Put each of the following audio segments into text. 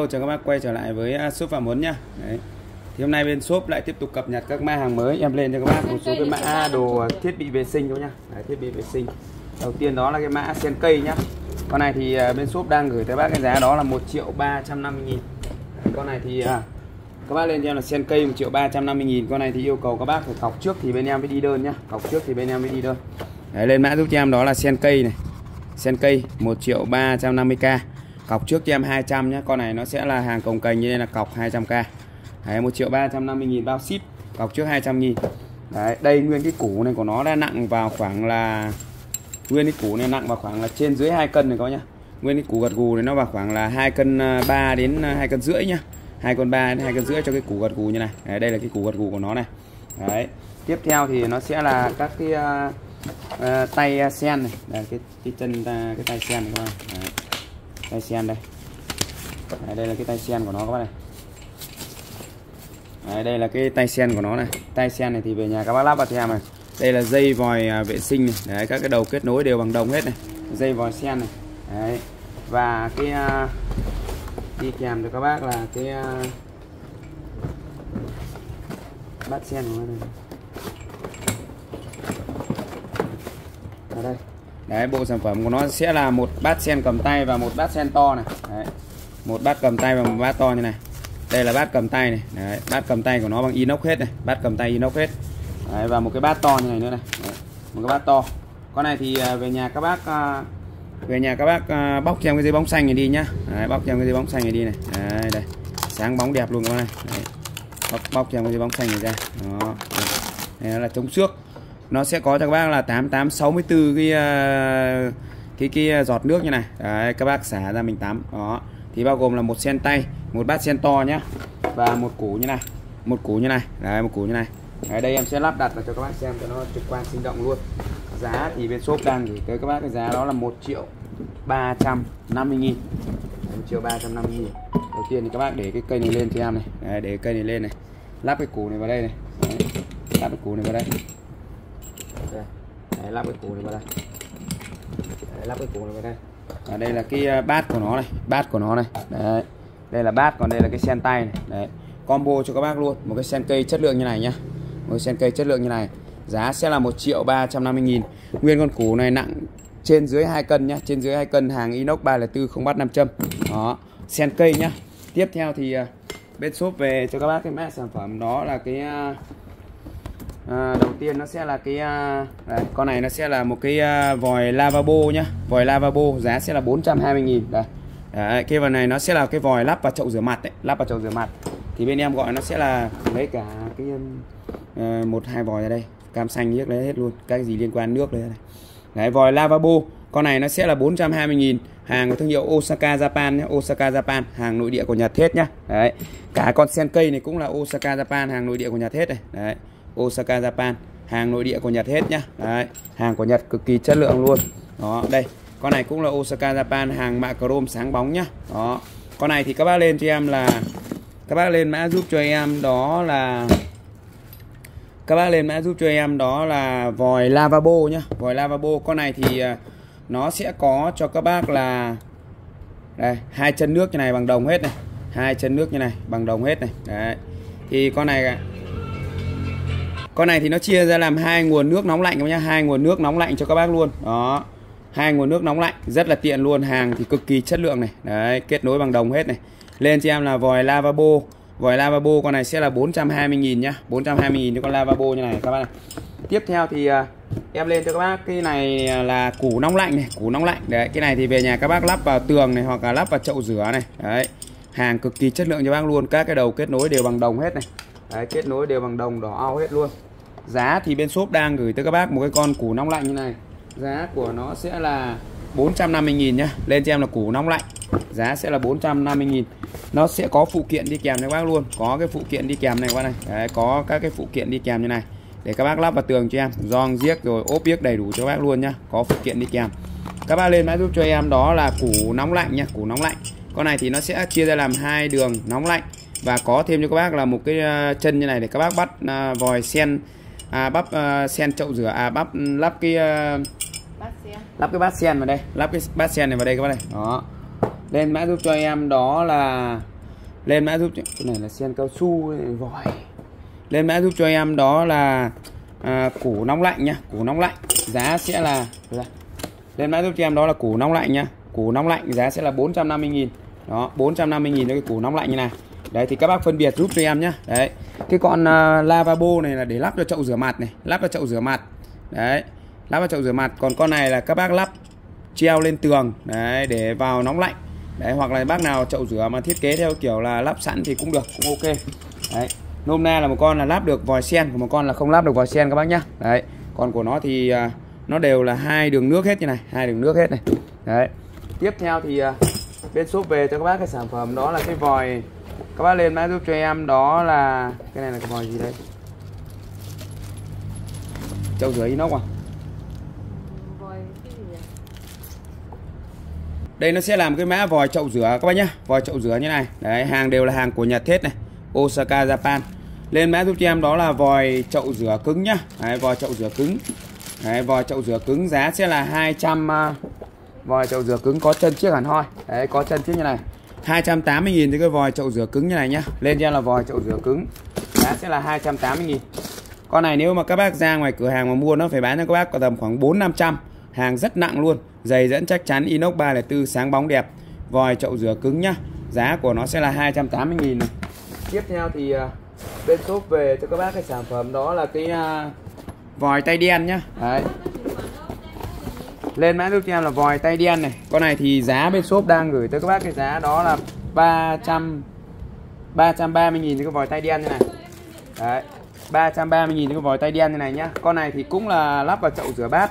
Hello, chào các bác quay trở lại với à, shop Phạm Huấn nhá. Đấy. Thì hôm nay bên shop lại tiếp tục cập nhật các mã hàng mới em lên cho các bác một số cái mã đồ thiết bị vệ sinh thôi nhá. Đấy, thiết bị vệ sinh. Đầu tiên đó là cái mã sen cây nhá. Con này thì à, bên shop đang gửi tới bác cái giá đó là 1 triệu 350 nghìn. Đấy, con này thì à, các bác lên cho em là sen cây 1 triệu 350 nghìn. Con này thì yêu cầu các bác phải cọc trước thì bên em mới đi đơn nhá. Cọc trước thì bên em mới đi đơn. Đấy, lên mã giúp cho em đó là sen cây này. Sen cây 1 triệu 350k cọc trước cho em 200 nhé con này nó sẽ là hàng cồng cành như đây là cọc 200k đấy 1 triệu 350 nghìn bao ship. Cọc trước 200 nghìn. Đấy đây nguyên cái củ này của nó đã nặng vào khoảng là nguyên cái củ này nặng vào khoảng là trên dưới 2 cân này có nhá. Nguyên cái củ gật gù này nó vào khoảng là 2 cân à, 3 đến à, 2 cân rưỡi nhá. 2 cân 3 đến 2 cân rưỡi cho cái củ gật gù như này. Đấy, đây là cái củ gật gù của nó này. Đấy tiếp theo thì nó sẽ là các cái uh, uh, tay sen này. Đây, cái cái chân uh, cái tay sen này các bạn. Đấy tay sen đây. Đấy, đây là cái tay sen của nó các bác này. Đấy, đây là cái tay sen của nó này. Tay sen này thì về nhà các bác lắp vào thèm này. Đây là dây vòi à, vệ sinh này. Đấy, các cái đầu kết nối đều bằng đồng hết này. Dây vòi sen này. Đấy. và cái uh, đi kèm cho các bác là cái uh, bát sen của nó này. Ở đây. Đấy, bộ sản phẩm của nó sẽ là một bát sen cầm tay và một bát sen to này. Đấy. Một bát cầm tay và một bát to như này. Đây là bát cầm tay này. Đấy, bát cầm tay của nó bằng inox hết này, bát cầm tay inox hết. Đấy, và một cái bát to như này nữa này. Đấy. Một cái bát to. Con này thì à, về nhà các bác à, về nhà các bác à, bóc cho em cái dây bóng xanh này đi nhá. Đấy, bóc cho em cái dây bóng xanh này đi này. Đấy, đây. Sáng bóng đẹp luôn các bạn này. Đấy. Bóc, bóc cho em cái dây bóng xanh này ra. Đó. Đây là chống xước nó sẽ có cho các bác là 8864 cái ờ, cái cái giọt nước như này. Đấy, các bác xả ra mình tắm. Đó. Thì bao gồm là một sen tay một bát sen to nhá. Và một củ như này. Một củ như này. Đấy một củ như này. Đấy, đây em sẽ lắp đặt vào cho các bác xem cho nó trực quan sinh động luôn. Giá thì bên shop đang gửi tới các bác cái giá đó là 1 triệu 350 nghìn. 1 triệu 350 nghìn. Đầu tiên thì các bác để cái cây này lên cho em này. Đấy, để cây này lên này. Lắp cái củ này vào đây này. Đấy, lắp cái củ này vào đây đây. Đấy, lắp cái củ này vào đây. Đấy, lắp cái củ này vào đây. Và đây là cái à, bát của nó này bát của nó này. Đấy. Đây là bát còn đây là cái sen tay này. Đấy. Combo cho các bác luôn. Một cái sen cây chất lượng như này nhá. Một cái sen cây chất lượng như này. Giá sẽ là 1 triệu 350 nghìn. Nguyên con củ này nặng trên dưới 2 cân nhá. Trên dưới 2 cân hàng inox 304 không bắt nam châm. Đó. Sen cây nhá. Tiếp theo thì à, bên shop về cho các bác cái mã sản phẩm. Đó là cái à, à, đầu tiên nó sẽ là cái à, đây, con này nó sẽ là một cái à, vòi lavabo nhá. Vòi lavabo giá sẽ là 420 nghìn. Đây. Đấy, cái vòi này nó sẽ là cái vòi lắp vào chậu rửa mặt đấy lắp vào chậu rửa mặt. Thì bên em gọi nó sẽ là lấy cả cái uh, một hai vòi ở đây cam xanh nhiếc lấy hết luôn các gì liên quan nước đấy này đấy vòi lavabo con này nó sẽ là 420 nghìn. Hàng của thương hiệu Osaka Japan nhé Osaka Japan hàng nội địa của Nhật hết nhá. Đấy cả con sen cây này cũng là Osaka Japan hàng nội địa của Nhật hết này. Đấy. Osaka, Japan. Hàng nội địa của Nhật hết nhá. Đấy, hàng của Nhật cực kỳ chất lượng luôn. Đó, đây, con này cũng là Osaka, Japan, hàng mạ chrome sáng bóng nhá. Đó, con này thì các bác lên cho em là, các bác lên mã giúp cho em đó là, các bác lên mã giúp cho em đó là vòi lavabo nhá. Vòi lavabo, con này thì à, nó sẽ có cho các bác là, đây, hai chân nước như này bằng đồng hết này. Hai chân nước như này, bằng đồng hết này. Đấy, thì con này con này thì nó chia ra làm hai nguồn nước nóng lạnh các nhá. Hai nguồn nước nóng lạnh cho các bác luôn. Đó. Hai nguồn nước nóng lạnh, rất là tiện luôn. Hàng thì cực kỳ chất lượng này. Đấy, kết nối bằng đồng hết này. Lên cho em là vòi lavabo. Vòi lavabo con này sẽ là 420.000 nhá. 420.000 cho con lavabo như này các bác này. Tiếp theo thì à, em lên cho các bác cái này là củ nóng lạnh này, củ nóng lạnh. Đấy, cái này thì về nhà các bác lắp vào tường này hoặc là lắp vào chậu rửa này. Đấy. Hàng cực kỳ chất lượng cho bác luôn. Các cái đầu kết nối đều bằng đồng hết này đấy, kết nối đều bằng đồng đỏ ao hết luôn. Giá thì bên shop đang gửi tới các bác một cái con củ nóng lạnh như này. Giá của nó sẽ là 450.000 nhá. Lên cho em là củ nóng lạnh. Giá sẽ là 450.000 nó sẽ có phụ kiện đi kèm cho các bác luôn. Có cái phụ kiện đi kèm này bác này. Đấy, có các cái phụ kiện đi kèm như này. Để các bác lắp vào tường cho em. Giòn giếc rồi ốp biếc đầy đủ cho các bác luôn nhá. Có phụ kiện đi kèm. Các bác lên máy giúp cho em đó là củ nóng lạnh nhá củ nóng lạnh. Con này thì nó sẽ chia ra làm hai đường nóng lạnh và có thêm cho các bác là một cái ờ, chân như này để các bác bắt uh, vòi sen. À, bắp uh, sen chậu rửa. À bắp lắp cái lắp cái bát sen vào đây. Lắp cái bát sen này vào đây các bác này. Đó. Lên mã giúp cho em đó là lên mã giúp cho cái này là sen cao su vòi. Lên mã giúp cho em đó là à, củ nóng lạnh nhá củ nóng lạnh. Giá sẽ là lên mã giúp cho em đó là củ nóng lạnh nhá củ nóng lạnh giá sẽ là 450.000 đó 450.000 cho cái củ nóng lạnh như này đấy thì các bác phân biệt giúp cho em nhá. Đấy cái con uh, lavabo này là để lắp cho chậu rửa mặt này lắp vào chậu rửa mặt. Đấy lắp vào chậu rửa mặt. Còn con này là các bác lắp treo lên tường đấy để vào nóng lạnh. Đấy hoặc là bác nào chậu rửa mà thiết kế theo kiểu là lắp sẵn thì cũng được cũng ok. Đấy nôm na là một con là lắp được vòi sen còn một con là không lắp được vòi sen các bác nhá. Đấy còn của nó thì uh, nó đều là hai đường nước hết như này hai đường nước hết này. Đấy tiếp theo thì uh, bên shop về cho các bác cái sản phẩm đó là cái vòi các bác lên mã giúp cho em đó là cái này là cái vòi gì đây chậu rửa inox à? Đây nó sẽ làm cái mã vòi chậu rửa các bác nhá. Vòi chậu rửa như này. Đấy hàng đều là hàng của Nhật hết này. Osaka Japan. Lên mã giúp cho em đó là vòi chậu rửa cứng nhá. Đấy, vòi chậu rửa cứng. Đấy, vòi chậu rửa cứng giá sẽ là 200 uh, à, vòi chậu rửa cứng có chân chiếc hẳn hoi. Đấy có chân chiếc như này. 280.000 thì cái vòi chậu rửa cứng như này nhá. Lên cho là vòi chậu rửa cứng. Giá sẽ là 280.000 con này nếu mà các bác ra ngoài cửa hàng mà mua nó phải bán cho các bác có tầm khoảng 4 500 hàng rất nặng luôn. Dày dẫn chắc chắn inox 304 sáng bóng đẹp. Vòi chậu rửa cứng nhá. Giá của nó sẽ là 280.000 này tiếp theo thì à, bên shop về cho các bác cái sản phẩm đó là cái à, vòi tay đen nhá. Đấy lên mã giúp cho em là vòi tay đen này. Con này thì giá bên shop đang gửi tới các bác cái giá đó là 300 330 nghìn cái vòi tay đen như này. Đấy 330 nghìn cái vòi tay đen như này nhá. Con này thì cũng là lắp vào chậu rửa bát.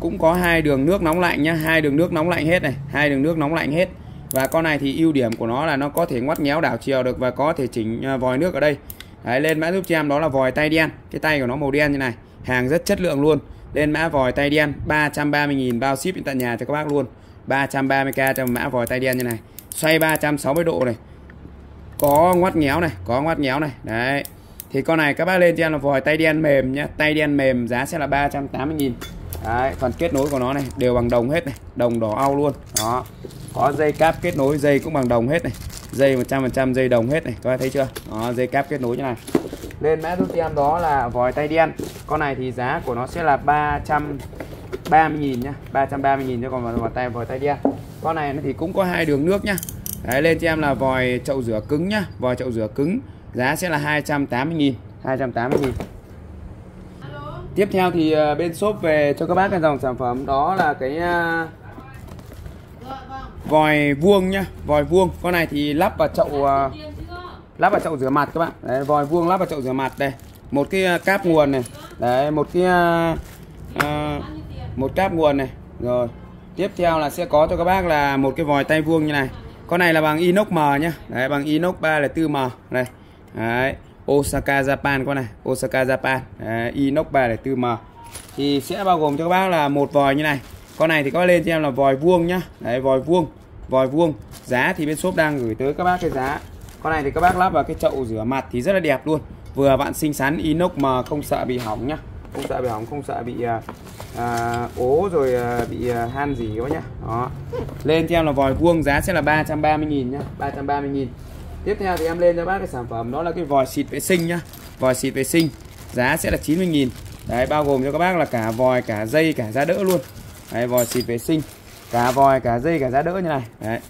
Cũng có hai đường nước nóng lạnh nhá. Hai đường nước nóng lạnh hết này. Hai đường nước nóng lạnh hết. Và con này thì ưu điểm của nó là nó có thể ngoắt nhéo đảo chiều được và có thể chỉnh à, vòi nước ở đây. Đấy, lên mã giúp cho em đó là vòi tay đen. Cái tay của nó màu đen như này. Hàng rất chất lượng luôn lên mã vòi tay đen 330.000 bao ship đến tận nhà cho các bác luôn. 330k cho mã vòi tay đen như này. Xoay 360 độ này. Có ngoắt nghéo này, có ngoắt nghéo này. Đấy. Thì con này các bác lên cho em là vòi tay đen mềm nhá. Tay đen mềm giá sẽ là 380.000 đấy phần kết nối của nó này, đều bằng đồng hết này. Đồng đỏ au luôn. Đó. Có dây cáp kết nối, dây cũng bằng đồng hết này. Dây 100% dây đồng hết này. Các bác thấy chưa? Đó, dây cáp kết nối như này lên mã giúp em đó là vòi tay đen. Con này thì giá của nó sẽ là 330 000 nhá. 330 000 cho còn vào tay vòi tay đen. Con này thì cũng có hai đường nước nhá. Đấy, lên cho em là vòi chậu rửa cứng nhá. Vòi chậu rửa cứng giá sẽ là 280 000 280 000 tiếp theo thì ờ, bên shop về cho các bác cái dòng sản phẩm đó là cái ờ, vòi vuông nhá vòi vuông. Con này thì lắp vào chậu ờ, lắp vào chậu rửa mặt các bạn. Đấy, vòi vuông lắp vào chậu rửa mặt đây. Một cái à, cáp nguồn này. Đấy một cái uh, một cáp nguồn này. Rồi tiếp theo là sẽ có cho các bác là một cái vòi tay vuông như này. Con này là bằng inox m nhá. Đấy bằng inox 304 m. Này, đấy Osaka Japan con này. Osaka Japan. Đấy, inox 304 m. Thì sẽ bao gồm cho các bác là một vòi như này. Con này thì có lên cho em là vòi vuông nhá. Đấy vòi vuông. Vòi vuông. Giá thì bên shop đang gửi tới các bác cái giá con này thì các bác lắp vào cái chậu rửa mặt thì rất là đẹp luôn. Vừa bạn xinh xắn inox mà không sợ bị hỏng nhá. Không sợ bị hỏng không sợ bị à, à ố rồi à, bị à, han gì các nhá. Đó. Lên theo là vòi vuông giá sẽ là 330 000 nhá 330 000 tiếp theo thì em lên cho bác cái sản phẩm đó là cái vòi xịt vệ sinh nhá. Vòi xịt vệ sinh giá sẽ là 90 000 đấy bao gồm cho các bác là cả vòi cả dây cả giá đỡ luôn. Đấy vòi xịt vệ sinh cả vòi cả dây cả giá đỡ như này. Đấy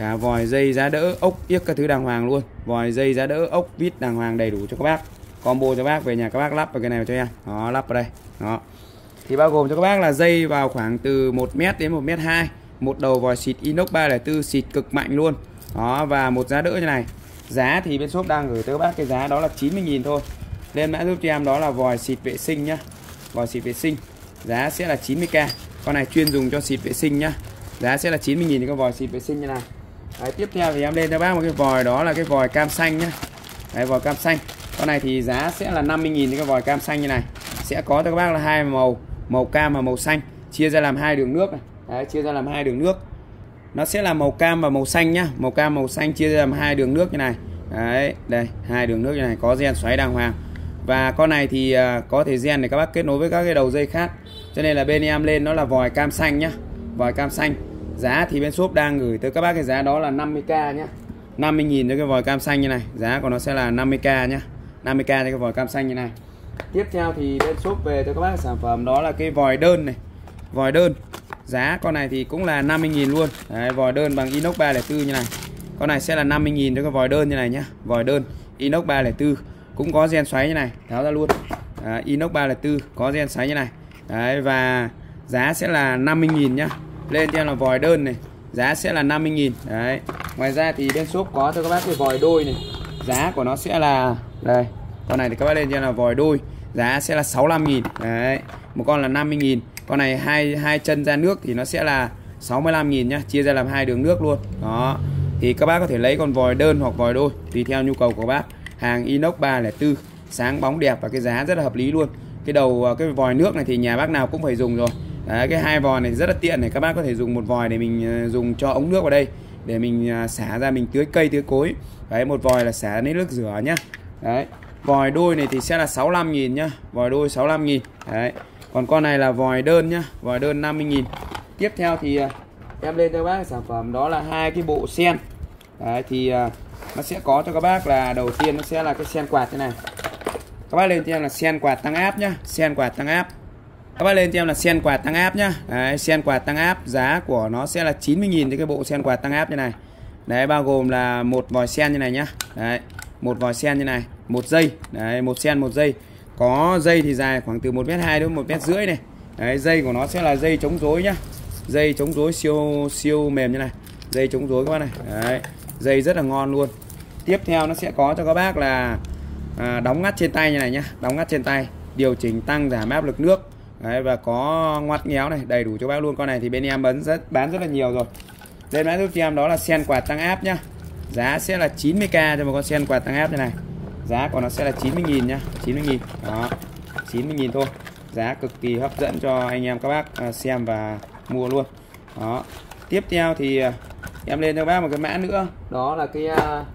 cả vòi dây giá đỡ ốc yếc các thứ đàng hoàng luôn. Vòi dây giá đỡ ốc, vít đàng hoàng đầy đủ cho các bác. Combo cho bác, về nhà các bác lắp vào cái này cho em đó, lắp vào đây. Đó. Thì bao gồm cho các bác là dây vào khoảng từ 1 mét đến 1 mét 2 một đầu vòi xịt inox 304 xịt cực mạnh luôn. Đó, và một giá đỡ như này. Giá thì bên shop đang gửi tới các bác cái giá đó là 90.000 thôi. Lên mã giúp cho em đó là vòi xịt vệ sinh nhá. Vòi xịt vệ sinh. Giá sẽ là 90k con này chuyên dùng cho xịt vệ sinh nhá. Giá sẽ là 90.000 thì con vòi xịt vệ sinh như này. Đấy, tiếp theo thì em lên cho bác một cái vòi đó là cái vòi cam xanh nhá. Đấy, vòi cam xanh. Con này thì giá sẽ là 50.000 cái vòi cam xanh như này. Sẽ có cho các bác là hai màu màu cam và màu xanh. Chia ra làm hai đường nước này. Đấy, chia ra làm hai đường nước. Nó sẽ là màu cam và màu xanh nhá. Màu cam màu xanh chia ra làm hai đường nước như này. Đấy đây hai đường nước như này. Có gen xoáy đàng hoàng. Và con này thì uh, có thể gen để các bác kết nối với các cái đầu dây khác. Cho nên là bên em lên nó là vòi cam xanh nhá. Vòi cam xanh giá thì bên shop đang gửi tới các bác cái giá đó là 50k nhá. 50.000 cho cái vòi cam xanh như này. Giá của nó sẽ là 50k nhá. 50k cho cái vòi cam xanh như này. Tiếp theo thì bên shop về cho các bác sản phẩm đó là cái vòi đơn này. Vòi đơn. Giá con này thì cũng là 50.000 luôn. Đấy, vòi đơn bằng inox 304 như này. Con này sẽ là 50.000 cho cái vòi đơn như này nhá. Vòi đơn inox 304 cũng có gen xoáy như này. Tháo ra luôn. Đấy, inox 304 có gen xoáy như này. Đấy, và giá sẽ là 50.000 nhá lên cho là vòi đơn này, giá sẽ là 50.000 đấy, ngoài ra thì bên shop có cho các bác cái vòi đôi này. Giá của nó sẽ là, đây, con này thì các bác lên cho là vòi đôi, giá sẽ là 65.000 đấy, một con là 50.000 con này hai hai chân ra nước thì nó sẽ là 65.000 nhá, chia ra làm hai đường nước luôn. Đó, thì các bác có thể lấy con vòi đơn hoặc vòi đôi, tùy theo nhu cầu của bác. Hàng inox 304 sáng bóng đẹp và cái giá rất là hợp lý luôn. Cái đầu à, cái vòi nước này thì nhà bác nào cũng phải dùng rồi. Đấy, cái hai vòi này rất là tiện này. Các bác có thể dùng một vòi để mình ờ, dùng cho ống nước vào đây để mình ờ, xả ra mình tưới cây tưới cối. Đấy một vòi là xả lấy nước rửa nhá. Đấy vòi đôi này thì sẽ là 65.000 nhá. Vòi đôi 65.000 đấy còn con này là vòi đơn nhá vòi đơn 50.000 tiếp theo thì ờ, em lên cho các bác sản phẩm đó là hai cái bộ sen. Đấy thì nó sẽ có cho các bác là đầu tiên nó sẽ là cái sen quạt thế này. Các bác lên cho em là sen quạt tăng áp nhá sen quạt tăng áp các bác lên cho em là sen quạt tăng áp nhá. Đấy, sen quạt tăng áp giá của nó sẽ là 90.000 cho cái bộ sen quạt tăng áp như này. Đấy bao gồm là một vòi sen như này nhá. Đấy một vòi sen như này một dây. Đấy một sen một dây. Có dây thì dài khoảng từ 1m2 đến 1 rưỡi này. Đấy dây của nó sẽ là dây chống rối nhá. Dây chống rối siêu siêu mềm như này. Dây chống rối các bác này. Đấy dây rất là ngon luôn. Tiếp theo nó sẽ có cho các bác là à, đóng ngắt trên tay như này nhá. Đóng ngắt trên tay điều chỉnh tăng giảm áp lực nước. Đấy, và có ngoắt nghéo này đầy đủ cho bác luôn. Con này thì bên em bán rất bán rất là nhiều rồi. Lên bán giúp cho em đó là sen quạt tăng áp nhá. Giá sẽ là 90k cho một con sen quạt tăng áp như này. Giá của nó sẽ là 90.000 nhá 90.000 đó 90.000 thôi. Giá cực kỳ hấp dẫn cho anh em các bác à, xem và mua luôn. Đó tiếp theo thì à, em lên cho bác một cái mã nữa. Đó là cái uh,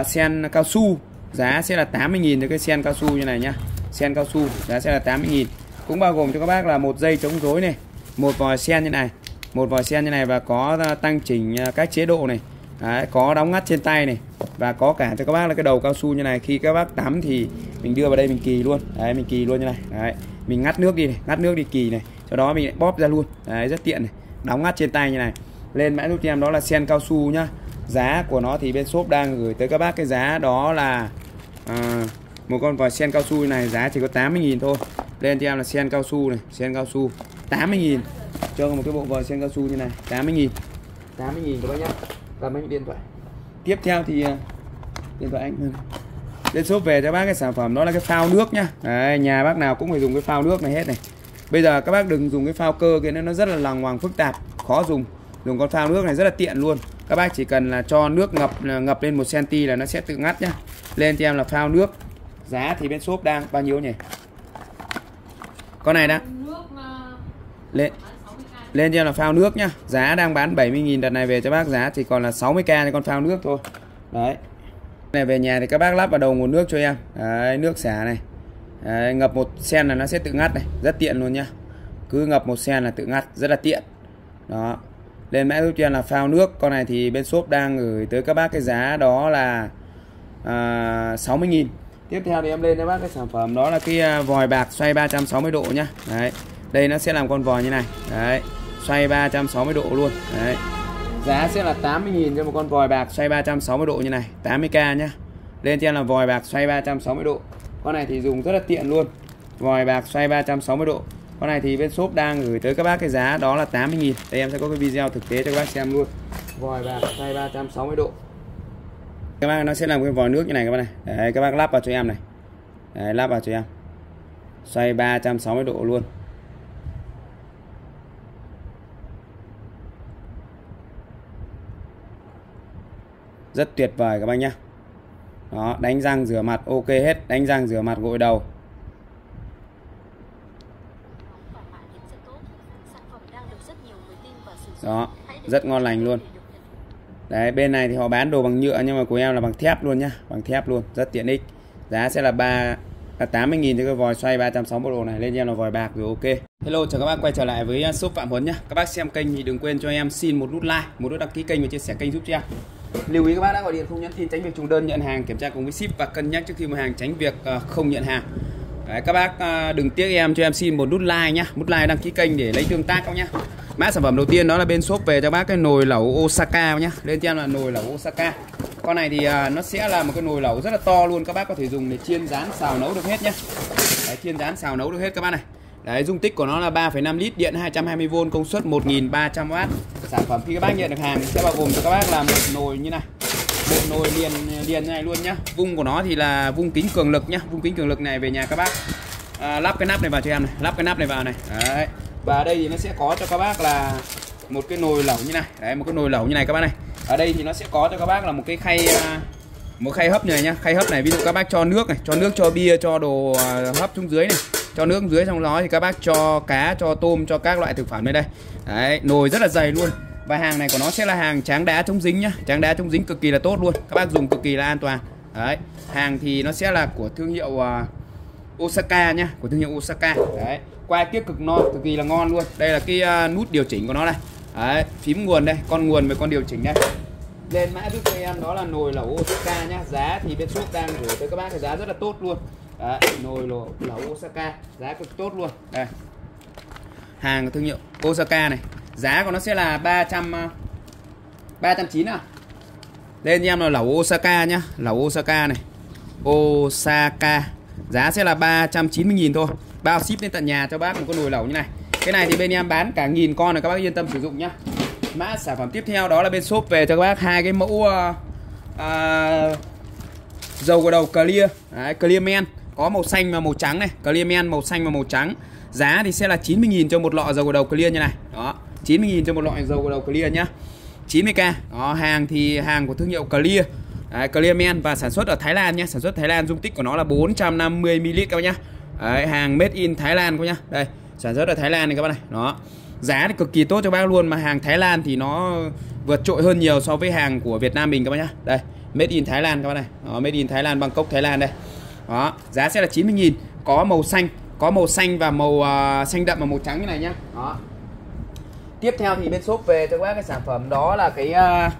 uh, sen cao su. Giá sẽ là 80.000 cho cái sen cao su như này nhá. Sen cao su giá sẽ là 80.000 cũng bao gồm cho các bác là một dây chống rối này một vòi sen như này một vòi sen như này và có à, tăng chỉnh à, các chế độ này. Đấy, có đóng ngắt trên tay này và có cả cho các bác là cái đầu cao su như này. Khi các bác tắm thì mình đưa vào đây mình kỳ luôn. Đấy mình kỳ luôn như này. Đấy mình ngắt nước đi này ngắt nước đi kỳ này. Sau đó mình lại bóp ra luôn. Đấy rất tiện này. Đóng ngắt trên tay như này. Lên mã giúp cho em đó là sen cao su nhá. Giá của nó thì bên shop đang gửi tới các bác cái giá đó là à, một con vòi sen cao su này giá chỉ có 80.000 thôi lên cho em là sen cao su này. Sen cao su 80.000 cho một cái bộ vòi sen cao su như này 80.000 80.000 các bác nhá. Cầm anh điện thoại? Tiếp theo thì à, điện thoại anh lên shop về cho bác cái sản phẩm đó là cái phao nước nhá. Đấy, nhà bác nào cũng phải dùng cái phao nước này hết này. Bây giờ các bác đừng dùng cái phao cơ kia nó rất là lằng ngoằng phức tạp khó dùng. Dùng con phao nước này rất là tiện luôn. Các bác chỉ cần là cho nước ngập ngập lên một cm là nó sẽ tự ngắt nhá. Lên cho em là phao nước. Giá thì bên shop đang bao nhiêu nhỉ con này đã. Lên. Lên cho là phao nước nhá. Giá đang bán 70.000 đợt này về cho bác giá chỉ còn là 60k cho con phao nước thôi. Đấy. Này về nhà thì các bác lắp vào đầu nguồn nước cho em. Đấy, nước xả này. Đấy, ngập một sen là nó sẽ tự ngắt này. Rất tiện luôn nhá. Cứ ngập một sen là tự ngắt rất là tiện. Đó. Lên mã giúp cho em là phao nước. Con này thì bên shop đang gửi tới các bác cái giá đó là à, 60.000 tiếp theo thì em lên cho bác, cái sản phẩm đó là cái à, vòi bạc xoay 360 độ nhá. Đấy, đây nó sẽ làm con vòi như này. Đấy, xoay 360 độ luôn. Đấy, giá sẽ là 80.000 cho một con vòi bạc xoay 360 độ như này 80k nhá. Lên cho em là vòi bạc xoay 360 độ. Con này thì dùng rất là tiện luôn. Vòi bạc xoay 360 độ. Con này thì bên shop đang gửi tới các bác cái giá đó là 80.000 đây em sẽ có cái video thực tế cho các bác xem luôn. Vòi bạc xoay 360 độ các bác nó sẽ làm cái vòi nước như này các bác này. Đấy, các bác lắp vào cho em này. Đấy, lắp vào cho em. Xoay 360 độ luôn. Rất tuyệt vời các bác nhé đó đánh răng rửa mặt ok hết. Đánh răng rửa mặt gội đầu. Đó rất ngon lành luôn đấy bên này thì họ bán đồ bằng nhựa nhưng mà của em là bằng thép luôn nhá bằng thép luôn rất tiện ích. Giá sẽ là ba là 80.000 cho cái vòi xoay 360 độ này lên cho em là vòi bạc rồi ok. Hello chào các bác quay trở lại với à, shop Phạm Huấn nhá, Các bác xem kênh thì đừng quên cho em xin một nút like một nút đăng ký kênh và chia sẻ kênh giúp cho em. Lưu ý các bác đã gọi điện không nhắn tin tránh việc trùng đơn nhận hàng kiểm tra cùng với ship và cân nhắc trước khi mua hàng tránh việc à, không nhận hàng. Đấy, các bác à, đừng tiếc em cho em xin một nút like nhá. Nút like đăng ký kênh để lấy tương tác không nhá. Mã sản phẩm đầu tiên đó là bên shop về cho bác cái nồi lẩu Osaka nhá. Lên cho em là nồi lẩu Osaka. Con này thì à, nó sẽ là một cái nồi lẩu rất là to luôn các bác có thể dùng để chiên rán xào nấu được hết nhá. Đấy, chiên rán xào nấu được hết các bác này. Đấy, dung tích của nó là 3,5 lít, điện 220V, công suất 1300W. Sản phẩm khi các bác nhận được hàng sẽ bao gồm cho các bác là một nồi như này bộ nồi liền liền này luôn nhá. Vung của nó thì là vung kính cường lực nhá. Vung kính cường lực này về nhà các bác à, lắp cái nắp này vào cho em này, lắp cái nắp này vào này. Đấy. Và ở đây thì nó sẽ có cho các bác là một cái nồi lẩu như này. Đấy, một cái nồi lẩu như này các bác này. Ở đây thì nó sẽ có cho các bác là một cái khay à, một khay hấp này nhá khay hấp này ví dụ các bác cho nước này cho nước cho bia cho đồ à, hấp xuống dưới này cho nước dưới trong đó thì các bác cho cá cho tôm cho các loại thực phẩm lên đây đấy nồi rất là dày luôn và hàng này của nó sẽ là hàng tráng đá chống dính nhá. Tráng đá chống dính cực kỳ là tốt luôn. Các bác dùng cực kỳ là an toàn. Đấy. Hàng thì nó sẽ là của thương hiệu uh, Osaka nhá. Của thương hiệu Osaka. Đấy. Quay kiếp cực non cực kỳ là ngon luôn. Đây là cái uh, nút điều chỉnh của nó này. Đấy. Phím nguồn đây con nguồn với con điều chỉnh đây. Lên mã giúp cho em đó là nồi lẩu Osaka nhá. Giá thì bên shop đang gửi tới các bác cái giá rất là tốt luôn. Đấy, nồi lẩu, lẩu Osaka. Giá cực tốt luôn. Đây. Hàng thương hiệu Osaka này giá của nó sẽ là 300 390 ờ, à? Lên em là lẩu Osaka nhá. Lẩu Osaka này. Osaka. Giá sẽ là 390.000 thôi. Bao ship đến tận nhà cho bác một con nồi lẩu như này. Cái này thì bên em bán cả nghìn con rồi các bác yên tâm sử dụng nhá. Mã sản phẩm tiếp theo đó là bên shop về cho các bác hai cái mẫu uh, uh, dầu của đầu clear. Đấy, clear men. Có màu xanh và màu trắng này. Clear men màu xanh và màu trắng. Giá thì sẽ là 90.000 cho một lọ dầu của đầu clear như này. Đó. 90.000 cho một loại dầu đầu clear nhá. 90k đó hàng thì hàng của thương hiệu clear. Đấy, clear men và sản xuất ở Thái Lan nhé sản xuất Thái Lan dung tích của nó là 450 ml các bác nhá. Đấy, hàng made in Thái Lan các bác nhá. Đây sản xuất ở Thái Lan này các bác này. Đó giá thì cực kỳ tốt cho bác luôn mà hàng Thái Lan thì nó vượt trội hơn nhiều so với hàng của Việt Nam mình các bác nhá. Đây made in Thái Lan các bác này. Đó, made in Thái Lan Bangkok Thái Lan đây. Đó giá sẽ là 90.000 có màu xanh có màu xanh và màu uh, xanh đậm và màu trắng như này nhá. Đó tiếp theo thì bên shop về cho các bác cái sản phẩm đó là cái uh,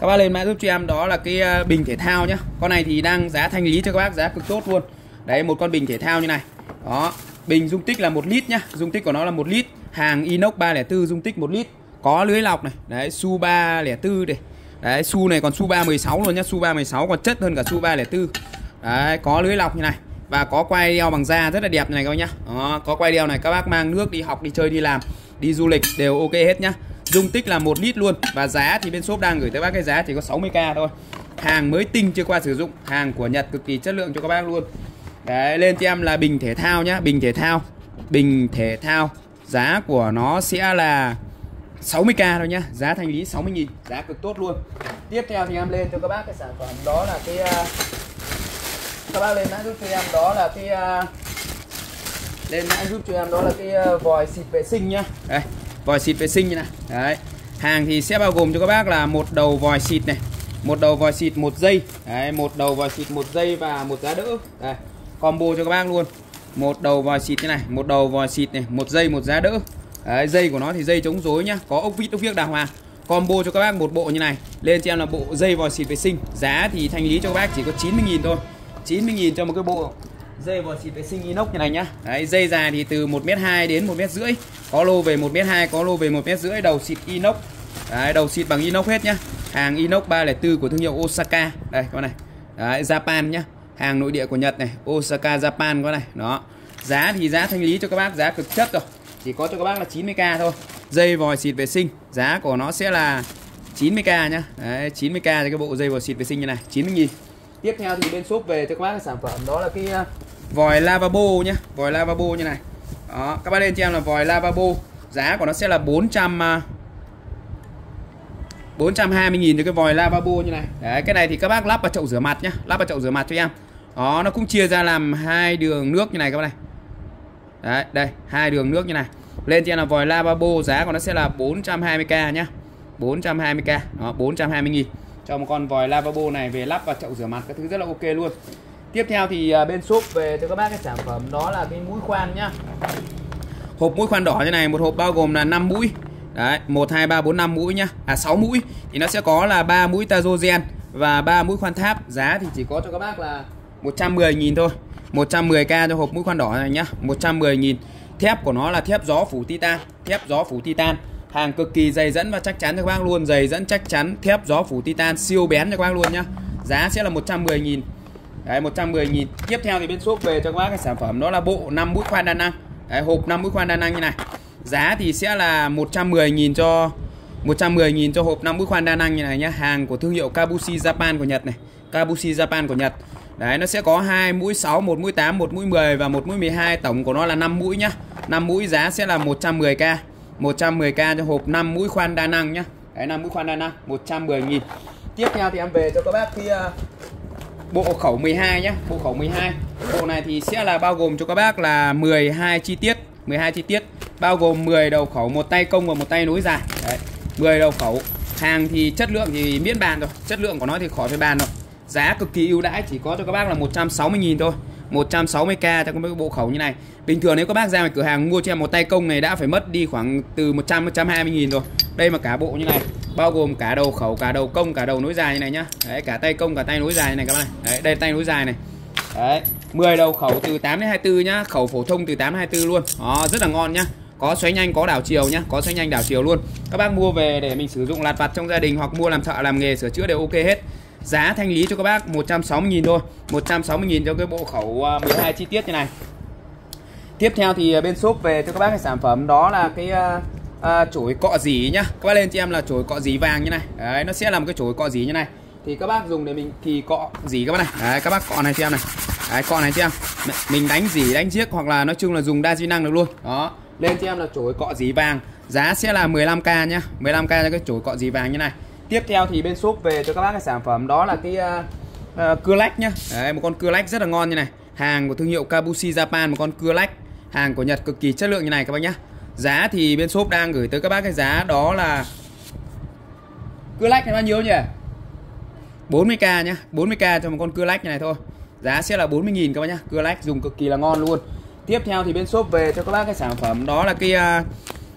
các bác lên mã giúp cho em đó là cái uh, bình thể thao nhá. Con này thì đang giá thanh lý cho các bác giá cực tốt luôn. Đấy một con bình thể thao như này. Đó bình dung tích là một lít nhá. Dung tích của nó là một lít. Hàng inox 304 dung tích một lít. Có lưới lọc này. Đấy su 304 này. Đấy su này còn su 316 luôn nhá. Su 316 còn chất hơn cả su 304 đấy có lưới lọc như này. Và có quay đeo bằng da rất là đẹp như này các bác nhá. Đó, có quay đeo này các bác mang nước đi học đi chơi đi làm đi du lịch đều ok hết nhá. Dung tích là một lít luôn. Và giá thì bên shop đang gửi tới bác cái giá chỉ có 60k thôi. Hàng mới tinh chưa qua sử dụng. Hàng của Nhật cực kỳ chất lượng cho các bác luôn. Đấy, lên cho em là bình thể thao nhá. Bình thể thao. Bình thể thao. Giá của nó sẽ là 60k thôi nhá. Giá thanh lý 60.000 giá cực tốt luôn. Tiếp theo thì em lên cho các bác cái sản phẩm. Đó là cái à, các bác lên mã giúp cho em. Đó là cái à, lên mã giúp cho em đó là cái ờ, vòi xịt vệ sinh nhá. Đây vòi xịt vệ sinh như này. Đấy hàng thì sẽ bao gồm cho các bác là một đầu vòi xịt này một đầu vòi xịt một dây đấy một đầu vòi xịt một dây và một giá đỡ. Đây combo cho các bác luôn. Một đầu vòi xịt như này một đầu vòi xịt này một dây một giá đỡ. Đấy, dây của nó thì dây chống rối nhá có ốc vít ốc viếc đàng hoàng. Combo cho các bác một bộ như này. Lên cho em là bộ dây vòi xịt vệ sinh. Giá thì thanh lý cho các bác chỉ có 90.000 thôi. 90.000 cho một cái bộ dây vòi xịt vệ sinh inox như này nhá. Đấy, dây dài thì từ 1m2 đến 1m rưỡi. có lô về 1m2 có lô về 1m rưỡi. Đầu xịt inox. Đấy, đầu xịt bằng inox hết nhá. Hàng inox 304 của thương hiệu Osaka. Đây con này. Đấy, Japan nhá. Hàng nội địa của Nhật này Osaka Japan con này. Đó. Giá thì giá thanh lý cho các bác giá cực chất rồi. Chỉ có cho các bác là 90k thôi. Dây vòi xịt vệ sinh. Giá của nó sẽ là 90k nhá. Đấy, 90k cho cái bộ dây vòi xịt vệ sinh như này 90 nghìn. Tiếp theo thì bên shop về cho các bác cái sản phẩm. Đó là cái vòi lavabo nhé, vòi lavabo như này. Đó các bác lên cho em là vòi lavabo. Giá của nó sẽ là 400 420.000 à, cho cái vòi lavabo như này. Đấy, cái này thì các bác lắp vào chậu rửa mặt nhá lắp vào chậu rửa mặt cho em. Đó nó cũng chia ra làm hai đường nước như này các bác này. Đấy đây hai đường nước như này. Lên trên là vòi lavabo giá của nó sẽ là 420k nhá. 420k đó 420 nghìn. Cho một con vòi lavabo này về lắp vào chậu rửa mặt các thứ rất là ok luôn tiếp theo thì à, bên shop về cho các bác cái sản phẩm, đó là cái mũi khoan nhá. Hộp mũi khoan đỏ như này, một hộp bao gồm là 5 mũi. Đấy, một, hai, ba, bốn, năm mũi nhá. À 6 mũi. Thì nó sẽ có là ba mũi tazogen và ba mũi khoan tháp. Giá thì chỉ có cho các bác là 110.000 thôi. 110k cho hộp mũi khoan đỏ này nhá. 110.000 thép của nó là thép gió phủ titan, thép gió phủ titan. Hàng cực kỳ dày dẫn và chắc chắn cho các bác luôn. Dày dẫn chắc chắn, thép gió phủ titan, siêu bén cho các bác luôn nhá. Giá sẽ là 110.000 Đấy 110.000 Tiếp theo thì bên shop về cho các bác cái sản phẩm đó là bộ 5 mũi khoan đa năng. Đấy, hộp 5 mũi khoan đa năng như này. Giá thì sẽ là 110.000 cho 110.000 cho hộp 5 mũi khoan đa năng như này nhá. Hàng của thương hiệu Kabushi Japan của Nhật này. Kabushi Japan của Nhật. Đấy nó sẽ có hai mũi 6, một mũi 8, một mũi 10 và một mũi 12 tổng của nó là 5 mũi nhá. 5 mũi giá sẽ là 110k. 110k cho hộp 5 mũi khoan đa năng nhá. Đấy 5 mũi khoan đa năng 110 000 Tiếp theo thì em về cho các bác cái ờ, bộ khẩu 12 nhé bộ khẩu 12. Bộ này thì sẽ là bao gồm cho các bác là 12 chi tiết, 12 chi tiết bao gồm 10 đầu khẩu, một tay công và một tay nối dài. Đấy. 10 đầu khẩu. Hàng thì chất lượng thì miễn bàn rồi, chất lượng của nó thì khỏi phải bàn rồi giá cực kỳ ưu đãi chỉ có cho các bác là 160.000 thôi 160k cho cái bộ khẩu như này bình thường nếu các bác ra ngoài cửa hàng mua cho em một tay công này đã phải mất đi khoảng từ 100 120 nghìn rồi đây mà cả bộ như này bao gồm cả đầu khẩu, cả đầu công, cả đầu nối dài như này nhá. Đấy, cả tay công, cả tay nối dài như này các bạn này. Đấy, đây, tay nối dài này. Đấy 10 đầu khẩu từ 8 đến 24 nhá. Khẩu phổ thông từ 8 đến 24 luôn. Đó, rất là ngon nhá. Có xoáy nhanh, có đảo chiều nhá. Có xoáy nhanh, đảo chiều luôn. Các bác mua về để mình sử dụng lặt vặt trong gia đình hoặc mua làm thợ, làm nghề, sửa chữa đều ok hết. Giá thanh lý cho các bác 160.000 thôi. 160.000 cho cái bộ khẩu à, 12 chi tiết như này. Tiếp theo thì à, bên shop về cho các bác cái sản phẩm. Đó là cái à, Ờ, à, chổi cọ dỉ nhá. Các bác lên cho em là chổi cọ dỉ vàng như này. Đấy nó sẽ là một cái chổi cọ dỉ như này. Thì các bác dùng để mình kỳ cọ dỉ các bác này. Đấy các bác cọ này cho em này. Đấy cọ này cho em. Mình đánh dỉ đánh chiếc hoặc là nói chung là dùng đa di năng được luôn. Đó. Lên cho em là chổi cọ dỉ vàng. Giá sẽ là 15k nhá. 15k cho cái chổi cọ dỉ vàng như này. Tiếp theo thì bên shop về cho các bác cái sản phẩm. Đó là cái uh, uh, cưa lách nhá. Đấy, một con cưa lách rất là ngon như này. Hàng của thương hiệu Kabushi Japan một con cưa lách. Hàng của Nhật cực kỳ chất lượng như này các bác nhá giá thì bên shop đang gửi tới các bác cái giá đó là cưa lách này bao nhiêu nhỉ? 40k nhá 40k cho một con cưa lách như này thôi. Giá sẽ là 40.000 các bác nhá cưa lách dùng cực kỳ là ngon luôn. Tiếp theo thì bên shop về cho các bác cái sản phẩm đó là cái uh,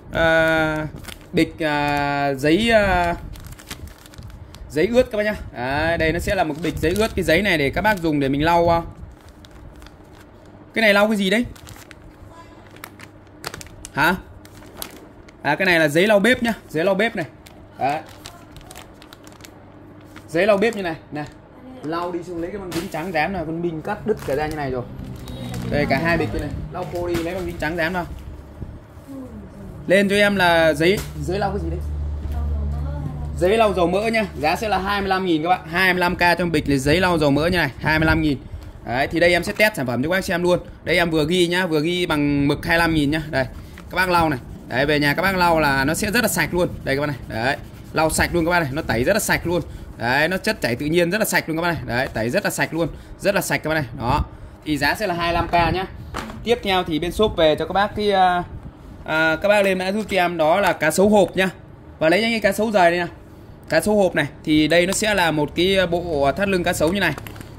uh, bịch uh, giấy uh, giấy ướt các bác nhá. À, đây nó sẽ là một bịch giấy ướt. Cái giấy này để các bác dùng để mình lau cái này lau cái gì đấy? Hả? À cái này là giấy lau bếp nhá. Giấy lau bếp này. Đấy. giấy lau bếp như này. Nè lau đi xong lấy cái băng dính trắng dám nào con minh cắt đứt cả ra như này rồi. Đây cả hai bịch như này. Lau khô đi lấy băng dính trắng dám nào lên cho em là giấy giấy lau cái gì đấy? Giấy lau dầu mỡ nhá. Giá sẽ là 25.000 các bạn. 25k trong bịch là giấy lau dầu mỡ như này. 25.000 Đấy, thì đây em sẽ test sản phẩm cho các bác xem luôn. Đây em vừa ghi nhá vừa ghi bằng mực 25.000 nhá. Đây các bác lau này. Đấy về nhà các bác lau là nó sẽ rất là sạch luôn. Đây các bác này. Đấy lau sạch luôn các bác này. Nó tẩy rất là sạch luôn. Đấy nó chất chảy tự nhiên rất là sạch luôn các bác này. Đấy tẩy rất là sạch luôn. Rất là sạch các bác này. Đó. Thì giá sẽ là 25k nhá. Tiếp theo thì bên shop về cho các bác cái à, à, các bác lên đã giúp cho em đó là cá sấu hộp nhá. Và lấy những cái cá sấu dài đây nè cá sấu hộp này. Thì đây nó sẽ là một cái bộ thắt lưng cá sấu như này.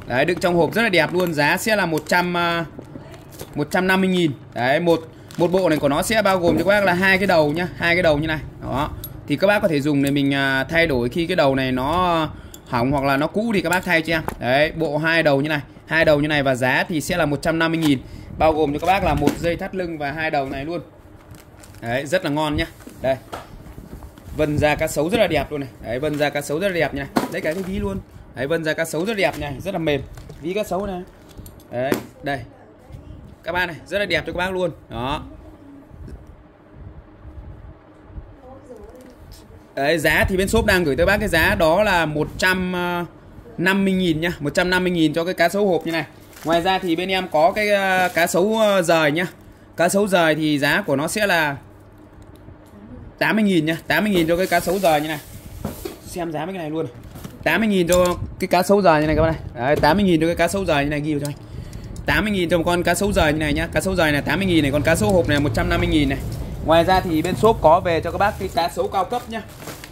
Đấy đựng trong hộp rất là đẹp luôn. Giá sẽ là 100 uh, 150 nghìn. Đấy một một bộ này của nó sẽ bao gồm cho các bác là hai cái đầu nhá, hai cái đầu như này. Đó. Thì các bác có thể dùng để mình à, thay đổi khi cái đầu này nó hỏng hoặc là nó cũ thì các bác thay cho em đấy, bộ hai đầu như này. Hai đầu như này và giá thì sẽ là 150 nghìn. Bao gồm cho các bác là một dây thắt lưng và hai đầu này luôn. Đấy, rất là ngon nhá. Đây. Vân da cá sấu rất là đẹp luôn này. Đấy, vân da cá sấu rất là đẹp nha. Lấy cái cái ví luôn. Đấy, vân da cá sấu rất là đẹp nha. Rất là mềm. Ví cá sấu này. Đấy, đây các bác này rất là đẹp cho các bác luôn. Đó. Đấy, giá thì bên shop đang gửi tới bác cái giá đó là 150.000 nhá 150.000 cho cái cá sấu hộp như này. Ngoài ra thì bên em có cái ờ, cá sấu ờ, rời nhá Cá sấu rời thì giá của nó sẽ là 80.000 nhá 80.000 cho cái cá sấu rời như này. Xem giá mấy cái này luôn. 80.000 cho cái cá sấu rời như này các bạn này. Đấy, 80.000 cho cái cá sấu rời như này ghi vào cho anh. 80.000 cho một con cá sấu rời như này nhá. Cá sấu rời này 80.000 này còn cá sấu hộp này 150.000 này. Ngoài ra thì bên shop có về cho các bác cái cá sấu cao cấp nhá.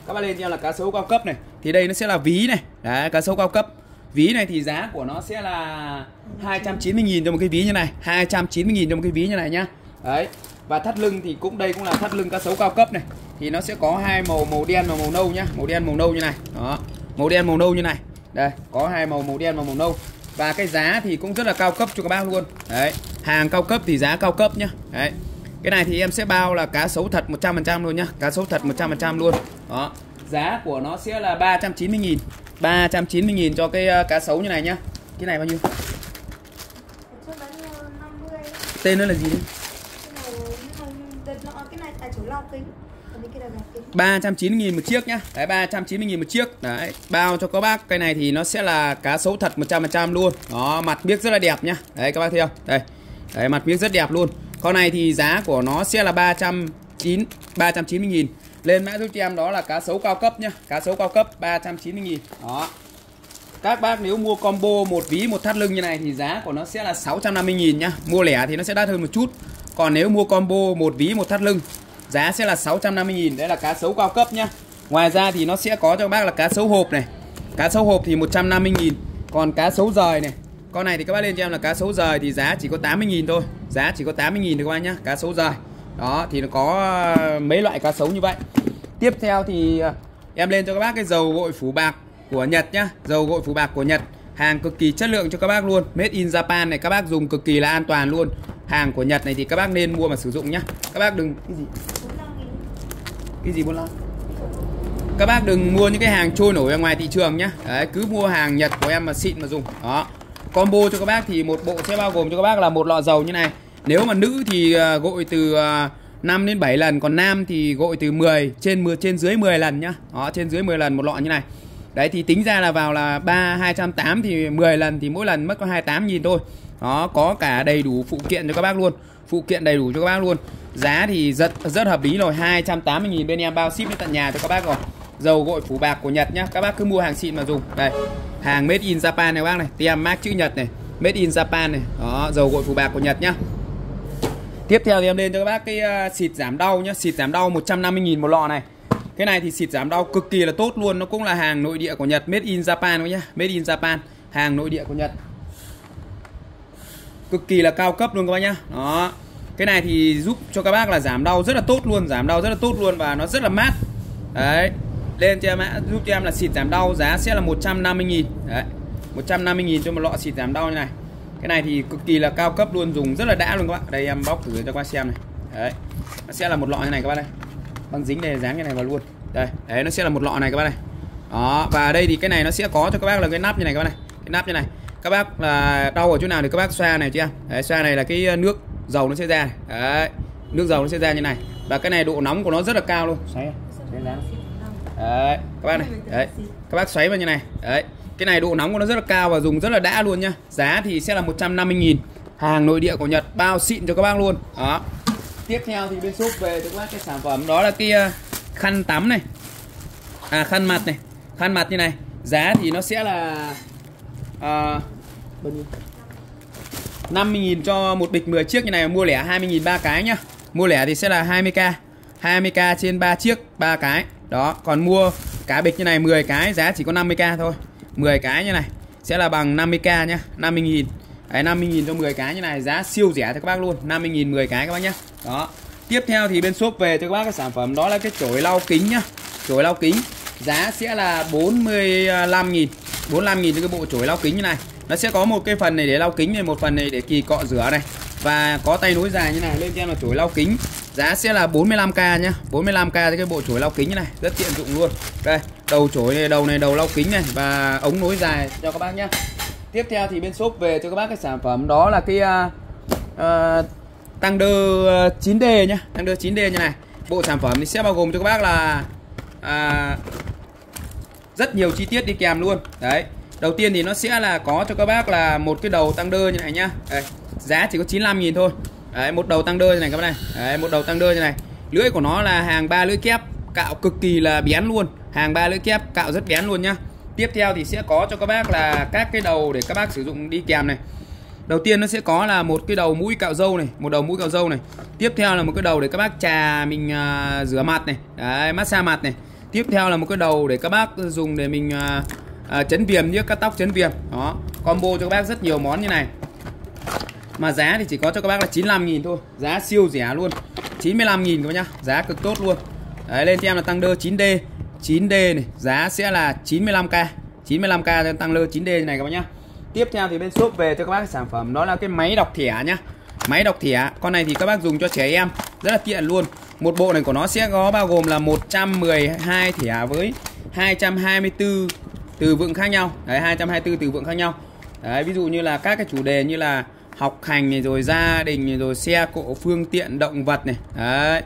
Các bác lên cho là cá sấu cao cấp này. Thì đây nó sẽ là ví này. Đấy, cá sấu cao cấp. Ví này thì giá của nó sẽ là 290.000 cho một cái ví như này. 290.000 cho một cái ví như này nhá. Đấy, và thắt lưng thì cũng đây cũng là thắt lưng cá sấu cao cấp này. Thì nó sẽ có hai màu màu đen và màu nâu nhá. Màu đen, màu nâu như này. Đó, màu đen, màu nâu như này. Đây, có hai màu màu đen và màu nâu và cái giá thì cũng rất là cao cấp cho các bác luôn. Đấy hàng cao cấp thì giá cao cấp nhá. Đấy cái này thì em sẽ bao là cá sấu thật 100% luôn nhá. Cá sấu thật 100% luôn. Đó giá của nó sẽ là 390 nghìn. 390 nghìn cho cái uh, cá sấu như này nhá. Cái này bao nhiêu? Tên nó là gì đấy 390 000 một chiếc nhá. Đấy 390 000 một chiếc. Đấy, bao cho các bác. Cái này thì nó sẽ là cá sấu thật 100% luôn. Đó, mặt biếc rất là đẹp nhá. Đấy, các bác thấy không? Đây. Đấy, mặt biếc rất đẹp luôn. Con này thì giá của nó sẽ là 390 390 000 Lên mã giúp cho em đó là cá sấu cao cấp nhá. Cá sấu cao cấp 390 000 Đó. Các bác nếu mua combo một ví, một thắt lưng như này thì giá của nó sẽ là 650 000 nhá. Mua lẻ thì nó sẽ đắt hơn một chút. Còn nếu mua combo một ví, một thắt lưng Giá sẽ là 650 nghìn Đấy là cá sấu cao cấp nhá. Ngoài ra thì nó sẽ có cho các bác là cá sấu hộp này. Cá sấu hộp thì 150 nghìn, Còn cá sấu rời này. Con này thì các bác lên cho em là cá sấu rời thì giá chỉ có 80 nghìn thôi. Giá chỉ có 80 nghìn thôi các bác nhá, Cá sấu rời. Đó, thì nó có ờ, mấy loại cá sấu như vậy. Tiếp theo thì ờ, em lên cho các bác cái dầu gội phủ bạc của Nhật nhá. Dầu gội phủ bạc của Nhật, Hàng cực kỳ chất lượng cho các bác luôn. Made in Japan này, các bác dùng cực kỳ là an toàn luôn. Hàng của Nhật này thì các bác nên mua mà sử dụng nhá. Các bác đừng, cái gì? Cái gì 45 các bác đừng mua những cái hàng trôi nổi ở ngoài thị trường nhá. Đấy, cứ mua hàng Nhật của em mà xịn mà dùng. Đó. Combo cho các bác thì một bộ sẽ bao gồm cho các bác là một lọ dầu như này. Nếu mà nữ thì à, gội từ à, 5 đến 7 lần còn nam thì gội từ 10 trên 10 trên dưới 10 lần nhá. Đó trên dưới 10 lần một lọ như này. Đấy thì tính ra là vào là 3 280 thì 10 lần thì mỗi lần mất có 28 nghìn thôi. Đó có cả đầy đủ phụ kiện cho các bác luôn. Phụ kiện đầy đủ cho các bác luôn giá thì rất rất hợp lý rồi. 280 000 bên em bao ship đến tận nhà cho các bác rồi. Dầu gội phủ bạc của Nhật nhá. Các bác cứ mua hàng xịn mà dùng. Đây, hàng made in Japan này các bác này. Tem mác chữ Nhật này. Made in Japan này. Đó, dầu gội phủ bạc của Nhật nhá. Tiếp theo thì em lên cho các bác cái ờ, xịt giảm đau nhá. Xịt giảm đau 150 000 một lọ này. Cái này thì xịt giảm đau cực kỳ là tốt luôn. Nó cũng là hàng nội địa của Nhật. Made in Japan nhá. Made in Japan. Hàng nội địa của Nhật. Cực kỳ là cao cấp luôn các bác nhá. Đó cái này thì giúp cho các bác là giảm đau rất là tốt luôn giảm đau rất là tốt luôn và nó rất là mát. Đấy lên cho em ạ giúp cho em là xịt giảm đau giá sẽ là 150 nghìn. Đấy 150 nghìn cho một lọ xịt giảm đau như này. Cái này thì cực kỳ là cao cấp luôn dùng rất là đã luôn các bạn. Đây em bóc thử cho các bác xem này. Đấy nó sẽ là một lọ như này các bác đây. Băng dính này dán cái này vào luôn. Đây đấy nó sẽ là một lọ này các bác này đó và đây thì cái này nó sẽ có cho các bác là cái nắp như này các bác này. Cái nắp như này. Các bác là đau ở chỗ nào thì các bác xoa này chưa đấy, xoa này là cái ờ, nước dầu nó sẽ ra. Đấy nước dầu nó sẽ ra như này. Và cái này độ nóng của nó rất là cao luôn. Xoáy đấy các bác này. Đấy các bác xoáy vào như này. Đấy cái này độ nóng của nó rất là cao và dùng rất là đã luôn nhá. Giá thì sẽ là 150.000 hàng nội địa của Nhật bao xịn cho các bác luôn. Đó. Tiếp theo thì bên shop về cho các bác cái sản phẩm đó là cái khăn tắm này. À khăn mặt này. Khăn mặt như này. Giá thì nó sẽ là à, bao nhiêu 50.000 cho một bịch 10 chiếc như này mua lẻ 20.000 ba cái nhá. Mua lẻ thì sẽ là 20k. 20k trên 3 chiếc, 3 cái. Đó, còn mua cả bịch như này 10 cái giá chỉ có 50k thôi. 10 cái như này sẽ là bằng 50k nhá, 50.000. Đấy 50.000 cho 10 cái như này giá siêu rẻ cho các bác luôn. 50.000 10 cái các bác nhá. Đó. Tiếp theo thì bên shop về cho các bác cái sản phẩm đó là cái chổi lau kính nhá. Chổi lau kính giá sẽ là 45.000. 45.000 cho cái bộ chổi lau kính như này nó sẽ có một cái phần này để lau kính này một phần này để kỳ cọ rửa này. Và có tay nối dài như này lên cho là chổi lau kính. Giá sẽ là 45k nhá. 45k cho cái bộ chổi lau kính như này rất tiện dụng luôn. Đây đầu chổi này đầu này đầu lau kính này và ống nối dài cho các bác nhá. Tiếp theo thì bên shop về cho các bác cái sản phẩm đó là cái uh, uh, tăng đơ à, 9D nhá. Tăng đơ 9D như này. Bộ sản phẩm thì sẽ bao gồm cho các bác là uh, rất nhiều chi tiết đi kèm luôn. Đấy đầu tiên thì nó sẽ là có cho các bác là một cái đầu tăng đơ như này nhá. Đây, giá chỉ có 95 nghìn thôi. Đấy, một đầu tăng đơ như này các bác này. Đấy, một đầu tăng đơ như này. Lưỡi của nó là hàng ba lưỡi kép cạo cực kỳ là bén luôn. Hàng ba lưỡi kép cạo rất bén luôn nhá. Tiếp theo thì sẽ có cho các bác là các cái đầu để các bác sử dụng đi kèm này. Đầu tiên nó sẽ có là một cái đầu mũi cạo râu này một đầu mũi cạo râu này. Tiếp theo là một cái đầu để các bác trà mình uh, rửa mặt này. Đấy massage mặt này. Tiếp theo là một cái đầu để các bác dùng để mình uh, à, chấn viêm nhé cắt tóc chấn viêm. Đó combo cho các bác rất nhiều món như này. Mà giá thì chỉ có cho các bác là 95.000 thôi. Giá siêu rẻ luôn. 95.000 các bác nhá. Giá cực tốt luôn. Đấy, lên cho em là tăng đơ 9D 9D này giá sẽ là 95k 95k cho tăng lơ 9D này các bác nhá. Tiếp theo thì bên shop về cho các bác sản phẩm đó là cái máy đọc thẻ nhá. Máy đọc thẻ con này thì các bác dùng cho trẻ em rất là tiện luôn. Một bộ này của nó sẽ có bao gồm là 112 thẻ với 224 từ vựng khác nhau. Đấy 224 từ vựng khác nhau. Đấy ví dụ như là các cái chủ đề như là học hành này rồi gia đình này rồi xe cộ phương tiện động vật này. Đấy.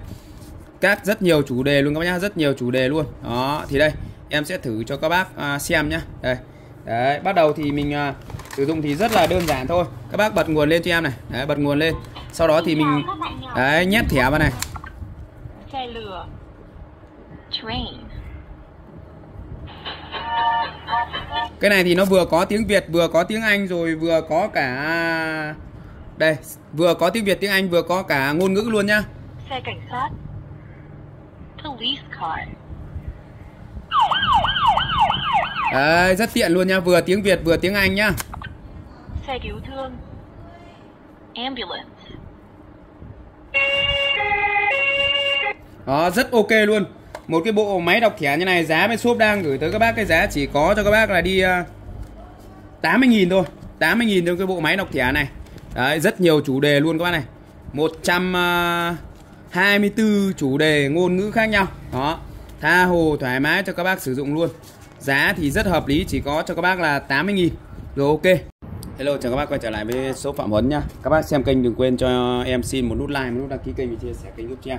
Các rất nhiều chủ đề luôn các bác nhá rất nhiều chủ đề luôn. Đó thì đây em sẽ thử cho các bác à, xem nhá. Đây. Đấy bắt đầu thì mình à, sử dụng thì rất là đơn giản thôi. Các bác bật nguồn lên cho em này. Đấy, bật nguồn lên. Sau đó thì mình đấy nhét thẻ vào này. Xe lửa. Train cái này thì nó vừa có tiếng Việt vừa có tiếng Anh rồi vừa có cả đây vừa có tiếng Việt tiếng Anh vừa có cả ngôn ngữ luôn nhá. Xe cảnh sát. Police car. Đấy rất tiện luôn nhá vừa tiếng Việt vừa tiếng Anh nhá. Xe cứu thương. Ambulance. Đó rất ok luôn một cái bộ máy đọc thẻ như này giá bên shop đang gửi tới các bác cái giá chỉ có cho các bác là đi à, 80.000 thôi. 80.000 cho cái bộ máy đọc thẻ này. Đấy rất nhiều chủ đề luôn các bác này. 124 à, chủ đề ngôn ngữ khác nhau. Đó tha hồ thoải mái cho các bác sử dụng luôn. Giá thì rất hợp lý chỉ có cho các bác là 80.000 rồi ok. Hello chào các bác quay trở lại với số Phạm Huấn nhá. Các bác xem kênh đừng quên cho em xin một nút like, một nút đăng ký kênh và chia sẻ kênh giúp cho em.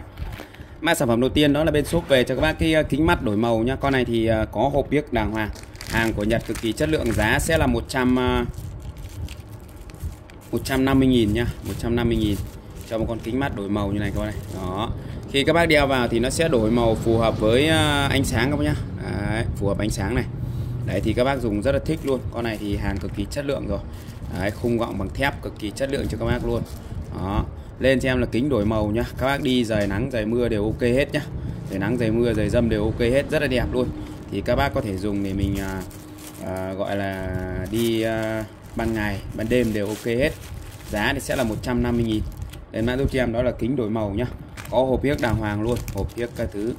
Mã sản phẩm đầu tiên đó là bên shop về cho các bác cái ờ, kính mắt đổi màu nhá. Con này thì ờ, có hộp biếc đàng hoàng. Hàng của Nhật cực kỳ chất lượng giá sẽ là 100 150.000 ờ, nhá 150.000 cho một con kính mắt đổi màu như này các bác này. Đó. Khi các bác đeo vào thì nó sẽ đổi màu phù hợp với ánh sáng các bác nhá. Đấy, Phù hợp ánh sáng này. Đấy thì các bác dùng rất là thích luôn. Con này thì hàng cực kỳ chất lượng rồi. Đấy, khung gọng bằng thép cực kỳ chất lượng cho các bác luôn. Đó lên xem là kính đổi màu nhá. Các bác đi giày nắng giày mưa đều ok hết nhá. Giày nắng giày mưa giày dâm đều ok hết rất là đẹp luôn. Thì các bác có thể dùng để mình à, à, gọi là đi à, ban ngày ban đêm đều ok hết. Giá thì sẽ là 150 nghìn. Đến mã giúp cho em đó là kính đổi màu nhá. Có hộp yếc đàng hoàng luôn. Hộp yếc các thứ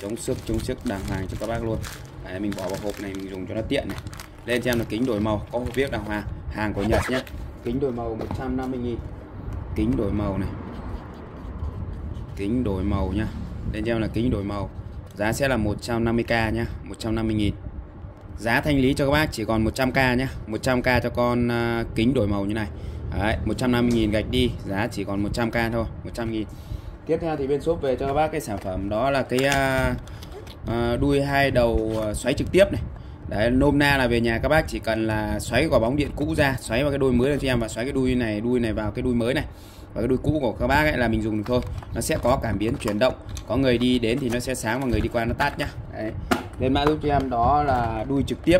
chống sức chống sức đàng hoàng cho các bác luôn. Đấy, mình bỏ vào hộp này mình dùng cho nó tiện này. Lên xem là kính đổi màu. Có hộp yếc đàng hoàng hàng của Nhật nhé kính đổi màu 150 nghìn kính đổi màu này. Kính đổi màu nhá. Lên cho em là kính đổi màu. Giá sẽ là 150k nhá 150.000 giá thanh lý cho các bác chỉ còn 100k nhá. 100k cho con uh, kính đổi màu như này. Đấy, 150.000 gạch đi giá chỉ còn 100k thôi 100.000 tiếp theo thì bên shop về cho các bác cái sản phẩm đó là cái uh, uh, đuôi hai đầu uh, xoáy trực tiếp này. Đấy, nôm na là về nhà các bác chỉ cần là xoáy quả bóng điện cũ ra xoáy vào cái đuôi mới lên cho em và xoáy cái đuôi này đuôi này vào cái đuôi mới này. Và cái đuôi cũ của các bác ấy là mình dùng được thôi. Nó sẽ có cảm biến chuyển động có người đi đến thì nó sẽ sáng và người đi qua nó tắt nhá. Đấy. lên mã giúp cho em đó là đuôi trực tiếp.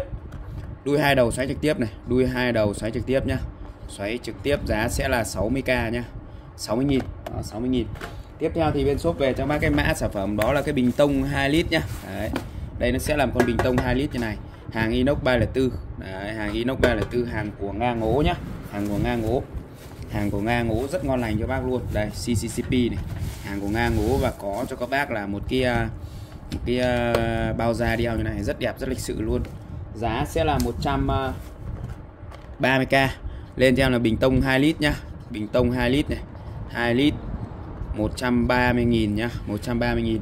Đuôi hai đầu xoáy trực tiếp này đuôi hai đầu xoáy trực tiếp nhá. Xoáy trực tiếp giá sẽ là 60k nhá. 60 nghìn đó, 60 nghìn. Tiếp theo thì bên shop về cho bác cái mã sản phẩm đó là cái bình tông 2 lít nhá. Đấy. đây nó sẽ làm con bình tông 2 lít như này hàng inox 304 Đấy, hàng inox 304 hàng của Nga ngố nhá. Hàng của Nga ngố. Hàng của Nga ngố rất ngon lành cho bác luôn. Đây CCCP này. Hàng của Nga ngố và có cho các bác là một cái à, một cái uh, bao da đeo như này. Rất đẹp rất lịch sự luôn. Giá sẽ là 130k à, lên cho em là bình tông 2 lít nhá. Bình tông 2 lít này. 2 lít 130.000 nhá. 130.000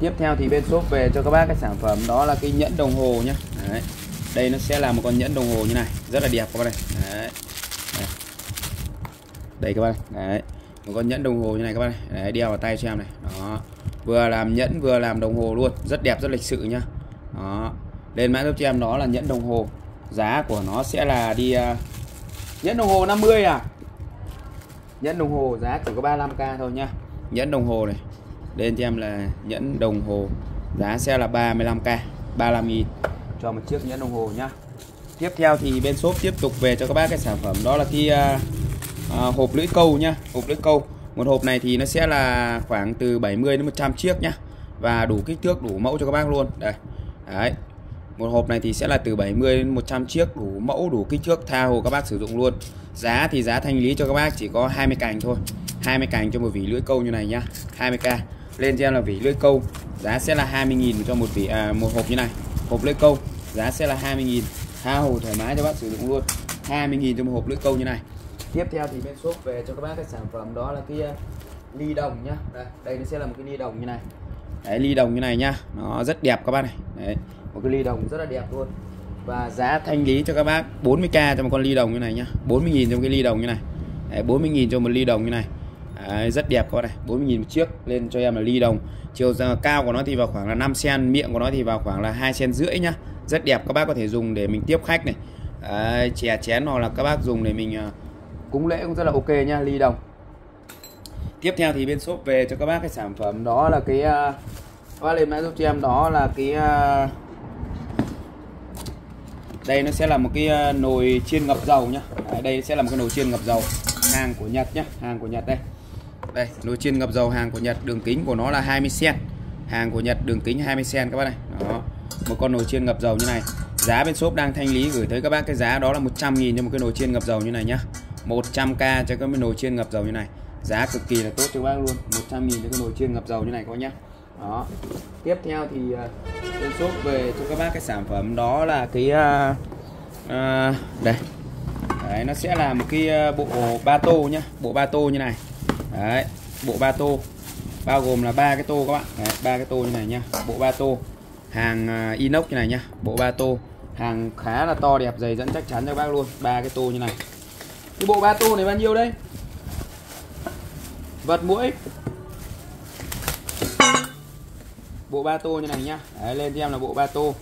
tiếp theo thì bên shop về cho các bác cái sản phẩm đó là cái nhẫn đồng hồ nhá. Đấy. đây nó sẽ là một con nhẫn đồng hồ như này rất là đẹp các bạn này. Đấy. Đây. đây các bác Đấy. một con nhẫn đồng hồ như này các bạn này. Đấy, đeo vào tay cho em này. Đó. Vừa làm nhẫn vừa làm đồng hồ luôn. Rất đẹp rất lịch sự nhá. Đó. Lên mã giúp cho em đó là nhẫn đồng hồ. Giá của nó sẽ là đi uh, nhẫn đồng hồ 50 à? Nhẫn đồng hồ giá chỉ có 35k thôi nhá. Nhẫn đồng hồ này. Lên cho em là nhẫn đồng hồ. Giá sẽ là 35k 35 nghìn cho một chiếc nhẫn đồng hồ nhá. Tiếp theo thì bên shop tiếp tục về cho các bác cái sản phẩm đó là cái uh, uh, hộp lưỡi câu nhá hộp lưỡi câu. Một hộp này thì nó sẽ là khoảng từ 70 đến 100 chiếc nhá và đủ kích thước đủ mẫu cho các bác luôn. Đây đấy. Một hộp này thì sẽ là từ 70 đến 100 chiếc đủ mẫu đủ kích thước tha hồ các bác sử dụng luôn. Giá thì giá thanh lý cho các bác chỉ có 20 cành thôi 20 cành cho một vỉ lưỡi câu như này nhá 20k lên cho là vỉ lưỡi câu giá sẽ là 20.000 cho một vỉ à, một hộp như này hộp lưỡi câu giá sẽ là 20.000 tha hồ thoải mái cho bác sử dụng luôn. 20.000 cho một hộp lưỡi câu như này. Tiếp theo thì bên shop về cho các bác cái sản phẩm đó là cái uh, ly đồng nhá. Đây, đây nó sẽ là một cái ly đồng như này. Đấy ly đồng như này nhá. Nó rất đẹp các bác này. Đấy. Một cái ly đồng rất là đẹp luôn. Và giá thanh lý cho các bác 40k cho một con ly đồng như này nhá. 40.000 cho một cái ly đồng như này. Đấy, 40.000 cho một ly đồng như này. Đấy, rất đẹp các bác này. 40.000 một chiếc lên cho em là ly đồng chiều cao của nó thì vào khoảng là 5 cm miệng của nó thì vào khoảng là hai cm rưỡi nhá. Rất đẹp các bác có thể dùng để mình tiếp khách này. À, chè chén hoặc là các bác dùng để mình à, cúng lễ cũng rất là ok nhá ly đồng. Tiếp theo thì bên shop về cho các bác cái sản phẩm đó là cái uh, bác lên mã giúp cho em đó là cái uh, đây nó sẽ là một cái uh, nồi chiên ngập dầu nhá. À, đây sẽ là một cái nồi chiên ngập dầu. Hàng của Nhật nhá hàng của Nhật đây đây nồi chiên ngập dầu hàng của Nhật đường kính của nó là 20 cm hàng của Nhật đường kính 20 cm các bác này. Đó một con nồi chiên ngập dầu như này. Giá bên shop đang thanh lý gửi tới các bác cái giá đó là 100.000 cho một cái nồi chiên ngập dầu như này nhá. 100k cho cái nồi chiên ngập dầu như này. Giá cực kỳ là tốt cho các bác luôn. 100 nghìn cho cái nồi chiên ngập dầu như này các bác đó. Tiếp theo thì à, bên shop về cho các bác cái sản phẩm đó là cái uh, uh, đây. Đấy nó sẽ là một cái bộ ba tô nhá bộ ba tô như này đấy bộ ba tô. Bao gồm là ba cái tô các bạn. Ba cái tô như này nhá. Bộ ba tô. Hàng à, inox như này nhá. Bộ ba tô. Hàng khá là to đẹp dày dẫn chắc chắn cho bác luôn. Ba cái tô như này. Cái bộ ba tô này bao nhiêu đây? Vật mũi bộ ba tô như này nhá. Đấy, lên cho em là bộ ba tô.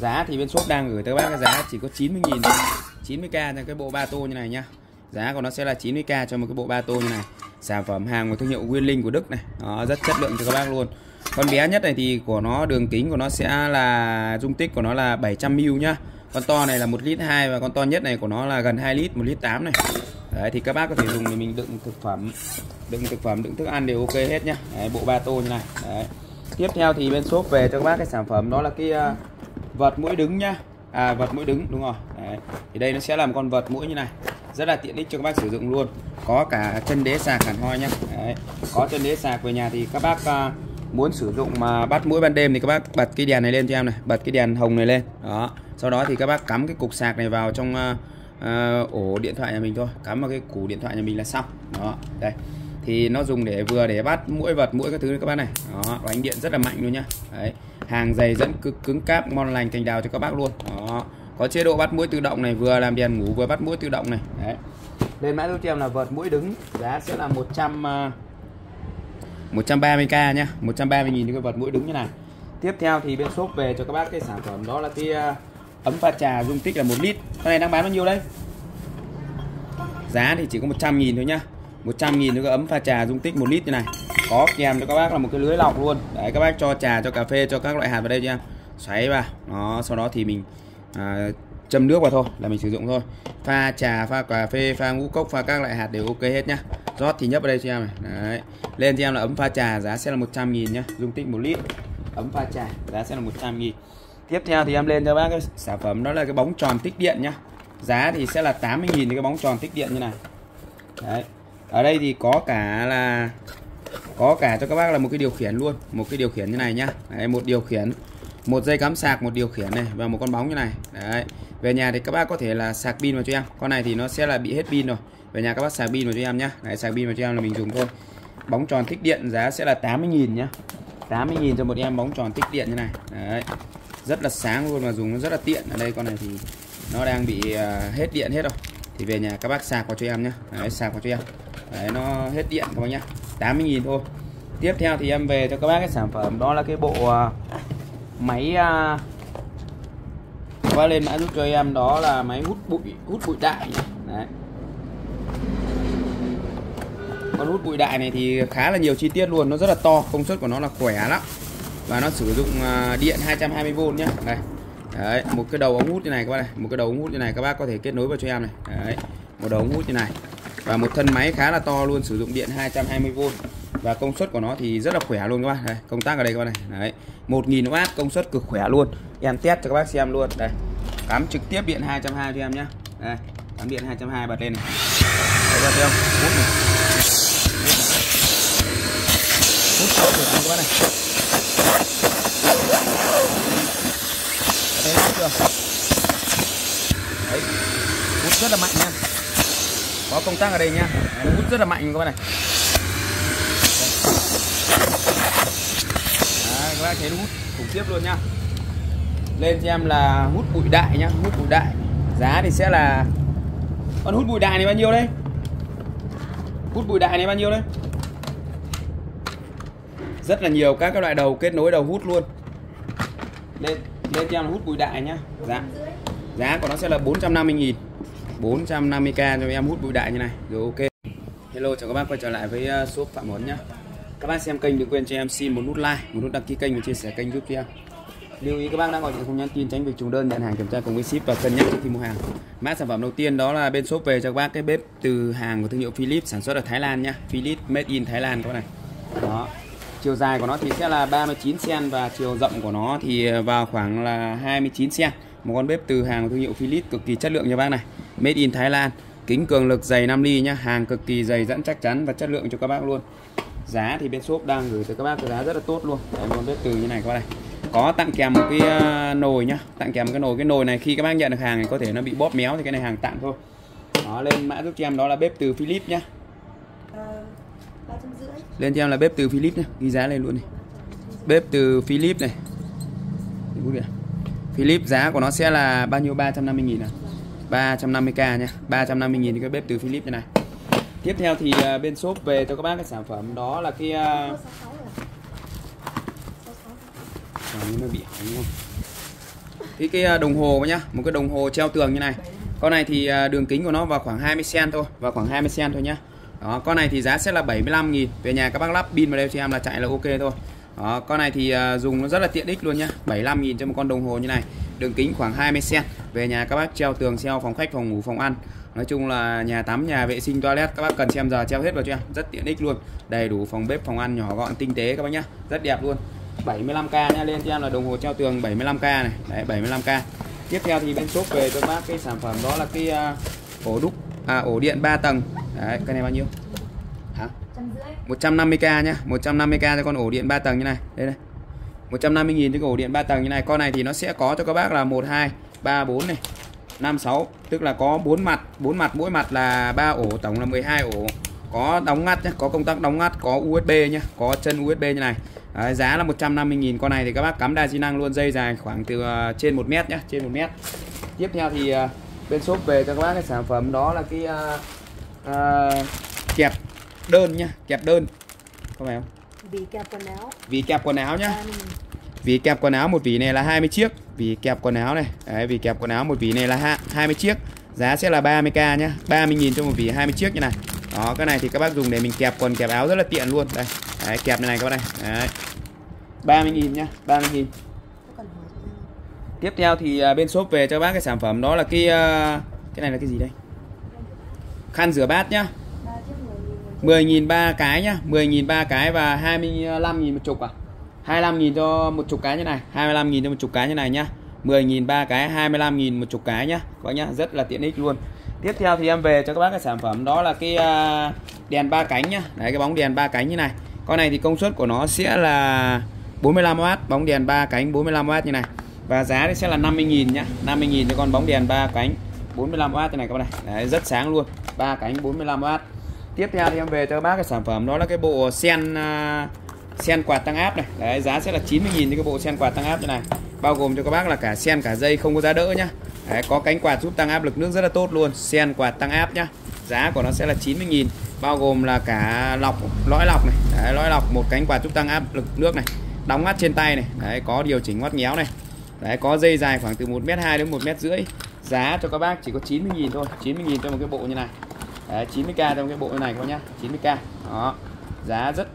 Giá thì bên shop đang gửi tới bác cái giá chỉ có 90.000 90k cho cái bộ ba tô như này nhá. Giá của nó sẽ là 90k cho một cái bộ ba tô như này sản phẩm hàng của thương hiệu Nguyên Linh của Đức này. Nó rất chất lượng cho các bác luôn. Con bé nhất này thì của nó đường kính của nó sẽ là dung tích của nó là 700 ml nhá. Con to này là một lít hai và con to nhất này của nó là gần 2 lít một lít 8 này. Đấy, thì các bác có thể dùng để mình đựng thực phẩm đựng thực phẩm đựng thức ăn đều ok hết nhá. Đấy, bộ ba tô như này. Đấy. tiếp theo thì bên shop về cho các bác cái sản phẩm đó là cái uh, vật mũi đứng nhá à vật mũi đứng đúng rồi. Đấy. thì đây nó sẽ là một con vật mũi như này. Rất là tiện ích cho các bác sử dụng luôn. Có cả chân đế sạc hẳn hoi nhá. Đấy. có chân đế sạc về nhà thì các bác à, muốn sử dụng mà bắt mũi ban đêm thì các bác bật cái đèn này lên cho em này. Bật cái đèn hồng này lên. Đó. Sau đó thì các bác cắm cái cục sạc này vào trong à, à, ổ điện thoại nhà mình thôi. Cắm vào cái củ điện thoại nhà mình là xong. Đó. Đây. Thì nó dùng để vừa để bắt mũi vật mũi các thứ các bác này. Đó. Đánh điện rất là mạnh luôn nhá. Đấy. Hàng dày dẫn cực cứng cáp ngon lành thành đào cho các bác luôn. Đó có chế độ bắt mũi tự động này vừa làm đèn ngủ vừa bắt mũi tự động này. Đấy. Lên mã giúp cho em là vật mũi đứng giá sẽ là 100 uh, 130k nhá. 130.000 cái vật mũi đứng như này. Tiếp theo thì bên shop về cho các bác cái sản phẩm đó là cái uh, ấm pha trà dung tích là một lít. Con này đang bán bao nhiêu đây? Giá thì chỉ có 100 nghìn thôi nhá. 100 nghìn cho cái ấm pha trà dung tích một lít như này. Có kèm cho các bác là một cái lưới lọc luôn. Để các bác cho trà cho cà phê cho các loại hạt vào đây cho em xoáy vào. Nó sau đó thì mình à, châm nước vào thôi là mình sử dụng thôi. Pha trà pha cà phê pha ngũ cốc pha các loại hạt đều ok hết nhá. Rót thì nhấp vào đây cho em này. Đấy. Lên cho em là ấm pha trà giá sẽ là 100 nghìn nhá. Dung tích một lít. Ấm pha trà giá sẽ là 100 nghìn. Tiếp theo thì em lên cho bác cái sản phẩm đó là cái bóng tròn tích điện nhá. Giá thì sẽ là 80.000 cái bóng tròn tích điện như này. Đấy. Ở đây thì có cả là có cả cho các bác là một cái điều khiển luôn. Một cái điều khiển như này nhá. Đấy, một điều khiển một dây cắm sạc một điều khiển này và một con bóng như này. Đấy. Về nhà thì các bác có thể là sạc pin vào cho em. Con này thì nó sẽ là bị hết pin rồi. Về nhà các bác sạc pin vào cho em nhá. Đấy sạc pin vào cho em là mình dùng thôi. Bóng tròn tích điện giá sẽ là 80.000 nhá. 80.000 cho một em bóng tròn tích điện như này. Đấy. Rất là sáng luôn mà dùng nó rất là tiện. Ở đây con này thì nó đang bị uh, hết điện hết rồi. Thì về nhà các bác sạc vào cho em nhá. Đấy, sạc vào cho em. Đấy, nó hết điện các bác nhá 80.000 thôi. Tiếp theo thì em về cho các bác cái sản phẩm. Đó là cái bộ uh, máy uh, qua lên mã giúp cho em đó là máy hút bụi hút bụi đại đấy. Con hút bụi đại này thì khá là nhiều chi tiết luôn nó rất là to công suất của nó là khỏe lắm. Và nó sử dụng à, điện 220V nhé đây. Đấy, một cái đầu ống hút như này các bác này một cái đầu ống hút như này các bác có thể kết nối vào cho em này. Đấy, một đầu ống hút như này và một thân máy khá là to luôn, sử dụng điện 220V và công suất của nó thì rất là khỏe luôn các bác đây, công tác ở đây các bác này. Đấy 1000W công suất cực khỏe luôn. Em test cho các bác xem luôn. Đây cắm trực tiếp điện 220 cho em nhé đây cắm điện 220 bật lên này. Đấy bật không? Hút này. Hút cho các bác này. Hút chưa? Đấy, hút rất là mạnh nha có công tắc ở đây nhá. Nó hút rất là mạnh các bạn này. Đấy, các bác thấy nó hút khủng khiếp luôn nhá. Lên cho em là hút bụi đại nhá hút bụi đại. Giá thì sẽ là con hút bụi đại này bao nhiêu đây? Hút bụi đại này bao nhiêu đây? Rất là nhiều các cái loại đầu kết nối đầu hút luôn. Lên lên cho em là hút bụi đại nhá. Giá. Giá của nó sẽ là 450 nghìn. 450k cho em hút bụi đại như này. Rồi, ok. Hello, chào các bác, quay trở lại với à, shop Phạm Huấn nhá. Các bác xem kênh đừng quên cho em xin một nút like, một nút đăng ký kênh và chia sẻ kênh giúp cho em. Lưu ý các bác đang gọi điện không nhắn tin, tránh việc trùng đơn, nhận hàng kiểm tra cùng với ship và cân nhắc trước khi mua hàng. Mã sản phẩm đầu tiên đó là bên shop về cho các bác, cái bếp từ hàng của thương hiệu Philips sản xuất ở Thái Lan nhá. Philips made in Thái Lan các bác này. Đó. Chiều dài của nó thì sẽ là 39 cm và chiều rộng của nó thì à, vào khoảng là 29 cm một con bếp từ hàng thương hiệu Philips cực kỳ chất lượng nha bác này. Made in Thái Lan. Kính cường lực dày 5 ly nhá hàng cực kỳ dày dẫn chắc chắn và chất lượng cho các bác luôn. Giá thì bên shop đang gửi tới các bác cái giá rất là tốt luôn. Đấy, con bếp từ như này các bác này. Có tặng kèm một cái uh, nồi nhá tặng kèm một cái nồi. Cái nồi này khi các bác nhận được hàng thì có thể nó bị bóp méo thì cái này hàng tặng thôi. Đó lên mã giúp cho em đó là bếp từ Philips nhá lên cho em là bếp từ Philips nhá ghi giá lên luôn này. Bếp từ Philips này. Philip, giá của nó sẽ là bao nhiêu? 350 nghìn à? 350k nha 350 nghìn cái bếp từ Philip như này. Tiếp theo thì à, bên shop về cho các bác cái sản phẩm đó là cái uh... nó bị đúng không? cái cái à, đồng hồ nhá, một cái đồng hồ treo tường như này. Con này thì đường kính của nó vào khoảng 20 cm thôi, vào khoảng 20 cm thôi nhá. Đó, con này thì giá sẽ là 75 000 về nhà các bác lắp pin vào đây cho em là chạy là ok thôi đó con này thì à, dùng nó rất là tiện ích luôn nhá. 75 nghìn cho một con đồng hồ như này. Đường kính khoảng 20 cm về nhà các bác treo tường treo phòng khách phòng ngủ phòng ăn. Nói chung là nhà tắm nhà vệ sinh toilet các bác cần xem giờ treo hết vào cho em rất tiện ích luôn. Đầy đủ phòng bếp phòng ăn nhỏ gọn tinh tế các bác nhá. Rất đẹp luôn. 75k nha lên cho em là đồng hồ treo tường 75k này. Đấy 75k tiếp theo thì bên shop về cho bác cái sản phẩm đó là cái uh, ổ đúc à, ổ điện 3 tầng. Đấy cái này bao nhiêu? 150k nhá 150k cho con ổ điện 3 tầng như này đây này. 150.000 cái ổ điện 3 tầng như này. Con này thì nó sẽ có cho các bác là 1 2 3 4 này 5 6 tức là có 4 mặt 4 mặt mỗi mặt là 3 ổ tổng là 12 ổ. Có đóng ngắt nhé có công tắc đóng ngắt có USB nhé có chân USB như này. Đấy, giá là 150.000 con này thì các bác cắm đa di năng luôn dây dài khoảng từ uh, trên 1 mét nhé trên 1 mét. Tiếp theo thì uh, bên shop về cho các bác cái sản phẩm đó là cái uh, uh, kẹp đơn nhá kẹp đơn. Có phải không? Vì kẹp quần áo. Vì kẹp quần áo nhá. Vì kẹp quần áo một vỉ này là 20 chiếc. Vì kẹp quần áo này đấy, vì kẹp quần áo một vỉ này là 20 chiếc. Giá sẽ là 30k nhá. 30.000 cho một vỉ 20 chiếc như này. Đó cái này thì các bác dùng để mình kẹp quần kẹp áo rất là tiện luôn. Đây đấy, kẹp này này các bác này. Đấy. 30.000 nhá 30.000 tiếp theo thì bên shop về cho bác cái sản phẩm. Đó là cái cái này là cái gì đây? Khăn rửa bát nhá 10.000 ba cái nhá 10.000 ba cái và 25.000 một chục à? 25.000 cho một chục cái như này 25.000 cho một chục cái như này nhá. 10.000 ba cái 25.000 một chục cái nhá. Các bác nhá rất là tiện ích luôn. Tiếp theo thì em về cho các bác cái sản phẩm đó là cái à, đèn ba cánh nhá. Đấy cái bóng đèn ba cánh như này. Con này thì công suất của nó sẽ là 45W bóng đèn ba cánh 45W như này. Và giá thì sẽ là 50.000 nhá. 50.000 cho con bóng đèn ba cánh 45W như này các bạn này. Đấy, rất sáng luôn. Ba cánh 45W tiếp theo thì em về cho các bác cái sản phẩm đó là cái bộ sen à, sen quạt tăng áp này. Đấy giá sẽ là 90.000 cho cái bộ sen quạt tăng áp như này. Bao gồm cho các bác là cả sen cả dây không có giá đỡ nhá. Đấy, có cánh quạt giúp tăng áp lực nước rất là tốt luôn. Sen quạt tăng áp nhá. Giá của nó sẽ là 90.000 bao gồm là cả lọc lõi lọc này. Đấy, lõi lọc một cánh quạt giúp tăng áp lực nước này. Đóng mắt trên tay này. Đấy có điều chỉnh ngoắt nhéo này. Đấy có dây dài khoảng từ 1m2 đến 1m rưỡi. Giá cho các bác chỉ có 90.000 thôi. 90.000 cho một cái bộ như này. Đấy, 90k trong cái bộ này các nhá 90k đó giá rất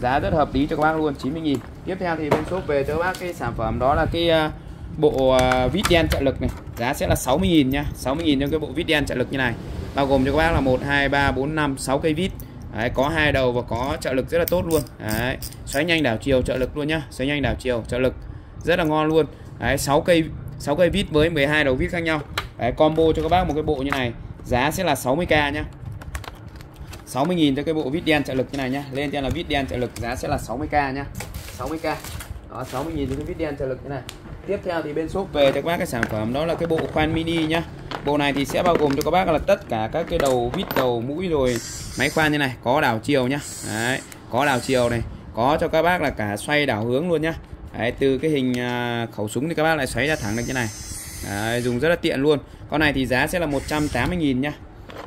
giá rất hợp lý cho các bác luôn 90.000 tiếp theo thì bên shop về cho các bác cái sản phẩm đó là cái uh, bộ uh, vít đen trợ lực này. Giá sẽ là 60.000 nhá 60.000 trong cái bộ vít đen trợ lực như này. Bao gồm cho các bác là 1 2 3 4 5 6 cây vít. Đấy, có hai đầu và có trợ lực rất là tốt luôn. Đấy, xoáy nhanh đảo chiều trợ lực luôn nhá xoáy nhanh đảo chiều trợ lực. Rất là ngon luôn. Đấy, 6 cây 6 cây vít với 12 đầu vít khác nhau. Đấy, combo cho các bác một cái bộ như này giá sẽ là 60k nhá. 60.000 cho cái bộ vít đen trợ lực như này nhá. Lên cho là vít đen trợ lực giá sẽ là 60k nhá. 60k đó 60.000 cho cái vít đen trợ lực như này. Tiếp theo thì bên shop về cho các bác cái sản phẩm đó là cái bộ khoan mini nhá. Bộ này thì sẽ bao gồm cho các bác là tất cả các cái đầu vít đầu mũi rồi máy khoan như này. Có đảo chiều nhá. Đấy, có đảo chiều này. Có cho các bác là cả xoay đảo hướng luôn nhá. Đấy, từ cái hình à, khẩu súng thì các bác lại xoáy ra thẳng được như này. Đấy, dùng rất là tiện luôn con này thì giá sẽ là 180.000 nhá.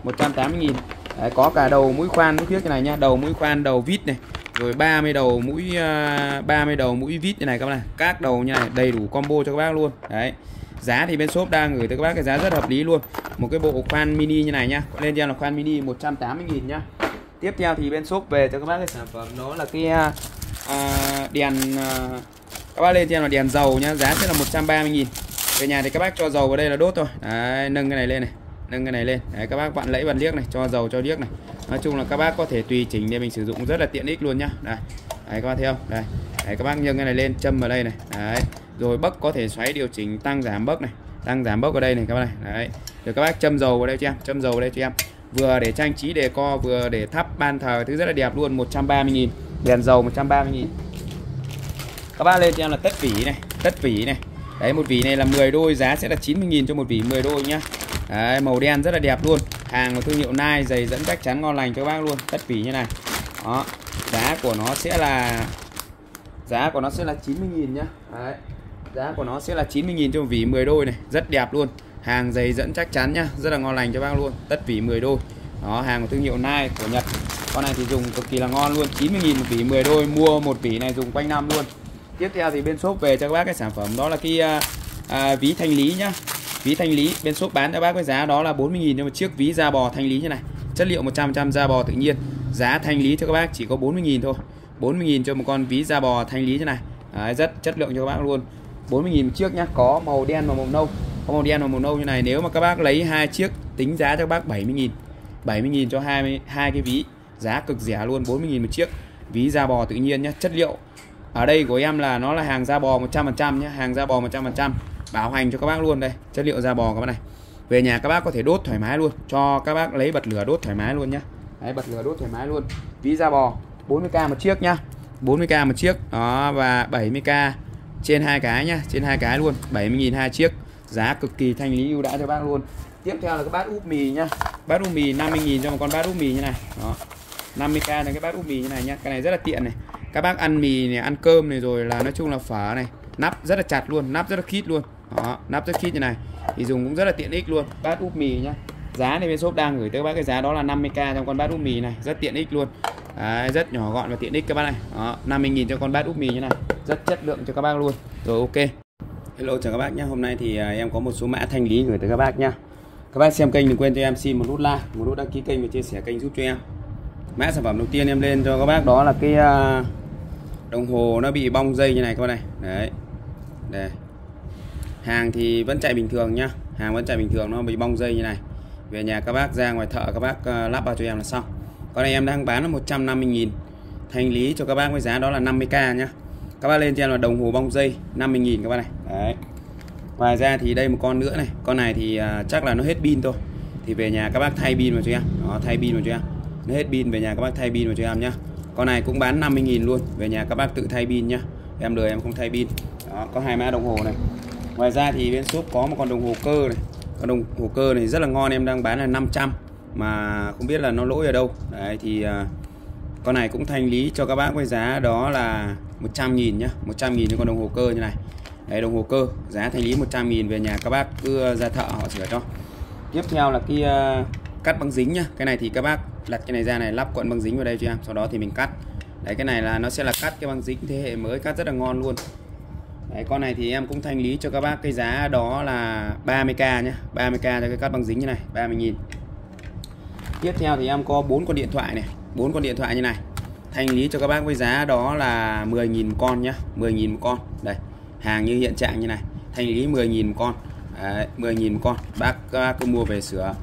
180.000 Đấy, có cả đầu mũi khoan mũi khuyết như này nhá. Đầu mũi khoan đầu vít này. Rồi 30 đầu mũi à, uh, 30 đầu mũi vít như này các bạn này. Các đầu như này đầy đủ combo cho các bác luôn. Đấy. Giá thì bên shop đang gửi tới các bác cái giá rất hợp lý luôn. Một cái bộ khoan mini như này nhá. Lên cho là khoan mini 180.000 nhá. Tiếp theo thì bên shop về cho các bác cái sản phẩm đó là cái uh, đèn uh, các bác lên cho là đèn dầu nhá. Giá sẽ là 130.000 về nhà thì các bác cho dầu vào đây là đốt thôi. Đấy, nâng cái này lên này nâng cái này lên. Đấy, các bác bạn lẫy bạn liếc này cho dầu cho liếc này. Nói chung là các bác có thể tùy chỉnh để mình sử dụng rất là tiện ích luôn nhá. Đây đấy các bác thấy không? Đây đấy, các bác nâng cái này lên châm vào đây này. Đấy rồi bấc có thể xoáy điều chỉnh tăng giảm bấc này tăng giảm bấc ở đây này các bác này. Đấy rồi các bác châm dầu vào đây cho em châm dầu vào đây cho em. Vừa để trang trí đề co vừa để thắp ban thờ thứ rất là đẹp luôn 130.000 đèn dầu 130.000 các bác lên cho em là tất vỉ này tất vỉ này đấy một vỉ này là 10 đôi giá sẽ là 90.000 cho một vỉ 10 đôi nhá. Đấy, màu đen rất là đẹp luôn. Hàng của thương hiệu Nai dày dẫn chắc chắn ngon lành cho các bác luôn tất vỉ như này. Đó giá của nó sẽ là giá của nó sẽ là 90.000 nhá. Đấy. giá của nó sẽ là 90.000 cho một vỉ 10 đôi này rất đẹp luôn. Hàng dày dẫn chắc chắn nhá rất là ngon lành cho bác luôn tất vỉ 10 đôi đó hàng của thương hiệu Nai của Nhật. Con này thì dùng cực kỳ là ngon luôn 90.000 một vỉ 10 đôi mua một vỉ này dùng quanh năm luôn tiếp theo thì bên shop về cho các bác cái sản phẩm đó là cái à, à, ví thanh lý nhá. Ví thanh lý bên shop bán cho bác với giá đó là 40.000 cho một chiếc ví da bò thanh lý như này. Chất liệu 100% da bò tự nhiên giá thanh lý cho các bác chỉ có 40.000 thôi. 40.000 cho một con ví da bò thanh lý như này. Đấy, rất chất lượng cho các bác luôn. 40.000 một chiếc nhá có màu đen và màu nâu. Có màu đen và màu nâu như này nếu mà các bác lấy hai chiếc tính giá cho các bác 70.000 70.000 cho hai hai cái ví giá cực rẻ luôn 40.000 một chiếc. Ví da bò tự nhiên nhá chất liệu ở đây của em là nó là hàng da bò 100% nhé, hàng da bò 100% bảo hành cho các bác luôn đây, chất liệu da bò các bác này. Về nhà các bác có thể đốt thoải mái luôn, cho các bác lấy bật lửa đốt thoải mái luôn nhé. Đấy, bật lửa đốt thoải mái luôn. Ví da bò 40k một chiếc nhá. 40k một chiếc, đó, và 70k trên hai cái nhá, trên hai cái luôn 70.000 hai chiếc. Giá cực kỳ thanh lý ưu đãi cho bác luôn. Tiếp theo là cái bát úp mì nhá. Bát úp mì 50.000 cho một con bát úp mì như này. Đó 50k là cái bát úp mì như này nhá. Cái này rất là tiện này các bác ăn mì này ăn cơm này rồi là nói chung là phở này nắp rất là chặt luôn nắp rất là khít luôn. Đó nắp rất khít như này. Thì dùng cũng rất là tiện ích luôn. Bát úp mì nhá. Giá này bên shop đang gửi tới các bác cái giá đó là 50k trong con bát úp mì này rất tiện ích luôn. Đấy, rất nhỏ gọn và tiện ích các bác này. Đó 50.000 cho con bát úp mì như này. Rất chất lượng cho các bác luôn. Rồi ok. Hello chào các bác nhé hôm nay thì à, em có một số mã thanh lý gửi tới các bác nhá. Các bác xem kênh đừng quên cho em xin một nút like một nút đăng ký kênh và chia sẻ kênh giúp cho em mã sản phẩm đầu tiên em lên cho các bác đó là cái à, đồng hồ nó bị bong dây như này các bác này. Đấy. Đây. Hàng thì vẫn chạy bình thường nhá. Hàng vẫn chạy bình thường nó bị bong dây như này. Về nhà các bác ra ngoài thợ các bác à, lắp vào cho em là xong. Con này em đang bán là 150.000 thanh lý cho các bác với giá đó là 50k nhá. Các bác lên cho em là đồng hồ bong dây 50.000 các bác này. Đấy. Ngoài ra thì đây một con nữa này. Con này thì à, chắc là nó hết pin thôi. Thì về nhà các bác thay pin vào cho em. Đó, thay pin vào cho em nó hết pin về nhà các bác thay pin vào cho em nhá. Con này cũng bán 50.000 luôn về nhà các bác tự thay pin nhá. Em lười em không thay pin. Đó, có hai mã đồng hồ này. Ngoài ra thì bên shop có một con đồng hồ cơ này. Con đồng hồ cơ này rất là ngon em đang bán là 500 mà không biết là nó lỗi ở đâu. Đấy thì uh, con này cũng thanh lý cho các bác với giá đó là 100.000 nhá. 100.000 cho con đồng hồ cơ như này. Đấy đồng hồ cơ giá thanh lý 100.000 về nhà các bác cứ ra thợ họ sửa cho. Tiếp theo là cái uh, cắt băng dính nhá. Cái này thì các bác đặt cái này ra này lắp cuộn băng dính vào đây cho em. Sau đó thì mình cắt. Đấy cái này là nó sẽ là cắt cái băng dính thế hệ mới cắt rất là ngon luôn. Đấy con này thì em cũng thanh lý cho các bác cái giá đó là 30k nhá. 30k cho cái cắt băng dính như này 30.000 tiếp theo thì em có bốn con điện thoại này bốn con điện thoại như này. Thanh lý cho các bác với giá đó là 10.000 một con nhá 10.000 một con. Đây hàng như hiện trạng như này thanh lý 10.000 một con. Đấy, 10.000 một con. Bác, bác cứ mua về sửa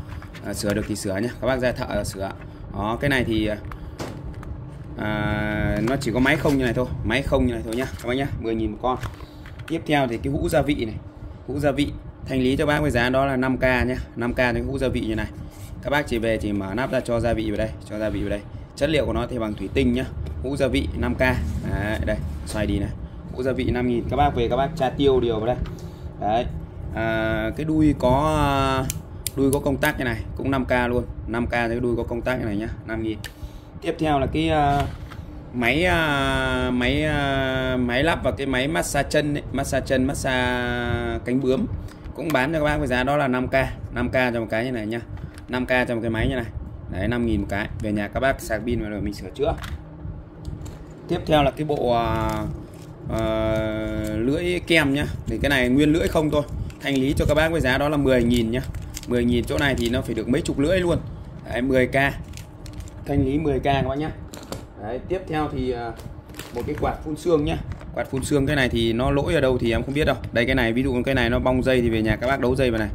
à, sửa được thì sửa nhé các bác ra thợ sửa. Đó cái này thì à, nó chỉ có máy không như này thôi. Máy không như này thôi nhá. Các bác nhá 10.000 một con. Tiếp theo thì cái hũ gia vị này. Hũ gia vị thanh lý cho bác với giá đó là 5k nhá. 5k cái hũ gia vị như này. Các bác chỉ về chỉ mở nắp ra cho gia vị vào đây cho gia vị vào đây. Chất liệu của nó thì bằng thủy tinh nhá. Hũ gia vị 5k đấy, đây xoay đi này. Hũ gia vị 5.000 các bác về các bác tra tiêu điều vào đây. Đấy. À, cái đuôi có đuôi có công tắc như này cũng 5k luôn. 5k cái đuôi có công tắc như này nhá 5.000 tiếp theo là cái uh, máy uh, máy uh, máy lắp và cái máy massage chân ấy, massage chân massage cánh bướm. Cũng bán cho các bác với giá đó là 5k 5k cho một cái như này nhá. 5k cho một cái máy như này. Đấy 5.000 một cái. Về nhà các bác sạc pin và rồi mình sửa chữa. Tiếp theo là cái bộ uh, uh, lưỡi kem nhá. Thì cái này nguyên lưỡi không thôi. Thanh lý cho các bác với giá đó là 10.000 nhá. 10.000 chỗ này thì nó phải được mấy chục lưỡi luôn. Đấy, 10k thanh lý 10k các bác nhé đấy, tiếp theo thì à, một cái quạt phun xương nhá. Quạt phun xương cái này thì nó lỗi ở đâu thì em không biết đâu. Đây cái này ví dụ cái này nó bong dây thì về nhà các bác đấu dây vào này.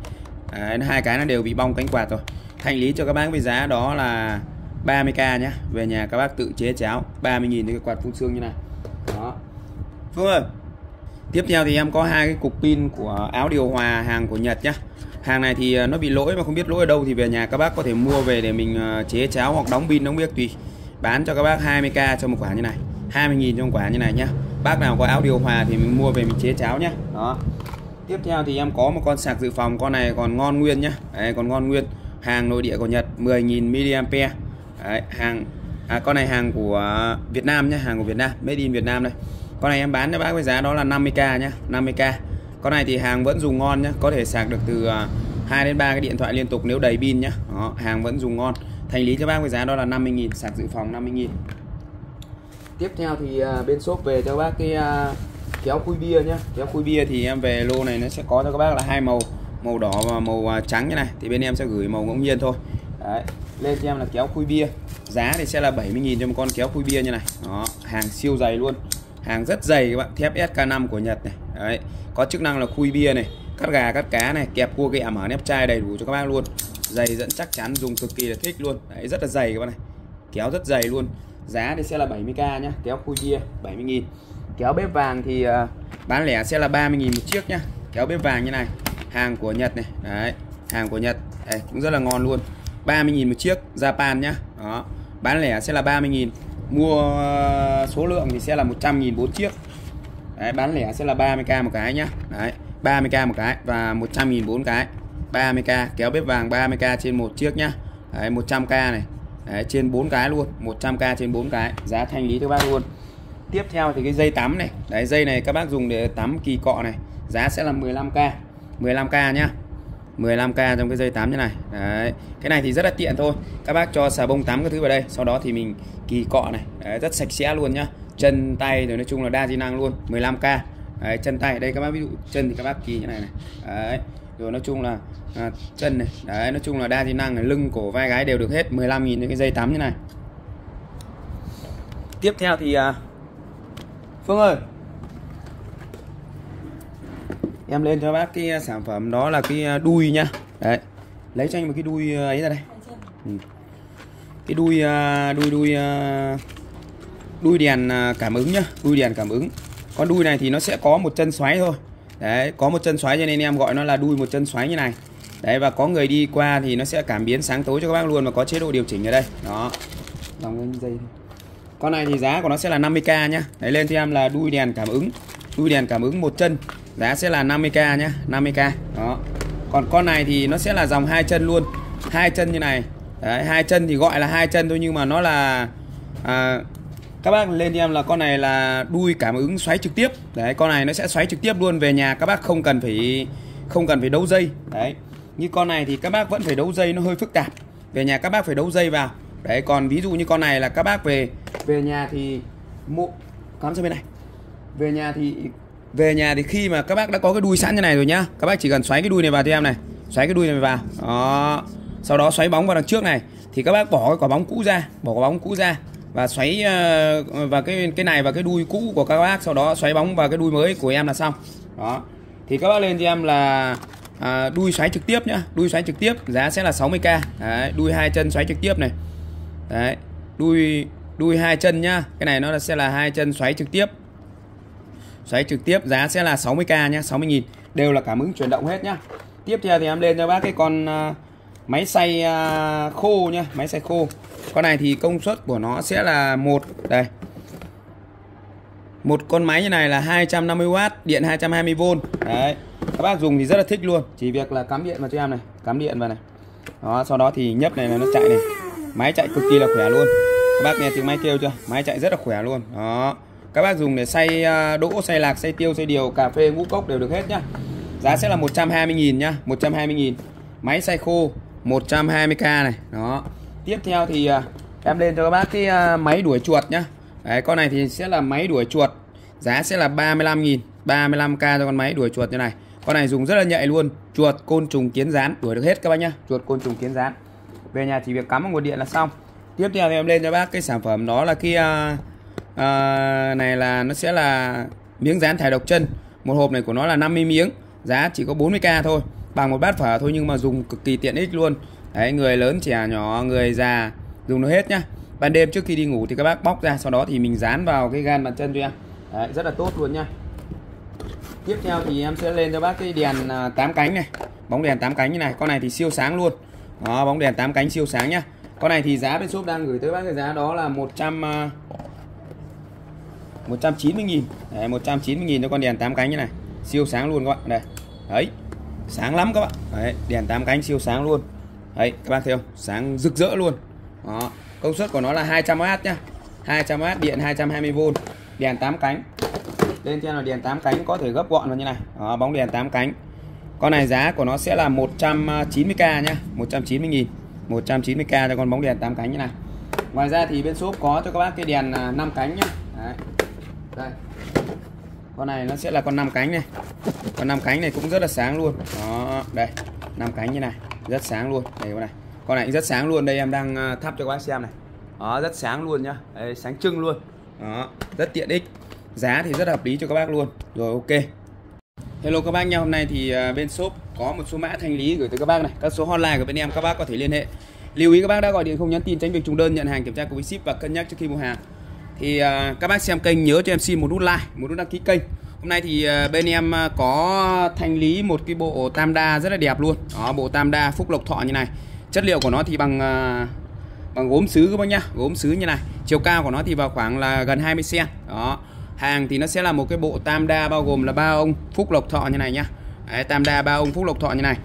Đấy, hai cái nó đều bị bong cánh quạt rồi. Thanh lý cho các bác với giá đó là 30k nhá. Về nhà các bác tự chế cháo 30.000 cái quạt phun xương như này. Đó. Phương ơi tiếp theo thì em có hai cái cục pin của áo điều hòa hàng của Nhật nhá hàng này thì à, nó bị lỗi mà không biết lỗi ở đâu thì về nhà các bác có thể mua về để mình à, chế cháo hoặc đóng pin đóng biết tùy. Bán cho các bác 20k cho một quả như này 20.000 cho một quả như này nhá. Bác nào có áo điều hòa thì mình mua về mình chế cháo nhá. Đó. Tiếp theo thì em có một con sạc dự phòng con này còn ngon nguyên nhá. Đấy, còn ngon nguyên. Hàng nội địa của Nhật 10.000 mAh Đấy, hàng à, con này hàng của Việt Nam nhá hàng của Việt Nam made in Việt Nam đây. Con này em bán cho bác với giá đó là 50k nhá 50k con này thì hàng vẫn dùng ngon nhá có thể sạc được từ 2 à, đến 3 cái điện thoại liên tục nếu đầy pin nhá. Đó, hàng vẫn dùng ngon. Thành lý cho bác với giá đó là 50.000 sạc dự phòng 50.000 tiếp theo thì uh, bên shop về cho bác cái uh, kéo khui bia nhá. Kéo khui bia thì em về lô này nó sẽ có cho các bác là hai màu màu đỏ và màu trắng như này. Thì bên em sẽ gửi màu ngẫu nhiên thôi. Đấy. lên cho em là kéo khui bia. Giá thì sẽ là 70.000 cho một con kéo khui bia như này. Đó hàng siêu dày luôn. Hàng rất dày các bạn thép SK5 của Nhật này. Đấy có chức năng là khui bia này cắt gà cắt cá này kẹp cua kẹo mở nếp chai đầy đủ cho các bác luôn. Dày dẫn chắc chắn dùng cực kỳ là thích luôn. Đấy rất là dày các bạn này. Kéo rất dày luôn. Giá thì sẽ là 70k nhá kéo khui bia 70.000 kéo bếp vàng thì uh, bán lẻ sẽ là 30.000 một chiếc nhá. Kéo bếp vàng như này hàng của Nhật này. Đấy hàng của Nhật. Đấy, cũng rất là ngon luôn. 30.000 một chiếc Japan nhá. Đó bán lẻ sẽ là 30.000 mua à, số lượng thì sẽ là 100.000 bốn chiếc đấy, bán lẻ sẽ là 30k một cái nhá. Đấy 30k một cái và 100.000 bốn cái. 30k kéo bếp vàng 30k trên một chiếc nhá. Đấy, 100k này. Đấy, trên 4 cái luôn 100k trên 4 cái. Giá thanh lý cho bác luôn. Tiếp theo thì cái dây tắm này. Đấy dây này các bác dùng để tắm kỳ cọ này. Giá sẽ là 15k 15k nhá. 15k trong cái dây tắm như này. Đấy cái này thì rất là tiện thôi. Các bác cho xà bông tắm cái thứ vào đây sau đó thì mình kỳ cọ này. Đấy, rất sạch sẽ luôn nhá chân tay rồi nói chung là đa di năng luôn 15k đấy, chân tay. Đây các bác ví dụ chân thì các bác kỳ như này này. Đấy rồi nói chung là à, chân này. Đấy nói chung là đa di năng này lưng cổ vai gái đều được hết 15.000 những cái dây tắm như này. Tiếp theo thì à, Phương ơi. Em lên cho bác cái sản phẩm đó là cái đuôi nha. Đấy lấy cho anh một cái đuôi ấy ra đây. Ừ. cái đuôi đuôi đuôi đuôi đèn à, cảm ứng nhá. Đuôi đèn cảm ứng. Con đuôi này thì nó sẽ có một chân xoáy thôi. Đấy có một chân xoáy cho nên em gọi nó là đuôi một chân xoáy như này. Đấy và có người đi qua thì nó sẽ cảm biến sáng tối cho các bác luôn và có chế độ điều chỉnh ở đây. Đó. Dòng dây con này thì giá của nó sẽ là 50k nhá. Đấy lên cho em là đuôi đèn cảm ứng. Đuôi đèn cảm ứng một chân. Giá sẽ là 50k nhá. 50k đó. Còn con này thì nó sẽ là dòng hai chân luôn. Hai chân như này. Đấy hai chân thì gọi là hai chân thôi nhưng mà nó là à, các bác lên cho em, là con này là đuôi cảm ứng xoáy trực tiếp. Đấy, con này nó sẽ xoáy trực tiếp luôn về nhà, các bác không cần phải, không cần phải đấu dây. Đấy, như con này thì các bác vẫn phải đấu dây nó hơi phức tạp. Về nhà các bác phải đấu dây vào. Đấy, còn ví dụ như con này là các bác về về nhà thì mộ cắm sang bên này. Về nhà thì, về nhà thì khi mà các bác đã có cái đuôi sẵn như này rồi nhá, các bác chỉ cần xoáy cái đuôi này vào cho em này, xoáy cái đuôi này vào. Đó, sau đó xoáy bóng vào đằng trước này, thì các bác bỏ cái quả bóng cũ ra, bỏ quả bóng cũ ra và xoáy ờ, và cái cái này và cái đuôi cũ của các bác sau đó xoáy bóng vào cái đuôi mới của em là xong. Đó. Thì các bác lên cho em là à, đuôi xoáy trực tiếp nhá. Đuôi xoáy trực tiếp giá sẽ là 60k đấy, đuôi hai chân xoáy trực tiếp này. Đấy đuôi đuôi hai chân nhá. Cái này nó sẽ là hai chân xoáy trực tiếp. Xoáy trực tiếp giá sẽ là 60k nhá 60.000 đều là cảm ứng chuyển động hết nhá. Tiếp theo thì em lên cho bác cái con uh, máy xay à, khô nhá, máy xay khô. Con này thì công suất của nó sẽ là một, đây. Một con máy như này là 250W điện 220V đấy, các bác dùng thì rất là thích luôn. Chỉ việc là cắm điện vào cho em này, cắm điện vào này. Đó, sau đó thì nhấp này là nó chạy này. Máy chạy cực kỳ là khỏe luôn. Các bác nghe tiếng máy kêu chưa? Máy chạy rất là khỏe luôn. Đó, các bác dùng để xay à, đỗ, xay lạc, xay tiêu, xay điều, cà phê, ngũ cốc đều được hết nhá. Giá sẽ là 120.000 nhá 120.000 máy xay khô 120k này. Đó. Tiếp theo thì à, em lên cho các bác cái à, máy đuổi chuột nhá. Đấy, con này thì sẽ là máy đuổi chuột. Giá sẽ là 35.000 35k cho con máy đuổi chuột như này. Con này dùng rất là nhạy luôn. Chuột côn trùng kiến rán đuổi được hết các bác nhá. Chuột côn trùng kiến rán. Về nhà chỉ việc cắm vào nguồn điện là xong. Tiếp theo thì em lên cho bác cái sản phẩm đó là cái uh, uh, này là nó sẽ là miếng dán thải độc chân. Một hộp này của nó là 50 miếng. Giá chỉ có 40k thôi bằng một bát phở thôi nhưng mà dùng cực kỳ tiện ích luôn. Đấy người lớn trẻ nhỏ người già dùng nó hết nhá. Ban đêm trước khi đi ngủ thì các bác bóc ra sau đó thì mình dán vào cái gan bàn chân cho em. Đấy, rất là tốt luôn nhá. Tiếp theo thì em sẽ lên cho bác cái đèn à, 8 cánh này. Bóng đèn 8 cánh như này con này thì siêu sáng luôn. Đó bóng đèn 8 cánh siêu sáng nhá. Con này thì giá bên shop đang gửi tới bác cái giá đó là 100 190 à, nghìn. Đấy, 190 nghìn cho con đèn 8 cánh như này. Siêu sáng luôn các bạn. Đây đấy sáng lắm các bạn. Đấy, đèn 8 cánh siêu sáng luôn. Đấy các bạn thấy không? Sáng rực rỡ luôn. Đó công suất của nó là 200W nhá. 200W điện 220V đèn 8 cánh. Lên trên là đèn 8 cánh có thể gấp gọn vào như này. Đó, bóng đèn 8 cánh. Con này giá của nó sẽ là 190k nhá. 190.000 190k cho con bóng đèn 8 cánh như này. Ngoài ra thì bên shop có cho các bác cái đèn à, 5 cánh nhá con này nó sẽ là con 5 cánh này. Con 5 cánh này cũng rất là sáng luôn. Đó đây 5 cánh như này rất sáng luôn. Đây con này. Con này rất sáng luôn. Đây em đang à, thắp cho các bác xem này. Đó rất sáng luôn nhá. Đây, sáng trưng luôn. Đó rất tiện ích. Giá thì rất hợp lý cho các bác luôn. Rồi ok. Hello các bác nha. Hôm nay thì à, bên shop có một số mã thanh lý gửi tới các bác này. Các số hotline của bên em các bác có thể liên hệ. Lưu ý các bác đã gọi điện không nhắn tin tránh việc trùng đơn nhận hàng kiểm tra cùng với ship và cân nhắc trước khi mua hàng thì uh, các bác xem kênh nhớ cho em xin một nút like một nút đăng ký kênh. Hôm nay thì uh, bên em uh, có thanh lý một cái bộ tam đa rất là đẹp luôn. Đó bộ tam đa phúc lộc thọ như này. Chất liệu của nó thì bằng uh, bằng gốm sứ các bác nhá gốm sứ như này. Chiều cao của nó thì vào khoảng là gần 20 cm đó hàng thì nó sẽ là một cái bộ tam đa bao gồm là ba ông phúc lộc thọ như này nhá. Đấy, tam đa ba ông phúc lộc thọ như này.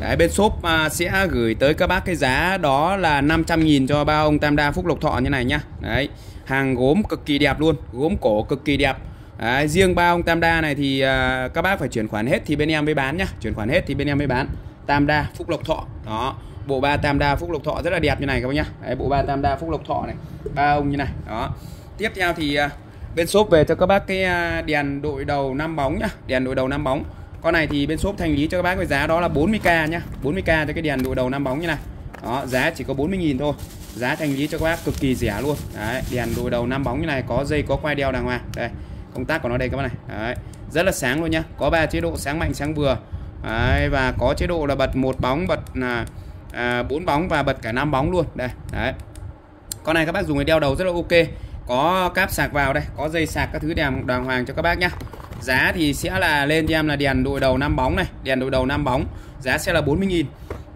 Đấy, bên shop uh, sẽ gửi tới các bác cái giá đó là 500.000 cho ba ông tam đa phúc lộc thọ như này nhá. Đấy, hàng gốm cực kỳ đẹp luôn gốm cổ cực kỳ đẹp. Đấy, riêng ba ông tam đa này thì uh, các bác phải chuyển khoản hết thì bên em mới bán nhá. Chuyển khoản hết thì bên em mới bán. Tam đa phúc lộc thọ. Đó bộ ba tam đa phúc lộc thọ rất là đẹp như này các bác nhá. Đấy, bộ ba tam đa phúc lộc thọ này ba ông như này. Đó. Tiếp theo thì uh, bên shop về cho các bác cái à, đèn đội đầu năm bóng nhá đèn đội đầu năm bóng. Con này thì bên shop thanh lý cho các bác với giá đó là 40k nhá 40k cho cái đèn đội đầu năm bóng như này đó giá chỉ có 40.000 thôi. Giá thanh lý cho các bác cực kỳ rẻ luôn. Đấy đèn đùi đầu 5 bóng như này có dây có quai đeo đàng hoàng. Đây công tác của nó đây các bác này. Đấy rất là sáng luôn nhá. Có ba chế độ sáng mạnh sáng vừa. Đấy, và có chế độ là bật một bóng bật là à, à 4 bóng và bật cả 5 bóng luôn. Đây đấy. Con này các bác dùng để đeo đầu rất là ok. Có cáp sạc vào đây có dây sạc các thứ đèn đàng hoàng cho các bác nhá. Giá thì sẽ là lên cho em là đèn đội đầu 5 bóng này đèn đội đầu 5 bóng. Giá sẽ là 40.000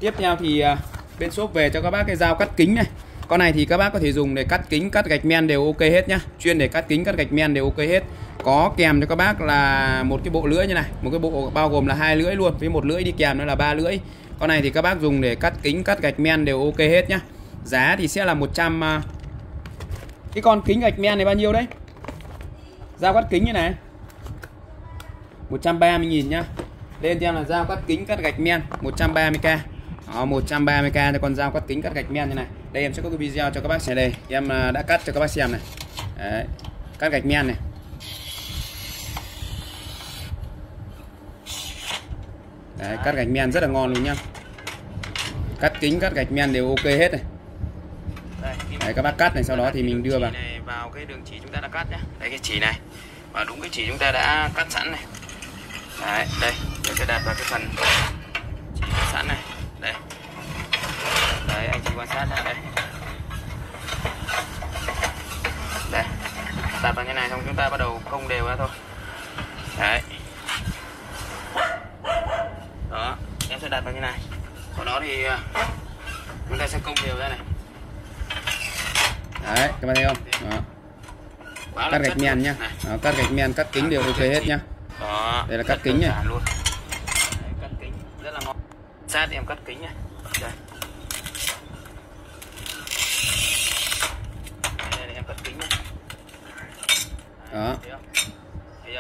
tiếp theo thì à, bên shop về cho các bác cái dao cắt kính này. Con này thì các bác có thể dùng để cắt kính, cắt gạch men đều ok hết nhá. Chuyên để cắt kính, cắt gạch men đều ok hết. Có kèm cho các bác là một cái bộ lưỡi như này, một cái bộ bao gồm là hai lưỡi luôn. Với một lưỡi đi kèm nữa là ba lưỡi. Con này thì các bác dùng để cắt kính, cắt gạch men đều ok hết nhá. Giá thì sẽ là 100 à, cái con kính gạch men này bao nhiêu đấy? Dao cắt kính như này. 130.000 nhá. Lên theo là dao cắt kính, cắt gạch men 130k đó, 130k cho con dao cắt kính cắt gạch men như này. Đây em sẽ có cái video cho các bác xem đây. Em à, đã cắt cho các bác xem này. Đấy, cắt gạch men này. Đấy, cắt gạch men rất là ngon luôn nhá. Cắt kính cắt gạch men đều ok hết này. Đấy, các bác cắt này sau đó thì mình đưa vào. Vào cái đường chỉ chúng ta đã cắt nhé đây cái chỉ này. Và đúng cái chỉ chúng ta đã cắt sẵn này. Đấy đây tôi sẽ đặt vào cái phần chỉ sẵn này đây. Đấy anh chị quan sát nhá đây. Đây đặt vào như này xong chúng ta bắt đầu không đều ra thôi. Đấy. Đó em sẽ đặt vào như này. Sau đó thì à, chúng ta sẽ công đều ra này. Đấy. Các bạn thấy không? Đó. cắt gạch men nhá. cắt gạch men cắt kính đều ok hết nhá. Đó. đây là cắt kính này sát thì em cắt kính này đây. Đây là em cắt kính này đó?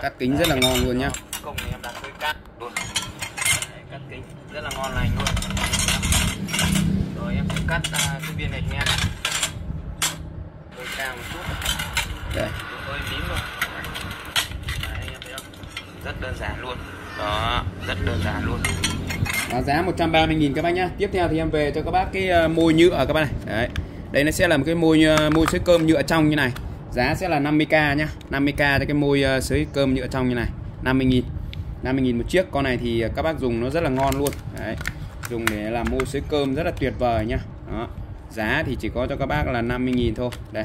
Cắt kính rất là ngon luôn nhá. cùng em đặt với cắt luôn. Đấy, cắt kính rất là ngon lành luôn. Rồi em sẽ cắt à, cái viên này. hơi cao một chút. Đây. Hơi mím thôi. Đấy, em thấy không? rất đơn giản luôn. Đó rất đơn giản luôn đó, giá 130.000 các bác nhá. Tiếp theo thì em về cho các bác cái ờ, môi nhựa các bác này. Đấy. Đây nó sẽ là một cái môi ờ, môi sới cơm nhựa trong như này. Giá sẽ là 50k nhá. 50k cho cái môi ờ, sới cơm nhựa trong như này. 50.000 50.000 một chiếc. Con này thì các bác dùng nó rất là ngon luôn. Đấy. Dùng để làm môi sới cơm rất là tuyệt vời nhá. Đó. Giá thì chỉ có cho các bác là 50.000 thôi. Đây.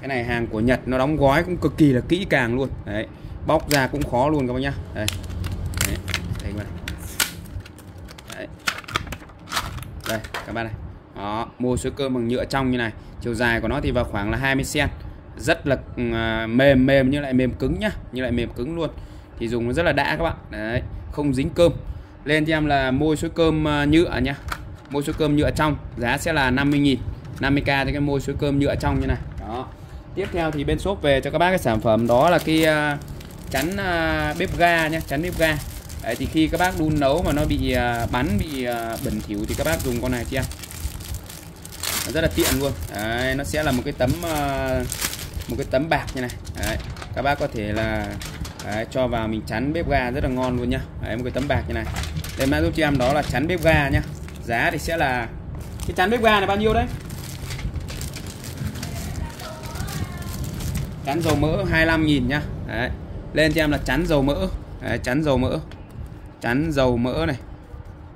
Cái này hàng của Nhật nó đóng gói cũng cực kỳ là kỹ càng luôn. Đấy. Bóc ra cũng khó luôn các bác nhá. Đây đấy đây các bạn này đấy đây các bạn này. Đó mua suối cơm bằng nhựa trong như này. Chiều dài của nó thì vào khoảng là 20 cm rất là ừ, à, mềm mềm như lại mềm cứng nhá như lại mềm cứng luôn. Thì dùng nó rất là đã các bạn. Đấy không dính cơm. Lên cho em là môi suối cơm à, nhựa nhá. Môi suối cơm nhựa trong giá sẽ là 50.000 50k cho cái môi suối cơm nhựa trong như này. Đó. Tiếp theo thì bên shop về cho các bác cái sản phẩm. Đó là cái à, chắn bếp ga nhá, chắn bếp ga. Đấy, thì khi các bác đun nấu mà nó bị à, bắn bị à, bẩn thỉu thì các bác dùng con này chưa nó rất là tiện luôn. Đấy, nó sẽ là một cái tấm à, một cái tấm bạc như này. Đấy, các bác có thể là Đấy, cho vào mình chắn bếp ga rất là ngon luôn nhá. Đấy, một cái tấm bạc như này. Đây mã giúp cho em đó là chắn bếp ga nhá. Giá thì sẽ là cái chắn bếp ga này bao nhiêu đấy? Chắn dầu mỡ 25.000 nhá. Đấy. lên cho em là chắn dầu mỡ. Đấy, chắn dầu mỡ chắn dầu mỡ này.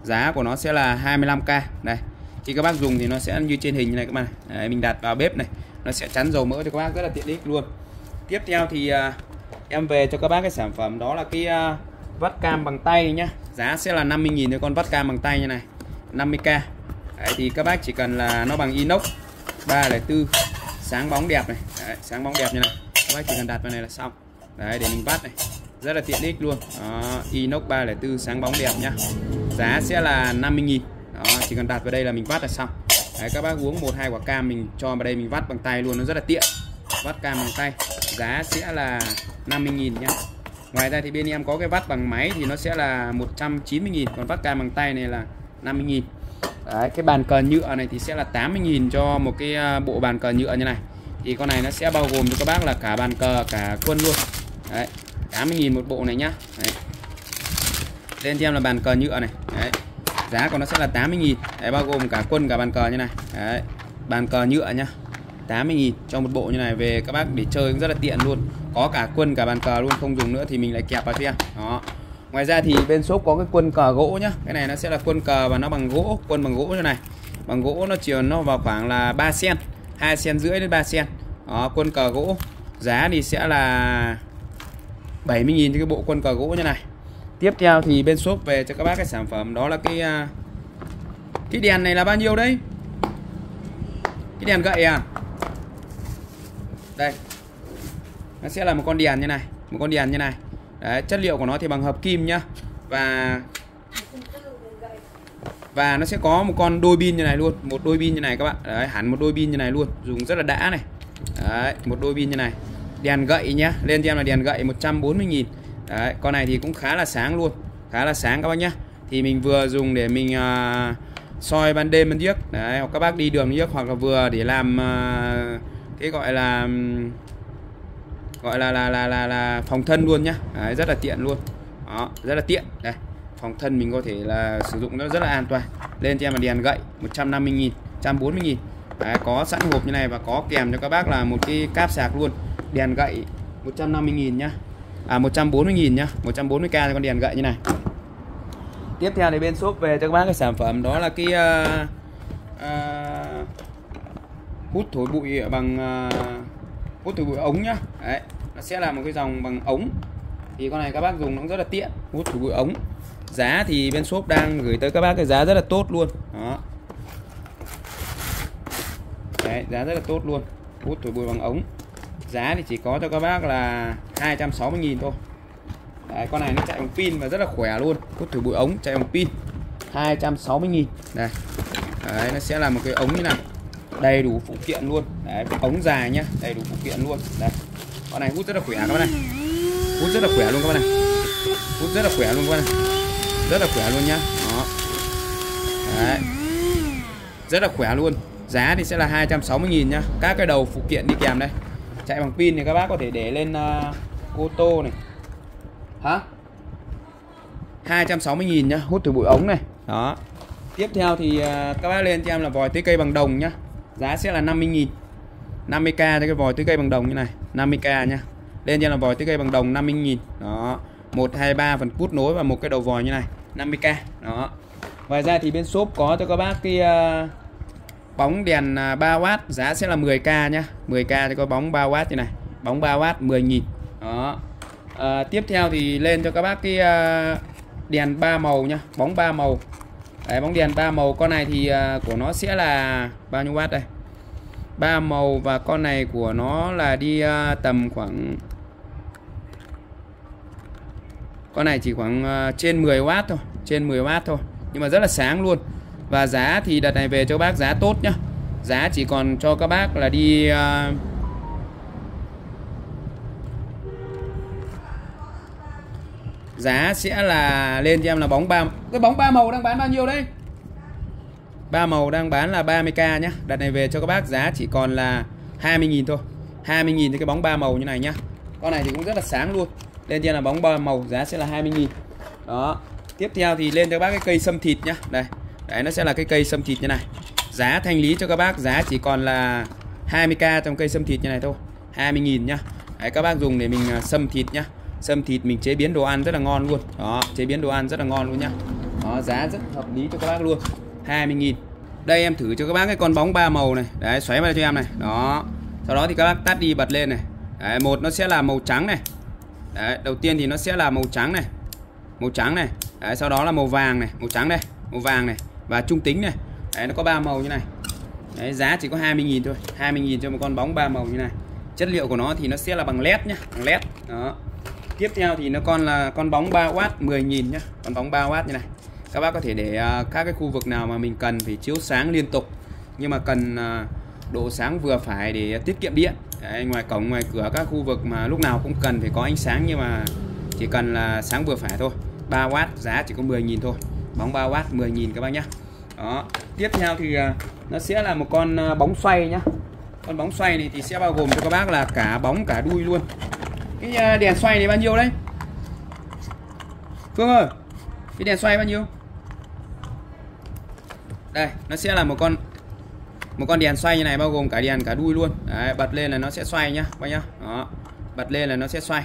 Giá của nó sẽ là 25k đây khi các bác dùng thì nó sẽ như trên hình này các bạn này. Đấy, mình đặt vào bếp này nó sẽ chắn dầu mỡ cho các bác rất là tiện ích luôn. Tiếp theo thì à, em về cho các bác cái sản phẩm đó là cái à, vắt cam bằng tay nhá. Giá sẽ là 50.000 cho con vắt cam bằng tay như này 50k Đấy, thì các bác chỉ cần là nó bằng inox 304 sáng bóng đẹp này. Đấy, sáng bóng đẹp như này. Các bác chỉ cần đặt vào này là xong. Đấy để mình vắt này rất là tiện ích luôn. Đó, inox 304 sáng bóng đẹp nhá. Giá sẽ là 50.000 đó chỉ cần đặt vào đây là mình vắt là xong. Đấy, các bác uống một hai quả cam mình cho vào đây mình vắt bằng tay luôn nó rất là tiện. Vắt cam bằng tay. Giá sẽ là 50.000 nhá. Ngoài ra thì bên em có cái vắt bằng máy thì nó sẽ là 190.000 còn vắt cam bằng tay này là 50.000 Đấy, cái bàn cờ nhựa này thì sẽ là 80.000 cho một cái à, bộ bàn cờ nhựa như này. Thì con này nó sẽ bao gồm cho các bác là cả bàn cờ cả quân luôn. Đấy. 80.000 một bộ này nhá. Đấy. lên cho em là bàn cờ nhựa này. Đấy. Giá của nó sẽ là 80.000 đấy, bao gồm cả quân, cả bàn cờ như này. Đấy. Bàn cờ nhựa nhá. 80.000 cho một bộ như này về các bác để chơi cũng rất là tiện luôn. Có cả quân, cả bàn cờ luôn, không dùng nữa thì mình lại kẹp vào cho em đó. Ngoài ra thì bên shop có cái quân cờ gỗ nhá. Cái này nó sẽ là quân cờ và nó bằng gỗ, quân bằng gỗ như này. Bằng gỗ nó chiều nó vào khoảng là 3 sen 2 sen rưỡi đến 3 sen. Đó, quân cờ gỗ. Giá thì sẽ là 70.000 cho cái bộ quân cờ gỗ như này. Tiếp theo thì bên shop về cho các bác cái sản phẩm, đó là cái à, cái đèn này là bao nhiêu đấy? Cái đèn gậy à? Đây, nó sẽ là một con đèn như này, một con đèn như này. Đấy, chất liệu của nó thì bằng hợp kim nhá. Và và nó sẽ có một con đôi pin như này luôn, một đôi pin như này các bạn. Đấy, hẳn một đôi pin như này luôn, dùng rất là đã này. Đấy, một đôi pin như này đèn gậy nhá. Lên cho em là đèn gậy 140.000 đấy con này thì cũng khá là sáng luôn. Khá là sáng các bác nhá. Thì mình vừa dùng để mình à, soi ban đêm ban điếc đấy hoặc các bác đi đường điếc hoặc là vừa để làm à, cái gọi là gọi là là là là, là phòng thân luôn nhá. Đấy, rất là tiện luôn. Đó rất là tiện. Đây phòng thân mình có thể là sử dụng nó rất là an toàn. Lên cho em là đèn gậy 150.000 140.000 Đấy, có sẵn hộp như này và có kèm cho các bác là một cái cáp sạc luôn đèn gậy 150.000 nhá. À 140.000 nhá. 140k cho con đèn gậy như này. Tiếp theo thì bên shop về cho các bác cái sản phẩm đó là cái uh, uh, hút thổi bụi bằng uh, hút thổi bụi ống nhá. Đấy nó sẽ là một cái dòng bằng ống. Thì con này các bác dùng nó rất là tiện hút thổi bụi ống. Giá thì bên shop đang gửi tới các bác cái giá rất là tốt luôn. Đó. Đấy giá rất là tốt luôn. Hút thổi bụi bằng ống giá thì chỉ có cho các bác là 260.000 thôi. Đấy, con này nó chạy bằng pin và rất là khỏe luôn. Hút thử bụi ống, chạy bằng pin. 260.000 đây. Đấy, nó sẽ là một cái ống như này đầy đủ phụ kiện luôn. Đấy, ống dài nhá, đầy đủ phụ kiện luôn. Đây. Con này hút rất là khỏe các bác này. Hút rất là khỏe luôn các bác này. Hút rất là khỏe luôn các bác này. Rất là khỏe luôn nhá. Đó. Đấy. Rất là khỏe luôn. Giá thì sẽ là 260.000 nhá. Các cái đầu phụ kiện đi kèm đây chạy bằng pin thì các bác có thể để lên uh, ô tô này. Hả? 260.000 nhá hút từ bụi ống này. Đó. Tiếp theo thì uh, các bác lên cho em là vòi tưới cây bằng đồng nhá. Giá sẽ là 50.000 50k cho cái vòi tưới cây bằng đồng như này. 50k nhá. Lên cho là vòi tưới cây bằng đồng 50.000 đó. 1 2 3 phần cút nối và một cái đầu vòi như này. 50k đó. Ngoài ra thì bên shop có cho các bác cái uh, bóng đèn à, 3W giá sẽ là 10k nhá. 10k thì có bóng 3W như này. Bóng 3W 10.000 đó. À, tiếp theo thì lên cho các bác cái à, đèn 3 màu nhá. Bóng 3 màu. Đấy, bóng đèn 3 màu. Con này thì à, của nó sẽ là bao nhiêu watt đây? 3 màu và con này của nó là đi tầm khoảng con này chỉ khoảng trên 10W thôi trên 10W thôi. Nhưng mà rất là sáng luôn và giá thì đợt này về cho bác giá tốt nhá. Giá chỉ còn cho các bác là đi uh, giá sẽ là lên cho em là bóng ba cái bóng ba màu đang bán bao nhiêu đây ba màu đang bán là 30k nhá. Đợt này về cho các bác giá chỉ còn là 20.000 thôi. 20.000 thì cái bóng ba màu như này nhá. Con này thì cũng rất là sáng luôn. Lên trên là bóng ba màu giá sẽ là 20.000 đó. Tiếp theo thì lên cho các bác cái cây sâm thịt nhá. Đây đấy nó sẽ là cái cây sâm thịt như này. Giá thanh lý cho các bác giá chỉ còn là 20k trong cây sâm thịt như này thôi. 20.000 nhá. Đấy, các bác dùng để mình à, sâm thịt nhá. Sâm thịt mình chế biến đồ ăn rất là ngon luôn. Đó chế biến đồ ăn rất là ngon luôn nhá. Đó giá rất hợp lý cho các bác luôn. 20.000 đây em thử cho các bác cái con bóng ba màu này. Đấy xoáy vào cho em này. Đó. Sau đó thì các bác tắt đi bật lên này. Đấy, một nó sẽ là màu trắng này. Đấy, đầu tiên thì nó sẽ là màu trắng này. Màu trắng này. Đấy, sau đó là màu vàng này. Màu trắng đây màu vàng này và trung tính này. Đấy nó có ba màu như này. Đấy, giá chỉ có 20.000 thôi. 20.000 cho một con bóng ba màu như này. Chất liệu của nó thì nó sẽ là bằng led nhá bằng led. Đó. Tiếp theo thì nó còn là con bóng 3W 10.000 nhá. Con bóng 3W như này. Các bác có thể để à, các cái khu vực nào mà mình cần phải chiếu sáng liên tục. Nhưng mà cần à, độ sáng vừa phải để tiết kiệm điện. Đấy, ngoài cổng ngoài cửa các khu vực mà lúc nào cũng cần phải có ánh sáng nhưng mà chỉ cần là sáng vừa phải thôi. 3W giá chỉ có 10.000 thôi bóng 3W 10.000 các bác nhá. Đó. Tiếp theo thì à, nó sẽ là một con à, bóng xoay nhá. Con bóng xoay này thì sẽ bao gồm cho các bác là cả bóng cả đuôi luôn. Cái à, đèn xoay này bao nhiêu đấy? Phương ơi cái đèn xoay bao nhiêu? Đây nó sẽ là một con một con đèn xoay như này bao gồm cả đèn cả đuôi luôn. Đấy, bật lên là nó sẽ xoay nhá các nhá. Đó bật lên là nó sẽ xoay.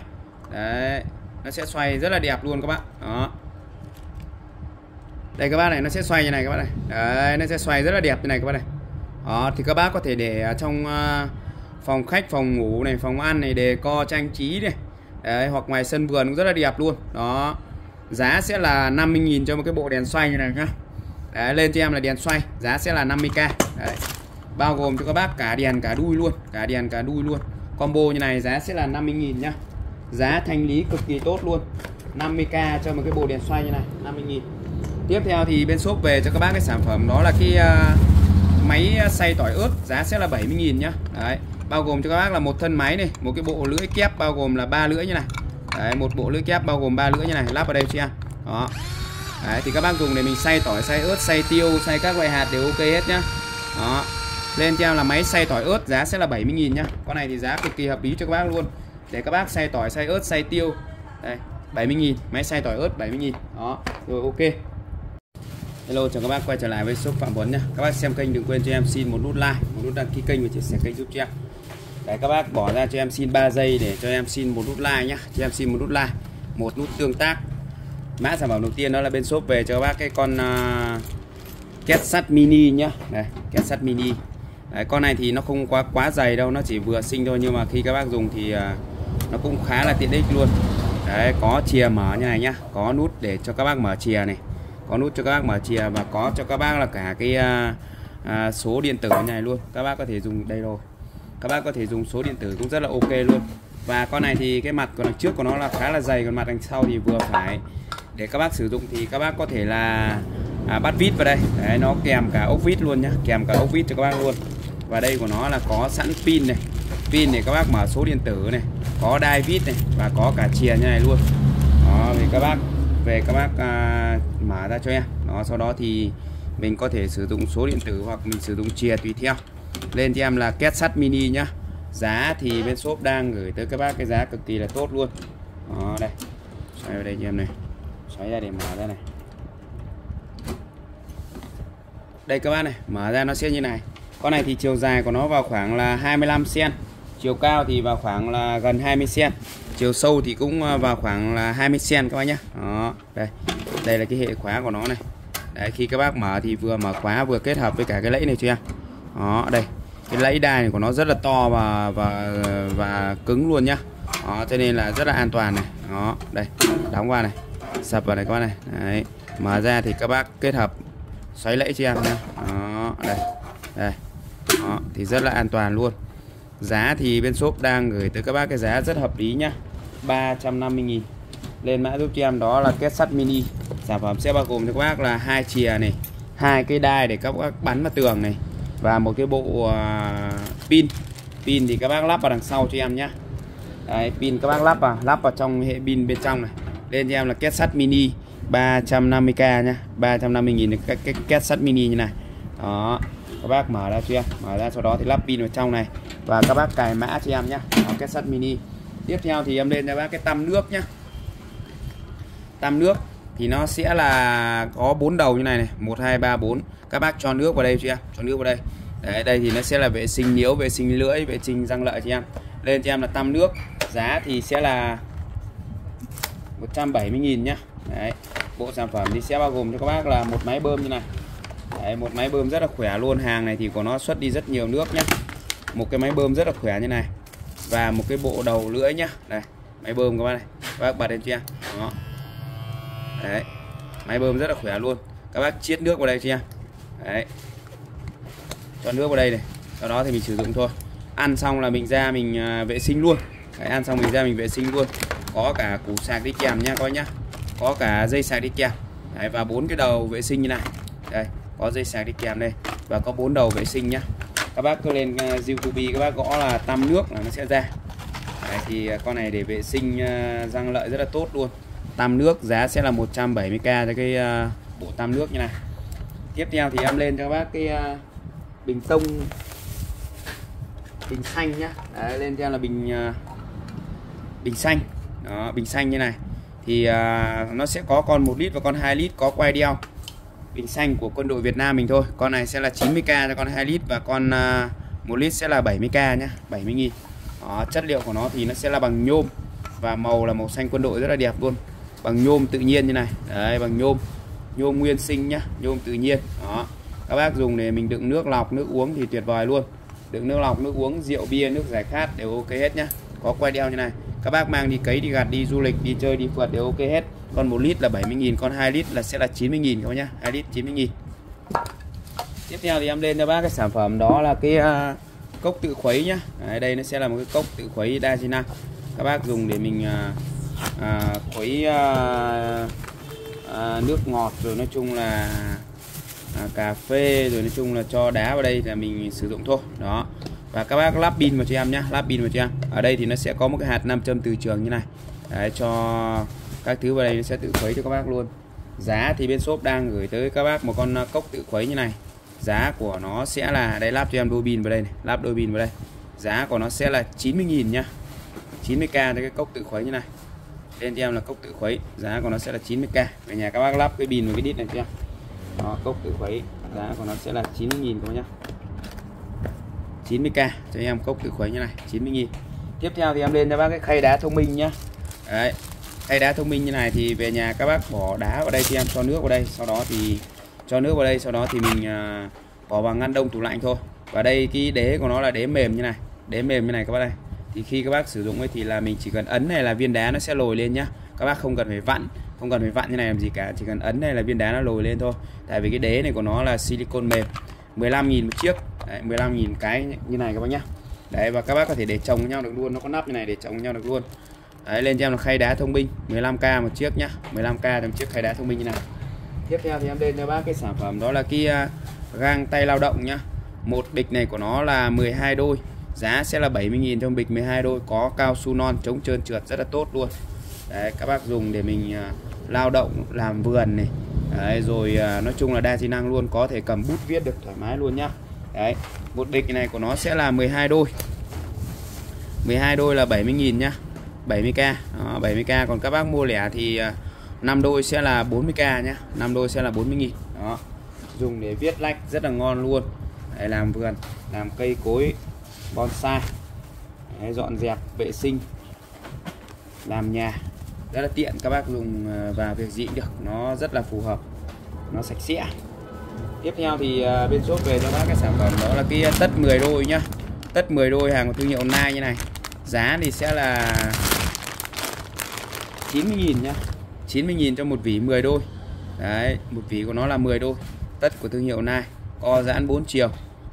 Đấy nó sẽ xoay rất là đẹp luôn các bạn đó đây các bác này nó sẽ xoay như này các bác này. Đấy nó sẽ xoay rất là đẹp như này các bác này. Đó thì các bác có thể để trong ờ, phòng khách phòng ngủ này phòng ăn này để co trang trí này. Đấy hoặc ngoài sân vườn cũng rất là đẹp luôn. Đó giá sẽ là 50.000 cho một cái bộ đèn xoay như này nhá. Đấy, lên cho em là đèn xoay giá sẽ là 50k đấy. bao gồm cho các bác cả đèn cả đuôi luôn cả đèn cả đuôi luôn. Combo như này giá sẽ là 50.000 nhá. Giá thanh lý cực kỳ tốt luôn. 50k cho một cái bộ đèn xoay như này 50.000 tiếp theo thì bên shop về cho các bác cái sản phẩm đó là cái uh, máy xay tỏi ướt giá sẽ là 70.000 nhá. Đấy bao gồm cho các bác là một thân máy này một cái bộ lưỡi kép bao gồm là ba lưỡi như này. Đấy một bộ lưỡi kép bao gồm ba lưỡi như này lắp vào đây chị em. Đó. Đấy thì các bác dùng để mình xay tỏi xay ớt xay tiêu xay các loại hạt đều ok hết nhá. Đó. Lên theo là máy xay tỏi ớt giá sẽ là 70.000 nhá. Con này thì giá cực kỳ hợp lý cho các bác luôn. Để các bác xay tỏi xay ớt xay tiêu. Đây 70.000 máy xay tỏi ớt 70.000 đó rồi ok. Hello chào các bác quay trở lại với shop Phạm Vấn nha Các bác xem kênh đừng quên cho em xin một nút like một nút đăng ký kênh và chia sẻ kênh giúp cho em. Đấy các bác bỏ ra cho em xin 3 giây để cho em xin một nút like nhá. Cho em xin một nút like một nút tương tác. Mã sản phẩm đầu tiên đó là bên shop về cho các bác cái con uh, két sắt mini nhá. Đây két sắt mini. Đấy, con này thì nó không quá quá dày đâu nó chỉ vừa sinh thôi nhưng mà khi các bác dùng thì uh, nó cũng khá là tiện ích luôn. Đấy, có chìa mở như này nhá. Có nút để cho các bác mở chìa này có nút cho các bác mở chìa và có cho các bác là cả cái à, à, số điện tử như này luôn. Các bác có thể dùng đây rồi. Các bác có thể dùng số điện tử cũng rất là ok luôn. Và con này thì cái mặt của đằng trước của nó là khá là dày còn mặt đằng sau thì vừa phải. Để các bác sử dụng thì các bác có thể là à, bắt vít vào đây. Đấy nó kèm cả ốc vít luôn nhá. Kèm cả ốc vít cho các bác luôn. Và đây của nó là có sẵn pin này. Pin để các bác mở số điện tử này. Có đai vít này và có cả chìa như này luôn. Đó thì các bác về các bác à, mở ra cho em. Nó sau đó thì mình có thể sử dụng số điện tử hoặc mình sử dụng chìa tùy theo. Lên cho em là két sắt mini nhá. Giá thì bên shop đang gửi tới các bác cái giá cực kỳ là tốt luôn. Đó đây. Xoay vào đây cho em này. Xoay ra để mở ra này. Đây các bác này mở ra nó sẽ như này. Con này thì chiều dài của nó vào khoảng là 25 cm chiều cao thì vào khoảng là gần 20 cm chiều sâu thì cũng à, vào khoảng là 20 cm các bác nhé đó đây đây là cái hệ khóa của nó này. Đấy khi các bác mở thì vừa mở khóa vừa kết hợp với cả cái lẫy này chưa? Đó đây. Cái lẫy đai này của nó rất là to và và và cứng luôn nhá. Đó cho nên là rất là an toàn này. Đó đây đóng qua này. Sập vào này các bác này. Đấy mở ra thì các bác kết hợp xoáy lẫy cho em nhá đó đây đây. Đó, thì rất là an toàn luôn. Giá thì bên shop đang gửi tới các bác cái giá rất hợp lý nhá. 350.000 lên mã giúp cho em đó là két sắt mini. Sản phẩm sẽ bao gồm cho các bác là hai chìa này hai cái đai để các bác bắn vào tường này và một cái bộ uh, pin. Pin thì các bác lắp vào đằng sau cho em nhé. Đấy, pin các bác lắp vào lắp vào trong hệ pin bên trong này. Lên cho em là két sắt mini 350k nhá 350.000 cái, cái két sắt mini như này. Đó các bác mở ra chưa mở ra sau đó thì lắp pin vào trong này. Và các bác cài mã cho em nhé. Két sắt mini. Tiếp theo thì em lên cho bác cái tăm nước nhá tăm nước thì nó sẽ là có bốn đầu như này này. Một hai ba bốn. Các bác cho nước vào đây chị em cho nước vào đây. Đấy, đây thì nó sẽ là vệ sinh nhiễu vệ sinh lưỡi vệ sinh răng lợi chị em. Lên cho em là tăm nước giá thì sẽ là 170.000 nhá. Đấy, bộ sản phẩm thì sẽ bao gồm cho các bác là một máy bơm như này. Đấy, một máy bơm rất là khỏe luôn. Hàng này thì của nó xuất đi rất nhiều nước nhá. Một cái máy bơm rất là khỏe như này. Và một cái bộ đầu lưỡi nhá. Đây máy bơm các bác này. Các bác bật lên chưa đó đấy. Máy bơm rất là khỏe luôn. Các bác chiết nước vào đây nha. đấy. Cho nước vào đây này. Sau đó thì mình sử dụng thôi. Ăn xong là mình ra mình à, vệ sinh luôn. Đấy, ăn xong mình ra mình vệ sinh luôn. Có cả củ sạc đi kèm nha coi nhá. Có cả dây sạc đi kèm. Đấy, và bốn cái đầu vệ sinh như này. Đây có dây sạc đi kèm đây. Và có bốn đầu vệ sinh nhá. Các bác cứ lên uh, YouTube các bác gõ là tăm nước là nó sẽ ra. Đấy, thì à, con này để vệ sinh uh, răng lợi rất là tốt luôn tam nước giá sẽ là 170k cho cái ờ, uh, bộ tam nước như này. Tiếp theo thì em lên cho các bác cái uh, bình tông bình xanh nhá. Đấy, lên theo là bình uh, bình xanh. Đó bình xanh như này. Thì uh, nó sẽ có con 1 lít và con 2 lít có quay đeo. Bình xanh của quân đội Việt Nam mình thôi. Con này sẽ là 90k cho con 2 lít và con uh, 1 lít sẽ là 70k nhá 70 nghìn. Đó, chất liệu của nó thì nó sẽ là bằng nhôm và màu là màu xanh quân đội rất là đẹp luôn bằng nhôm tự nhiên như này. Đấy bằng nhôm. Nhôm nguyên sinh nhá nhôm tự nhiên. Đó. Các bác dùng để mình đựng nước lọc nước uống thì tuyệt vời luôn. Đựng nước lọc nước uống rượu bia nước giải khát đều ok hết nhá. Có quay đeo như này. Các bác mang đi cấy đi gạt đi du lịch đi chơi đi phượt đều ok hết. Còn 1 lít là 70.000 còn 2 lít là sẽ là 90.000 các bác nhá. 2 lít 90.000 tiếp theo thì em lên cho bác cái sản phẩm đó là cái uh, cốc tự khuấy nhá. Đấy, đây nó sẽ là một cái cốc tự khuấy đa năng các bác dùng để mình uh, à, khuấy à, à, nước ngọt rồi nói chung là à, cà phê rồi nói chung là cho đá vào đây là mình sử dụng thôi. Đó. Và các bác lắp pin vào cho em nhé lắp pin vào cho em. Ở đây thì nó sẽ có một cái hạt nam châm từ trường như này. Đấy, cho các thứ vào đây nó sẽ tự khuấy cho các bác luôn. Giá thì bên shop đang gửi tới các bác một con à, cốc tự khuấy như này. Giá của nó sẽ là đây lắp cho em đôi pin vào đây này. lắp đôi pin vào đây. Giá của nó sẽ là 90.000 nhá. 90k cho cái cốc tự khuấy như này lên cho em là cốc tự khuấy giá của nó sẽ là 90k về nhà các bác lắp cái bình và cái đít này cho đó, cốc tự khuấy giá của nó sẽ là 90.000 các bác nhá. 90k cho em cốc tự khuấy như này 90.000 tiếp theo thì em lên cho bác cái khay đá thông minh nhá. Đấy khay đá thông minh như này thì về nhà các bác bỏ đá vào đây thì em cho nước vào đây sau đó thì cho nước vào đây sau đó thì mình à, bỏ vào ngăn đông tủ lạnh thôi. Và đây cái đế của nó là đế mềm như này đế mềm như này các bác đây thì khi các bác sử dụng ấy thì là mình chỉ cần ấn này là viên đá nó sẽ lồi lên nhá. Các bác không cần phải vặn không cần phải vặn như này làm gì cả chỉ cần ấn này là viên đá nó lồi lên thôi. Tại vì cái đế này của nó là silicon mềm 15.000 một chiếc. Đấy, 15.000 cái như này các bác nhá. Đấy và các bác có thể để chồng với nhau được luôn nó có nắp như này để chồng với nhau được luôn. Đấy lên cho em là khay đá thông minh 15k một chiếc nhá. 15k một chiếc khay đá thông minh như này. Tiếp theo thì em lên cho bác cái sản phẩm đó là cái à, gang tay lao động nhá. Một bịch này của nó là 12 đôi giá sẽ là 70.000 trong bịch 12 đôi có cao su non chống trơn trượt rất là tốt luôn. Đấy các bác dùng để mình uh, lao động làm vườn này. Đấy, rồi uh, nói chung là đa di năng luôn có thể cầm bút viết được thoải mái luôn nhá. Đấy một bịch này của nó sẽ là 12 đôi. 12 đôi là 70.000 nhá 70k đó, 70k còn các bác mua lẻ thì à, uh, 5 đôi sẽ là 40k nhá 5 đôi sẽ là 40.000 đó dùng để viết lách rất là ngon luôn. Để làm vườn làm cây cối bonsai Đấy, dọn dẹp vệ sinh làm nhà. Rất là tiện các bác dùng ờ, vào việc gì cũng được. Nó rất là phù hợp nó sạch sẽ. Tiếp theo thì ờ, bên shop về cho bác cái sản phẩm đó là cái ờ, tất 10 đôi nhá. Tất 10 đôi hàng của thương hiệu online như này. Giá thì sẽ là 90.000 nhá. 90.000 cho một vỉ 10 đôi. Đấy một vỉ của nó là 10 đôi. Tất của thương hiệu Nai co giãn 4 chiều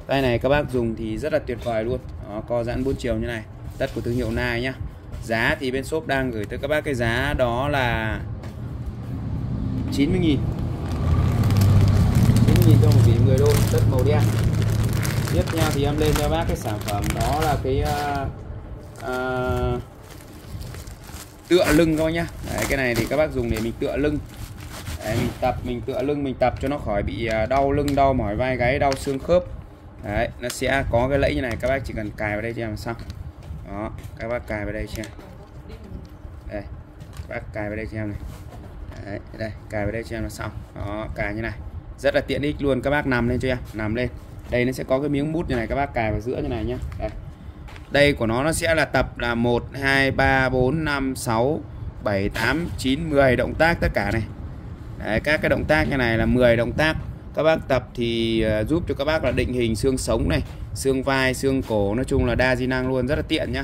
tay này các bác dùng thì rất là tuyệt vời luôn. Đó, co giãn 4 chiều như này. Tất của thương hiệu Nai nhá. Giá thì bên shop đang gửi tới các bác cái giá đó là 90 nghìn. 90 nghìn cho một tỷ 10 đô, tất màu đen. Tiếp theo thì em lên cho bác cái sản phẩm đó là cái uh, uh, tựa lưng thôi nhá. Đấy, cái này thì các bác dùng để mình tựa lưng. Đấy, mình tập mình tựa lưng mình tập cho nó khỏi bị ờ, đau lưng đau mỏi vai gáy đau xương khớp. Đấy, nó sẽ có cái lẫy như này các bác chỉ cần cài vào đây cho em xong. Đó các bác cài vào đây cho em. Đây các bác cài vào đây cho em này. Đấy, đây cài vào đây cho em là xong. Đó cài như này. Rất là tiện ích luôn các bác nằm lên cho em nằm lên. Đây nó sẽ có cái miếng mút như này các bác cài vào giữa như này nhá. Đây. Đây của nó nó sẽ là tập là 1 2 3 4 5 6 7 8 9 10 động tác tất cả này. Đấy, các cái động tác như này là 10 động tác các bác tập thì uh, giúp cho các bác là định hình xương sống này xương vai xương cổ nói chung là đa di năng luôn rất là tiện nhá.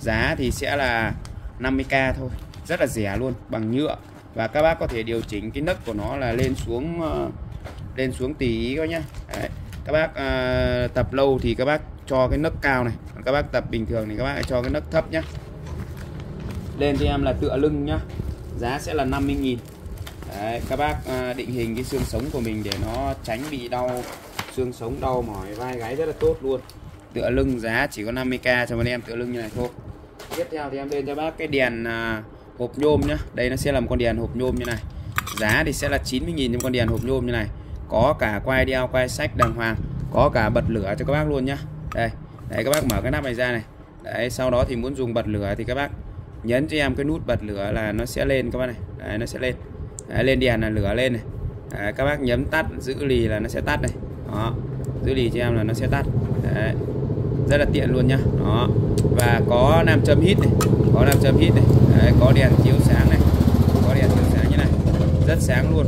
Giá thì sẽ là 50k thôi rất là rẻ luôn bằng nhựa. Và các bác có thể điều chỉnh cái nấc của nó là lên xuống uh, lên xuống tùy ý các nhá. Đấy. các bác uh, tập lâu thì các bác cho cái nấc cao này còn các bác tập bình thường thì các bác cho cái nấc thấp nhá. Lên cho em là tựa lưng nhá giá sẽ là 50.000 Đấy, các bác à, định hình cái xương sống của mình để nó tránh bị đau. Xương sống đau mỏi vai gáy rất là tốt luôn. Tựa lưng giá chỉ có 50k cho anh em tựa lưng như này thôi. Tiếp theo thì em lên cho bác cái đèn à, hộp nhôm nhá. Đây nó sẽ là một con đèn hộp nhôm như này. Giá thì sẽ là 90.000 trong con đèn hộp nhôm như này. Có cả quay đeo quay sách đàng hoàng. Có cả bật lửa cho các bác luôn nhá. Đây đấy các bác mở cái nắp này ra này. Đấy sau đó thì muốn dùng bật lửa thì các bác nhấn cho em cái nút bật lửa là nó sẽ lên các bác này. Đấy, nó sẽ lên đấy, lên đèn là lửa lên này. Đấy, các bác nhấn tắt giữ lì là nó sẽ tắt này. Đó giữ lì cho em là nó sẽ tắt. Đấy. rất là tiện luôn nhá. Đó và có nam châm hít này có nam châm hít này. Đấy, có đèn chiếu sáng này có đèn chiếu sáng như này. Rất sáng luôn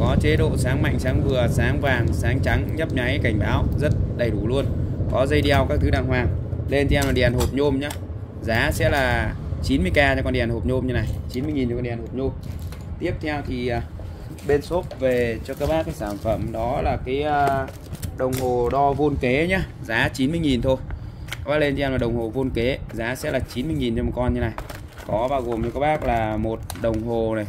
có chế độ sáng mạnh sáng vừa sáng vàng sáng trắng nhấp nháy cảnh báo rất đầy đủ luôn. Có dây đeo các thứ đàng hoàng. Lên cho em là đèn hộp nhôm nhá. Giá sẽ là 90k cho con đèn hộp nhôm như này 90.000 cho con đèn hộp nhôm tiếp theo thì à, bên shop về cho các bác cái sản phẩm đó là cái à, đồng hồ đo vôn kế nhá. Giá 90.000 thôi. Các bác lên cho em là đồng hồ vôn kế giá sẽ là 90.000 cho một con như này. Có bao gồm cho các bác là một đồng hồ này.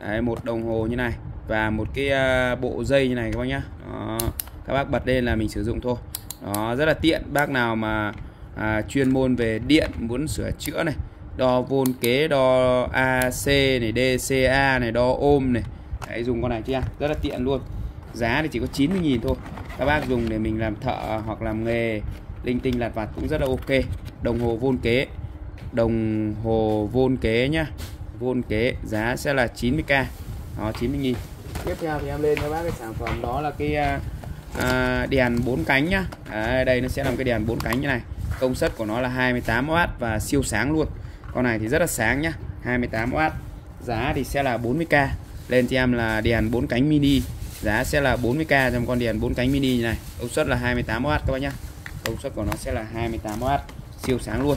Đấy, một đồng hồ như này và một cái à, bộ dây như này các bác nhá. Đó. các bác bật lên là mình sử dụng thôi. Đó rất là tiện. Bác nào mà à, chuyên môn về điện muốn sửa chữa này đo vôn kế đo AC này DCA này đo ôm này. Đấy, dùng con này chưa? Rất là tiện luôn. Giá thì chỉ có 90.000 thôi. Các bác dùng để mình làm thợ hoặc làm nghề linh tinh lặt vặt cũng rất là ok. Đồng hồ vôn kế. Đồng hồ vôn kế nhá. Vôn kế giá sẽ là 90k đó 90.000 tiếp theo thì em lên cho bác cái sản phẩm đó là cái à, à đèn bốn cánh nhá. À, đây nó sẽ làm cái đèn bốn cánh như này. Công suất của nó là 28W và siêu sáng luôn con này thì rất là sáng nhá 28W giá thì sẽ là 40k lên cho em là đèn bốn cánh mini giá sẽ là 40k cho một con đèn bốn cánh mini như này công suất là 28W các bác nhá công suất của nó sẽ là 28W siêu sáng luôn.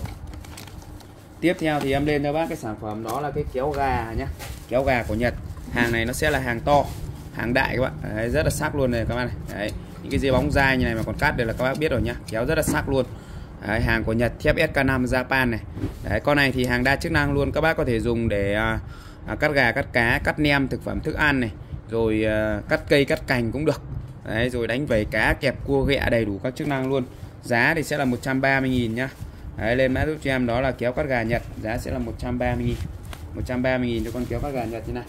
Tiếp theo thì em lên cho bác cái sản phẩm đó là cái kéo gà nhá kéo gà của Nhật hàng này nó sẽ là hàng to hàng đại các bạn đấy, rất là sắc luôn này các bạn này đấy, những cái dây bóng dài như này mà còn cắt được là các bác biết rồi nhá kéo rất là sắc luôn đấy, hàng của Nhật thép SK5 Japan này. Đấy, con này thì hàng đa chức năng luôn. Các bác có thể dùng để à, à, cắt gà cắt cá cắt nem thực phẩm thức ăn này. Rồi à, cắt cây cắt cành cũng được. Đấy, rồi đánh vẩy cá kẹp cua ghẹ đầy đủ các chức năng luôn. Giá thì sẽ là 130.000 nhá. Đấy, lên mã giúp cho em đó là kéo cắt gà Nhật giá sẽ là 130.000 130.000 cho con kéo cắt gà Nhật như này.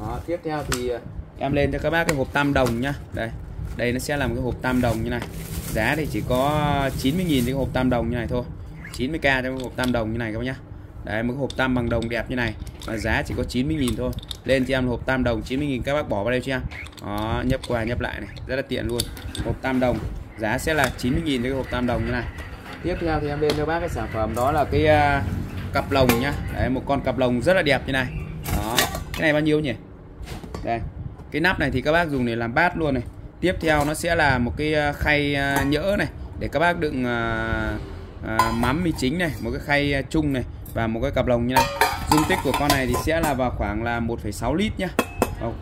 Đó, tiếp theo thì à, em lên cho các bác cái hộp tam đồng nhá. Đây đây nó sẽ là một cái hộp tam đồng như này giá thì chỉ có 90.000 cái hộp tam đồng như này thôi. 90k cho hộp tam đồng như này các bác nhá. Đấy một hộp tam bằng đồng đẹp như này. Mà giá chỉ có 90.000 thôi. Lên cho em hộp tam đồng 90.000 các bác bỏ vào đây cho em. Đó nhấp qua nhấp lại này rất là tiện luôn. Hộp tam đồng giá sẽ là 90.000 cái hộp tam đồng như này. Tiếp theo thì em lên cho bác cái sản phẩm đó là cái uh, cặp lồng nhá. Đấy một con cặp lồng rất là đẹp như này. Đó cái này bao nhiêu nhỉ? Đây cái nắp này thì các bác dùng để làm bát luôn này tiếp theo nó sẽ là một cái à, khay à, nhỡ này để các bác đựng à, mắm mì chính này một cái khay chung này và một cái cặp lồng như này. Dung tích của con này thì sẽ là vào khoảng là 1,6 lít nhá. Oh.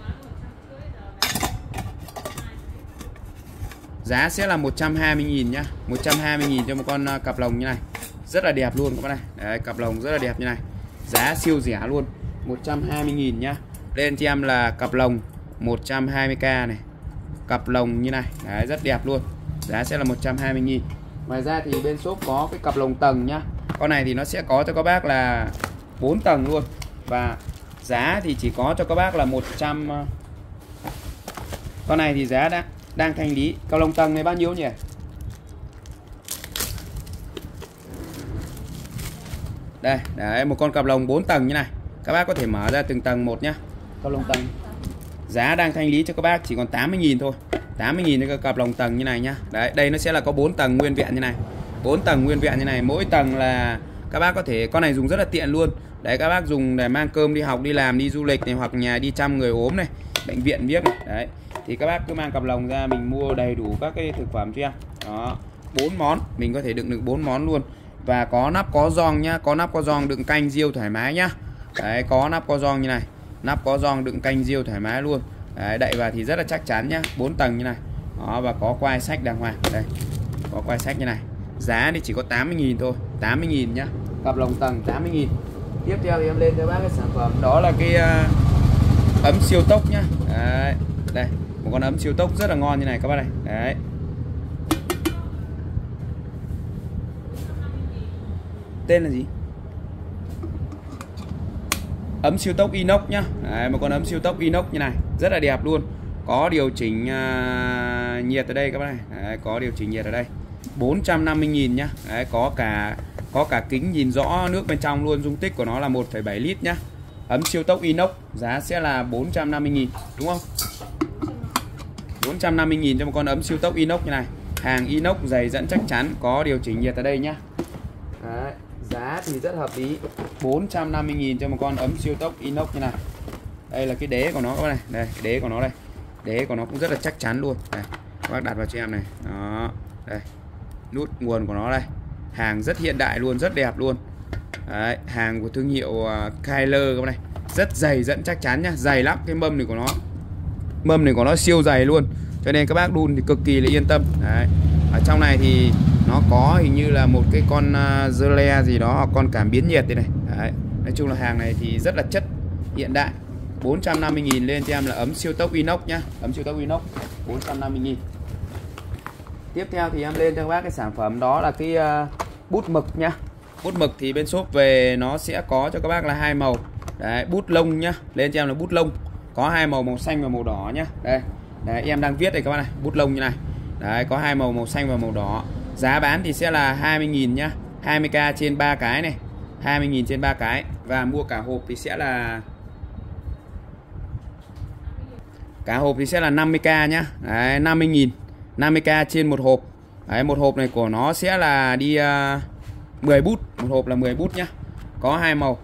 giá sẽ là 120.000 nhá. 120.000 cho một con cặp lồng như này. Rất là đẹp luôn các bác này. Đấy, cặp lồng rất là đẹp như này. Giá siêu rẻ luôn. 120.000 nhá. Lên cho em là cặp lồng 120k này cặp lồng như này. Đấy, rất đẹp luôn. Giá sẽ là 120 nghìn. Ngoài ra thì bên shop có cái cặp lồng tầng nhá. Con này thì nó sẽ có cho các bác là 4 tầng luôn. Và giá thì chỉ có cho các bác là 100 con này thì giá đã đang thanh lý. Cặp lồng tầng này bao nhiêu nhỉ? Đây đấy một con cặp lồng 4 tầng như này. Các bác có thể mở ra từng tầng một nhá. Cặp lồng tầng giá đang thanh lý cho các bác chỉ còn 80.000 thôi. 80.000 cho cái cặp lồng tầng như này nhá. Đấy, đây nó sẽ là có 4 tầng nguyên vẹn như này. 4 tầng nguyên vẹn như này. Mỗi tầng là các bác có thể, con này dùng rất là tiện luôn. Đấy, các bác dùng để mang cơm đi học, đi làm, đi du lịch này, hoặc nhà đi chăm người ốm này, bệnh viện viết này. Đấy, thì các bác cứ mang cặp lồng ra, mình mua đầy đủ các cái thực phẩm cho em. Đó, bốn món, mình có thể đựng được bốn món luôn. Và có nắp có giòn nhá, có nắp có giòn, đựng canh, riêu thoải mái nhá. Đấy, có nắp có giòn như này nắp có giòn đựng canh riêu thoải mái luôn. Đấy, đậy vào thì rất là chắc chắn nhá. 4 tầng như này. Đó và có quai sách đàng hoàng. Đây có quai sách như này. Giá thì chỉ có 80.000 thôi. 80.000 nhá. Cặp lồng tầng 80.000 tiếp theo thì em lên cho bác cái sản phẩm. Đó là cái uh, ấm siêu tốc nhá. Đấy đây một con ấm siêu tốc rất là ngon như này các bác này. Đấy. Tên là gì? Ấm siêu tốc inox nhá. Đấy, một con ấm siêu tốc inox như này rất là đẹp luôn. Có điều chỉnh uh, nhiệt ở đây các bạn này. Đấy, có điều chỉnh nhiệt ở đây. 450.000 nhá. Đấy, có cả có cả kính nhìn rõ nước bên trong luôn. Dung tích của nó là 1,7 lít nhá. Ấm siêu tốc inox giá sẽ là 450.000 đúng không? 450.000 cho một con ấm siêu tốc inox như này. Hàng inox dày dẫn chắc chắn có điều chỉnh nhiệt ở đây nhá. Đấy giá thì rất hợp lý. 450.000 cho một con ấm siêu tốc inox như này. Đây là cái đế của nó các bác này. Đây cái đế của nó đây. Đế của nó cũng rất là chắc chắn luôn. Đây các bác đặt vào cho em này. Đó đây. Nút nguồn của nó đây. Hàng rất hiện đại luôn rất đẹp luôn. Đấy, hàng của thương hiệu à, Kyler các bác này. Rất dày dẫn chắc chắn nhá. Dày lắm cái mâm này của nó. Mâm này của nó siêu dày luôn. Cho nên các bác đun thì cực kỳ là yên tâm. Đấy ở trong này thì nó có hình như là một cái con à, dơ le gì đó hoặc con cảm biến nhiệt đây này. Đấy. nói chung là hàng này thì rất là chất hiện đại. 450.000 lên cho em là ấm siêu tốc inox nhá ấm siêu tốc inox 450.000 tiếp theo thì em lên cho các bác cái sản phẩm đó là cái uh, bút mực nhá. Bút mực thì bên shop về nó sẽ có cho các bác là hai màu. Đấy bút lông nhá lên cho em là bút lông. Có hai màu màu xanh và màu đỏ nhá. Đây đấy, em đang viết đây các bác này bút lông như này đấy có hai màu màu xanh và màu đỏ. Giá bán thì sẽ là 20.000 nhá. 20k trên 3 cái này. 20.000 trên 3 cái. Và mua cả hộp thì sẽ là cả hộp thì sẽ là 50k nhá. Đấy, 50.000 50k trên một hộp. Đấy, một hộp này của nó sẽ là đi à, uh, 10 bút. Một hộp là 10 bút nhá. Có hai màu.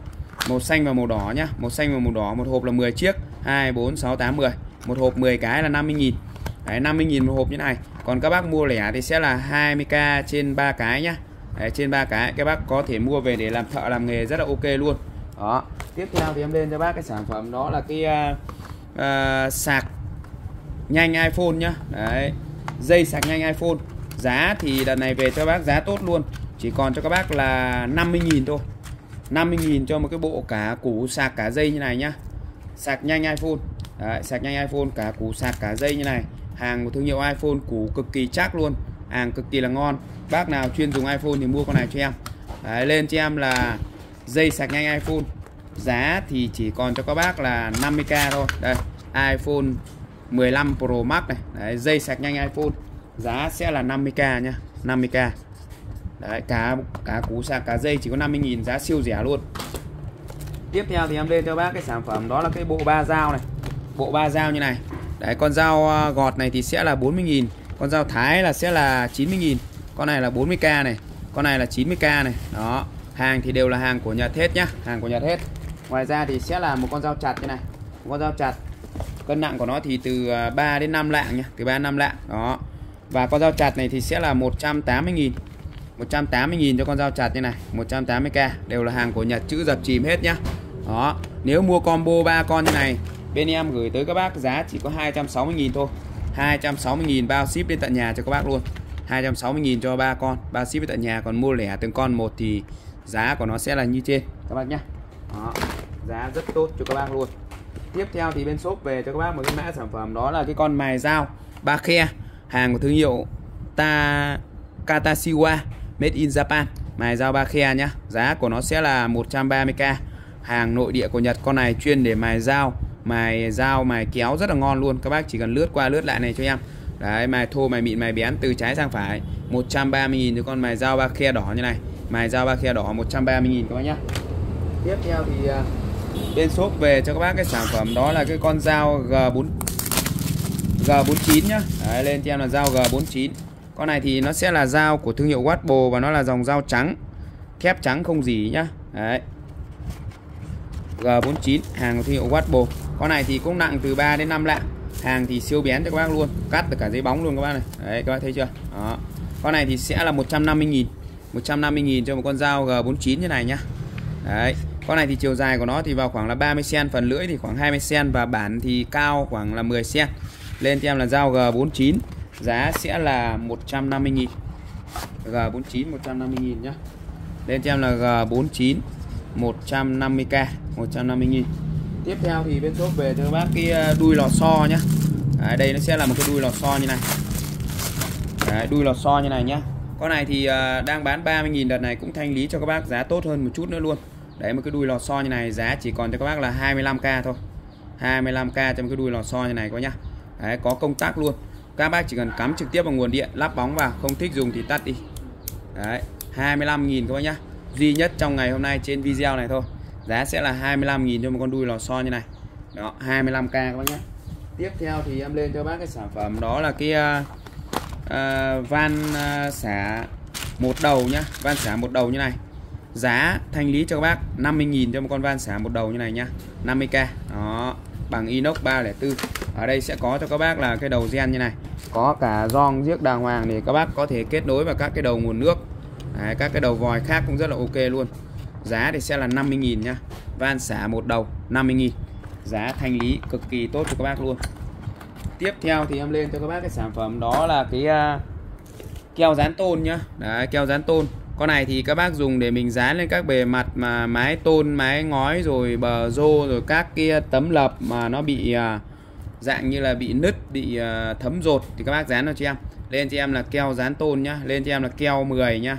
Màu xanh và màu đỏ nhá. Màu xanh và màu đỏ. Một hộp là 10 chiếc. 2 4 6 8 10 một hộp 10 cái là 50.000 Đấy 50.000 một hộp như này. Còn các bác mua lẻ thì sẽ là 20k trên 3 cái nhá. Đấy, trên 3 cái các bác có thể mua về để làm thợ làm nghề rất là ok luôn. Đó tiếp theo thì em lên cho bác cái sản phẩm đó là cái uh, uh, sạc nhanh iPhone nhá. Đấy dây sạc nhanh iPhone. Giá thì đợt này về cho bác giá tốt luôn. Chỉ còn cho các bác là 50.000 thôi. 50.000 cho một cái bộ cả củ sạc cả dây như này nhá. Sạc nhanh iPhone. Đấy, sạc nhanh iPhone cả củ sạc cả dây như này hàng của thương hiệu iPhone củ cực kỳ chắc luôn hàng cực kỳ là ngon. Bác nào chuyên dùng iPhone thì mua con này cho em. Đấy, lên cho em là dây sạc nhanh iPhone. Giá thì chỉ còn cho các bác là 50k thôi. Đây iPhone 15 Pro Max này. Đấy, dây sạc nhanh iPhone. Giá sẽ là 50k nhá 50k Đấy, cá cá cú sạc cá dây chỉ có 50.000 giá siêu rẻ luôn. Tiếp theo thì em lên cho bác cái sản phẩm đó là cái bộ ba dao này. Bộ ba dao như này đấy, con dao à, gọt này thì sẽ là 40.000 con dao thái là sẽ là 90.000 con này là 40k này, con này là 90k này. Đó, hàng thì đều là hàng của Nhật hết nhá, hàng của Nhật hết. Ngoài ra thì sẽ là một con dao chặt như này, một con dao chặt. Cân nặng của nó thì từ à, 3 đến 5 lạng nhá, từ 3 đến 5 lạng, đó. Và con dao chặt này thì sẽ là 180.000 180.000 cho con dao chặt như này 180k đều là hàng của Nhật, chữ dập chìm hết nhá. Đó, nếu mua combo 3 con như này bên em gửi tới các bác giá chỉ có 260.000 thôi. 260.000 bao ship đến tận nhà cho các bác luôn. 260.000 cho ba con. Bao ship đến tận nhà còn mua lẻ từng con một thì giá của nó sẽ là như trên. Các bác nhé đó, giá rất tốt cho các bác luôn. Tiếp theo thì bên shop về cho các bác một cái mã sản phẩm đó là cái con mài dao ba khe hàng của thương hiệu ta Katashiwa made in Japan. Mài dao ba khe nhá. Giá của nó sẽ là 130k hàng nội địa của Nhật con này chuyên để mài dao mài dao mài kéo rất là ngon luôn. Các bác chỉ cần lướt qua lướt lại này cho em. Đấy mài thô mài mịn mài bén từ trái sang phải. 130.000 cho con mài dao ba khe đỏ như này. Mài dao ba khe đỏ 130.000 các bác nhá. Tiếp theo thì à, bên shop về cho các bác cái sản phẩm đó là cái con dao G4 G49 nhá. Đấy, lên cho em là dao G49 con này thì nó sẽ là dao của thương hiệu Watbo và nó là dòng dao trắng thép trắng không gì nhá. Đấy. G49 hàng của thương hiệu Watbo con này thì cũng nặng từ 3 đến 5 lạng. Hàng thì siêu bén cho các bác luôn. Cắt được cả giấy bóng luôn các bác này. Đấy, các bác thấy chưa? Đó. Con này thì sẽ là 150.000 150.000 cho một con dao G49 như này nhá. Đấy. Con này thì chiều dài của nó thì vào khoảng là 30 cm phần lưỡi thì khoảng 20 cm và bản thì cao khoảng là 10 cm lên cho em là dao G49 giá sẽ là 150.000 G49 150.000 nhá. Lên cho em là G49 150k 150.000 tiếp theo thì bên shop về cho các bác cái ờ, đuôi lò xo nhá. Đấy, đây nó sẽ là một cái đuôi lò xo như này. Đấy, đuôi lò xo như này nhá. Con này thì uh, đang bán 30.000 đợt này cũng thanh lý cho các bác giá tốt hơn một chút nữa luôn. Đấy một cái đuôi lò xo như này giá chỉ còn cho các bác là 25k thôi. 25k cho một cái đuôi lò xo như này có nhá. Đấy có công tắc luôn. Các bác chỉ cần cắm trực tiếp vào nguồn điện lắp bóng vào không thích dùng thì tắt đi. Đấy 25.000 các bác nhá. Duy nhất trong ngày hôm nay trên video này thôi giá sẽ là 25.000 cho một con đuôi lò xo như này. Đó 25k các bác nhé. Tiếp theo thì em lên cho bác cái sản phẩm đó là cái uh, uh, van uh, xả một đầu nhá van xả một đầu như này. Giá thanh lý cho các bác 50.000 cho một con van xả một đầu như này nhá 50k đó bằng inox 304 ở đây sẽ có cho các bác là cái đầu gen như này. Có cả rong giếc đàng hoàng thì các bác có thể kết nối vào các cái đầu nguồn nước. Đấy, các cái đầu vòi khác cũng rất là ok luôn giá thì sẽ là 50.000 nhá. Van xả một đầu 50.000 giá thanh lý cực kỳ tốt cho các bác luôn. Tiếp theo thì em lên cho các bác cái sản phẩm đó là cái uh, keo dán tôn nhá. Đấy, keo dán tôn. Con này thì các bác dùng để mình dán lên các bề mặt mà mái tôn mái ngói rồi bờ rô rồi các kia tấm lập mà nó bị uh, dạng như là bị nứt bị uh, thấm rột thì các bác dán cho chị em. Lên cho em là keo dán tôn nhá. Lên cho em là keo 10 nhá.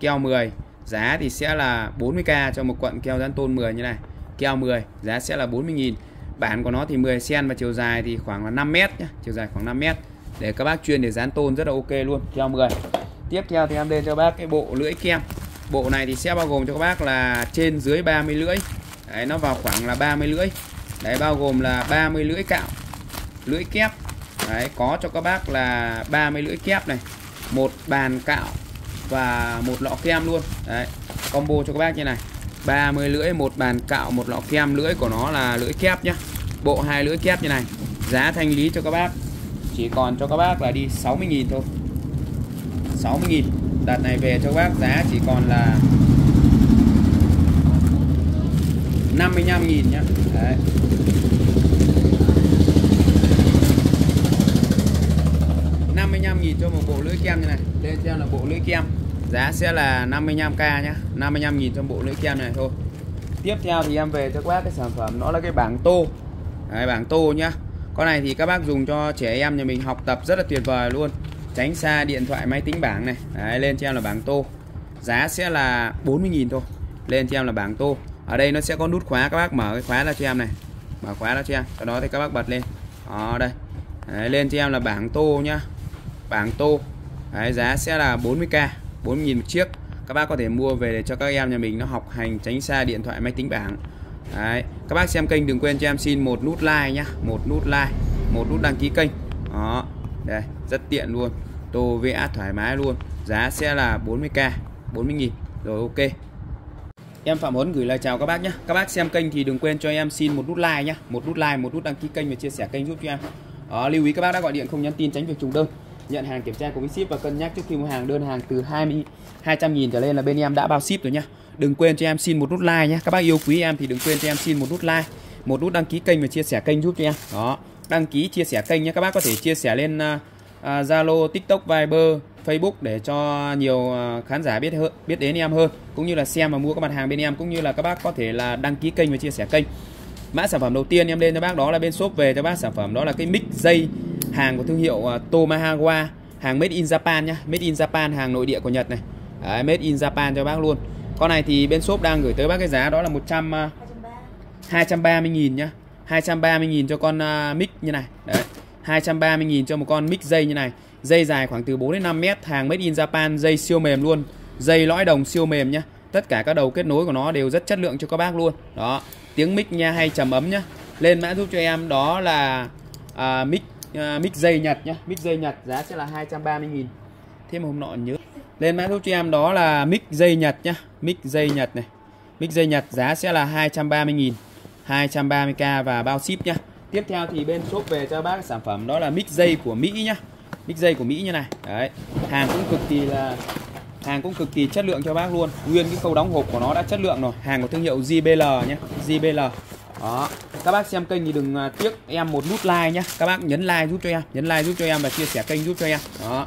Keo 10 giá thì sẽ là 40k cho một quận keo dán tôn 10 như này. Keo 10 giá sẽ là 40.000 bản của nó thì 10 cm và chiều dài thì khoảng là 5 m nhé chiều dài khoảng 5 m để các bác chuyên để dán tôn rất là ok luôn. Keo 10 tiếp theo thì em lên cho bác cái bộ lưỡi kem. Bộ này thì sẽ bao gồm cho các bác là trên dưới 30 lưỡi. Đấy, nó vào khoảng là 30 lưỡi. Đấy, bao gồm là 30 lưỡi cạo, lưỡi kép. Đấy, có cho các bác là 30 lưỡi kép này. Một bàn cạo và một lọ kem luôn. Đấy, combo cho các bác như này. 30 lưỡi, một bàn cạo, một lọ kem lưỡi của nó là lưỡi kép nhá. Bộ hai lưỡi kép như này. Giá thanh lý cho các bác. Chỉ còn cho các bác là đi 60.000 thôi. 60.000 đợt này về cho các bác, giá chỉ còn là 55.000 nhá. Đấy. nghìn cho một bộ lưỡi kem như này. Lên cho là bộ lưỡi kem. Giá sẽ là 55k nhá. 55.000 cho bộ lưỡi kem này thôi. Tiếp theo thì em về cho các bác cái sản phẩm. Nó là cái bảng tô. Đấy, bảng tô nhá. Con này thì các bác dùng cho trẻ em nhà mình học tập rất là tuyệt vời luôn. Tránh xa điện thoại máy tính bảng này. Đấy, lên cho em là bảng tô. Giá sẽ là 40.000 thôi. Lên cho em là bảng tô. Ở đây nó sẽ có nút khóa. Các bác mở cái khóa ra cho em này. Mở khóa ra cho em. Sau đó thì các bác bật lên. Đó đây. Đấy, lên cho em là bảng tô nhá bảng tô. Đấy, giá sẽ là 40k 40.000 một chiếc. Các bác có thể mua về để cho các em nhà mình nó học hành tránh xa điện thoại máy tính bảng. Đấy. các bác xem kênh đừng quên cho em xin một nút like nhá một nút like một nút đăng ký kênh. Đó đây rất tiện luôn tô VA thoải mái luôn. Giá sẽ là 40k 40.000 rồi ok. Em Phạm Huấn gửi lời chào các bác nhé Các bác xem kênh thì đừng quên cho em xin một nút like nhé Một nút like, một nút đăng ký kênh và chia sẻ kênh giúp cho em. Đó, Lưu ý các bác đã gọi điện không nhắn tin tránh việc trùng đơn nhận hàng kiểm tra cùng ship và cân nhắc trước khi mua hàng đơn hàng từ 20 200 nghìn trở lên là bên em đã bao ship rồi nhá. Đừng quên cho em xin một nút like nhé các bác yêu quý em thì đừng quên cho em xin một nút like một nút đăng ký kênh và chia sẻ kênh giúp cho em. Đó đăng ký chia sẻ kênh nhé các bác có thể chia sẻ lên à, à, Zalo, uh, uh, TikTok, Viber, Facebook để cho nhiều uh, khán giả biết hơn, biết đến em hơn. Cũng như là xem và mua các mặt hàng bên em. Cũng như là các bác có thể là đăng ký kênh và chia sẻ kênh mã sản phẩm đầu tiên em lên cho bác đó là bên shop về cho bác sản phẩm đó là cái mic dây hàng của thương hiệu uh, hàng made in Japan nhá. Made in Japan hàng nội địa của Nhật này. Đấy, made in Japan cho bác luôn. Con này thì bên shop đang gửi tới bác cái giá đó là 100 uh, 230 nghìn nhá. 230 nghìn cho con uh, mic như này. Đấy 230 nghìn cho một con mic dây như này. Dây dài khoảng từ 4 đến 5 mét hàng made in Japan dây siêu mềm luôn. Dây lõi đồng siêu mềm nhá. Tất cả các đầu kết nối của nó đều rất chất lượng cho các bác luôn. Đó tiếng mic nha hay trầm ấm nhá. Lên mã giúp cho em đó là à, mic à, mic dây Nhật nhá. Mic dây Nhật giá sẽ là 230 nghìn. Thêm hôm nọ nhớ. Lên mã giúp cho em đó là mic dây Nhật nhá. Mic dây Nhật này. Mic dây Nhật giá sẽ là 230 nghìn. 230k và bao ship nhá. Tiếp theo thì bên shop về cho bác sản phẩm đó là mic dây của Mỹ nhá. Mic dây của Mỹ như này. Đấy. Hàng cũng cực kỳ là hàng cũng cực kỳ chất lượng cho bác luôn. Nguyên cái khâu đóng hộp của nó đã chất lượng rồi. Hàng của thương hiệu JBL nhé. JBL đó. Các bác xem kênh thì đừng à, tiếc em một nút like nhé. Các bác nhấn like giúp cho em nhấn like giúp cho em và chia sẻ kênh giúp cho em. Đó.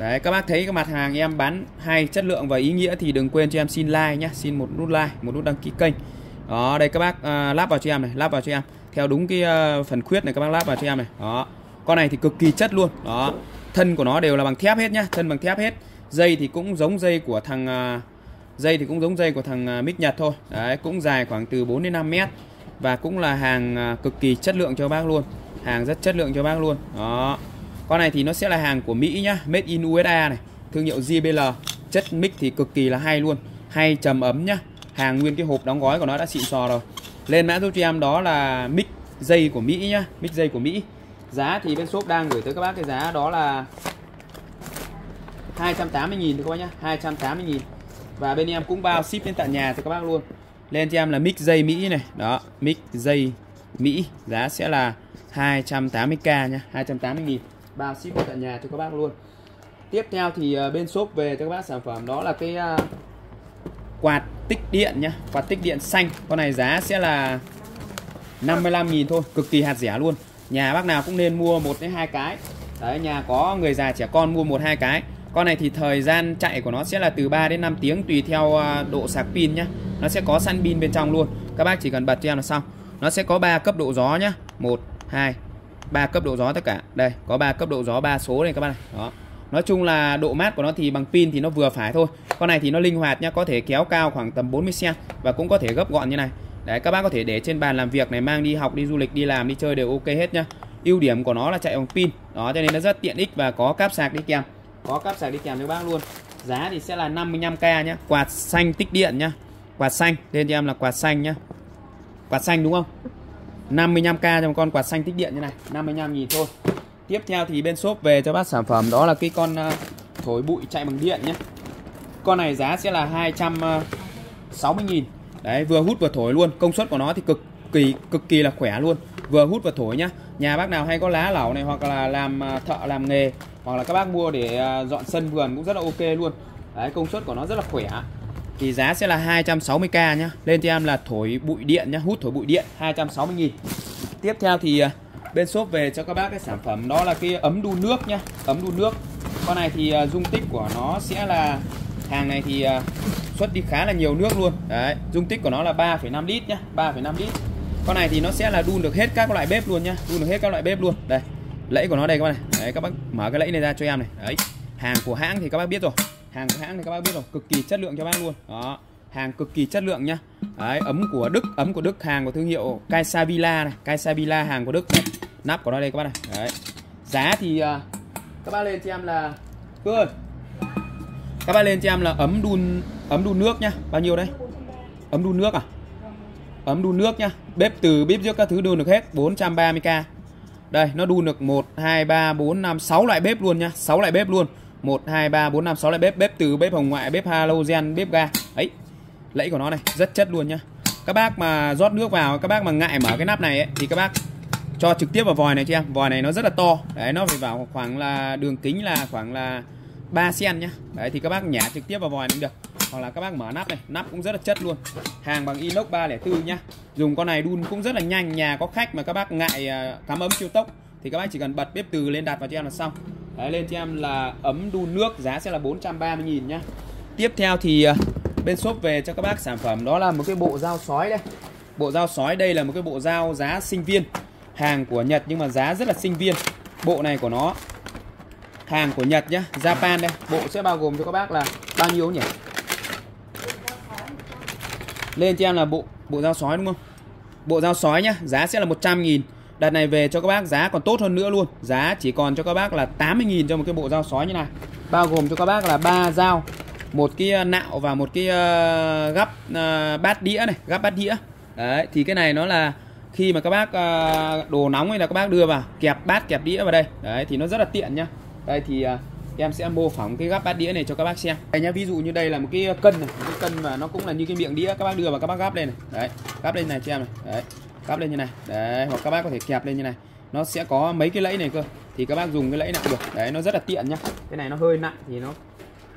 Đấy các bác thấy cái mặt hàng em bán hay chất lượng và ý nghĩa thì đừng quên cho em xin like nhé. Xin một nút like một nút đăng ký kênh. Đó đây các bác uh, lắp vào cho em này lắp vào cho em. Theo đúng cái uh, phần khuyết này các bác lắp vào cho em này. Đó. Con này thì cực kỳ chất luôn. Đó. Thân của nó đều là bằng thép hết nhá thân bằng thép hết dây thì cũng giống dây của thằng uh, dây thì cũng giống dây của thằng à, uh, mic nhật thôi. Đấy cũng dài khoảng từ 4 đến 5 mét và cũng là hàng uh, cực kỳ chất lượng cho bác luôn. Hàng rất chất lượng cho bác luôn. Đó. Con này thì nó sẽ là hàng của Mỹ nhá made in USA này thương hiệu JBL chất mic thì cực kỳ là hay luôn hay trầm ấm nhá. Hàng nguyên cái hộp đóng gói của nó đã xịn sò rồi. Lên mã giúp cho em đó là mic dây của Mỹ nhá mic dây của Mỹ. Giá thì bên shop đang gửi tới các bác cái giá đó là 280 nghìn thôi các bác nhá 280 nghìn. Và bên em cũng bao ship đến tận nhà cho các bác luôn. Lên cho em là mic dây Mỹ này. Đó, mic dây Mỹ, giá sẽ là 280k nhá 280 nghìn. Bao ship đến tận nhà cho các bác luôn. Tiếp theo thì ờ, bên shop về cho các bác sản phẩm, đó là cái ờ, quạt tích điện nhá, quạt tích điện xanh. Con này giá sẽ là 55.000 thôi, cực kỳ hạt rẻ luôn. Nhà bác nào cũng nên mua một đến hai cái. Đấy, nhà có người già trẻ con mua một hai cái con này thì thời gian chạy của nó sẽ là từ 3 đến 5 tiếng tùy theo à, độ sạc pin nhá. Nó sẽ có sẵn pin bên trong luôn. Các bác chỉ cần bật cho em là xong. Nó sẽ có 3 cấp độ gió nhá. 1 2 3 cấp độ gió tất cả. Đây có 3 cấp độ gió 3 số này các bác này. Đó. Nói chung là độ mát của nó thì bằng pin thì nó vừa phải thôi. Con này thì nó linh hoạt nhá Có thể kéo cao khoảng tầm 40 cm Và cũng có thể gấp gọn như này. Đấy các bác có thể để trên bàn làm việc này Mang đi học, đi du lịch, đi làm, đi chơi đều ok hết nhá. Ưu điểm của nó là chạy bằng pin. Đó cho nên nó rất tiện ích và có cáp sạc đi kèm có cáp sạc đi kèm cho bác luôn. Giá thì sẽ là 55k nhá. Quạt xanh tích điện nhá. Quạt xanh, tên cho em là quạt xanh nhá. Quạt xanh đúng không? 55k cho một con quạt xanh tích điện như này. 55 nghìn thôi. Tiếp theo thì bên shop về cho bác sản phẩm. Đó là cái con ờ, thổi bụi chạy bằng điện nhé con này giá sẽ là 260 ờ, nghìn. Đấy, vừa hút vừa thổi luôn. Công suất của nó thì cực kỳ cực kỳ là khỏe luôn. Vừa hút vừa thổi nhá. Nhà bác nào hay có lá lẩu này hoặc là làm ờ, thợ làm nghề hoặc là các bác mua để à, dọn sân vườn cũng rất là ok luôn. Đấy công suất của nó rất là khỏe. Thì giá sẽ là 260k nhá. Lên cho em là thổi bụi điện nhá hút thổi bụi điện 260 nghìn. Tiếp theo thì à, bên shop về cho các bác cái sản phẩm đó là cái ấm đun nước nhá ấm đun nước. Con này thì à, dung tích của nó sẽ là hàng này thì xuất đi khá là nhiều nước luôn. Đấy dung tích của nó là 3,5 lít nhá 3,5 lít. Con này thì nó sẽ là đun được hết các loại bếp luôn nhá đun được hết các loại bếp luôn. Đây lẫy của nó đây các bạn này. Đấy các bác mở cái lẫy này ra cho em này. Đấy hàng của hãng thì các bác biết rồi. Hàng của hãng thì các bác biết rồi. Cực kỳ chất lượng cho bác luôn. Đó hàng cực kỳ chất lượng nhá. Đấy ấm của đức ấm của đức hàng của thương hiệu Kaisavilla này. Kaisavilla hàng của đức này. Nắp của nó đây các bác này. Đấy. Giá thì uh, các bác lên cho em là ơi. Các bác lên cho em là ấm đun ấm đun nước nhá. Bao nhiêu đây? Ấm đun nước à? Ấm đun nước nhá. Bếp từ bếp trước các thứ đun được hết. 430k đây nó đun được 1 2 3 4 5 6 loại bếp luôn nhá. 6 loại bếp luôn. 1 2 3 4 5 6 loại bếp. Bếp từ bếp hồng ngoại bếp halogen bếp ga. Ấy lẫy của nó này rất chất luôn nhá. Các bác mà rót nước vào các bác mà ngại mở cái nắp này ấy, thì các bác cho trực tiếp vào vòi này cho em. Vòi này nó rất là to. Đấy nó phải vào khoảng là đường kính là khoảng là 3 sen nhá. Đấy, thì các bác nhả trực tiếp vào vòi cũng được. Hoặc là các bác mở nắp này, nắp cũng rất là chất luôn. Hàng bằng inox 304 nhá. Dùng con này đun cũng rất là nhanh, nhà có khách mà các bác ngại à, cắm ấm siêu tốc, thì các bác chỉ cần bật bếp từ lên đặt vào cho em là xong. Đấy, lên cho em là ấm đun nước, giá sẽ là 430 000 nhá. Tiếp theo thì à, bên shop về cho các bác sản phẩm, đó là một cái bộ dao sói đây. Bộ dao sói đây là một cái bộ dao giá sinh viên. Hàng của Nhật nhưng mà giá rất là sinh viên. Bộ này của nó hàng của Nhật nhá Japan đây. Bộ sẽ bao gồm cho các bác là bao nhiêu nhỉ? Lên cho em là bộ bộ dao sói đúng không? Bộ dao sói nhá giá sẽ là 100 nghìn. Đợt này về cho các bác giá còn tốt hơn nữa luôn. Giá chỉ còn cho các bác là 80 nghìn cho một cái bộ dao sói như này. Bao gồm cho các bác là ba dao một cái ờ, nạo và một cái uh, gắp uh, bát đĩa này gắp bát đĩa. Đấy thì cái này nó là khi mà các bác uh, đồ nóng hay là các bác đưa vào kẹp bát kẹp đĩa vào đây. Đấy thì nó rất là tiện nhá đây thì à, em sẽ mô phỏng cái gắp bát đĩa này cho các bác xem. Đây nhá, ví dụ như đây là một cái cân này, một cái cân và nó cũng là như cái miệng đĩa, các bác đưa vào các bác gắp lên này. Đấy gắp lên này cho em này. Đấy gắp lên như này. Đấy, hoặc các bác có thể kẹp lên như này. Nó sẽ có mấy cái lẫy này cơ, thì các bác dùng cái lẫy nặng được. Đấy, nó rất là tiện nhá. Cái này nó hơi nặng thì nó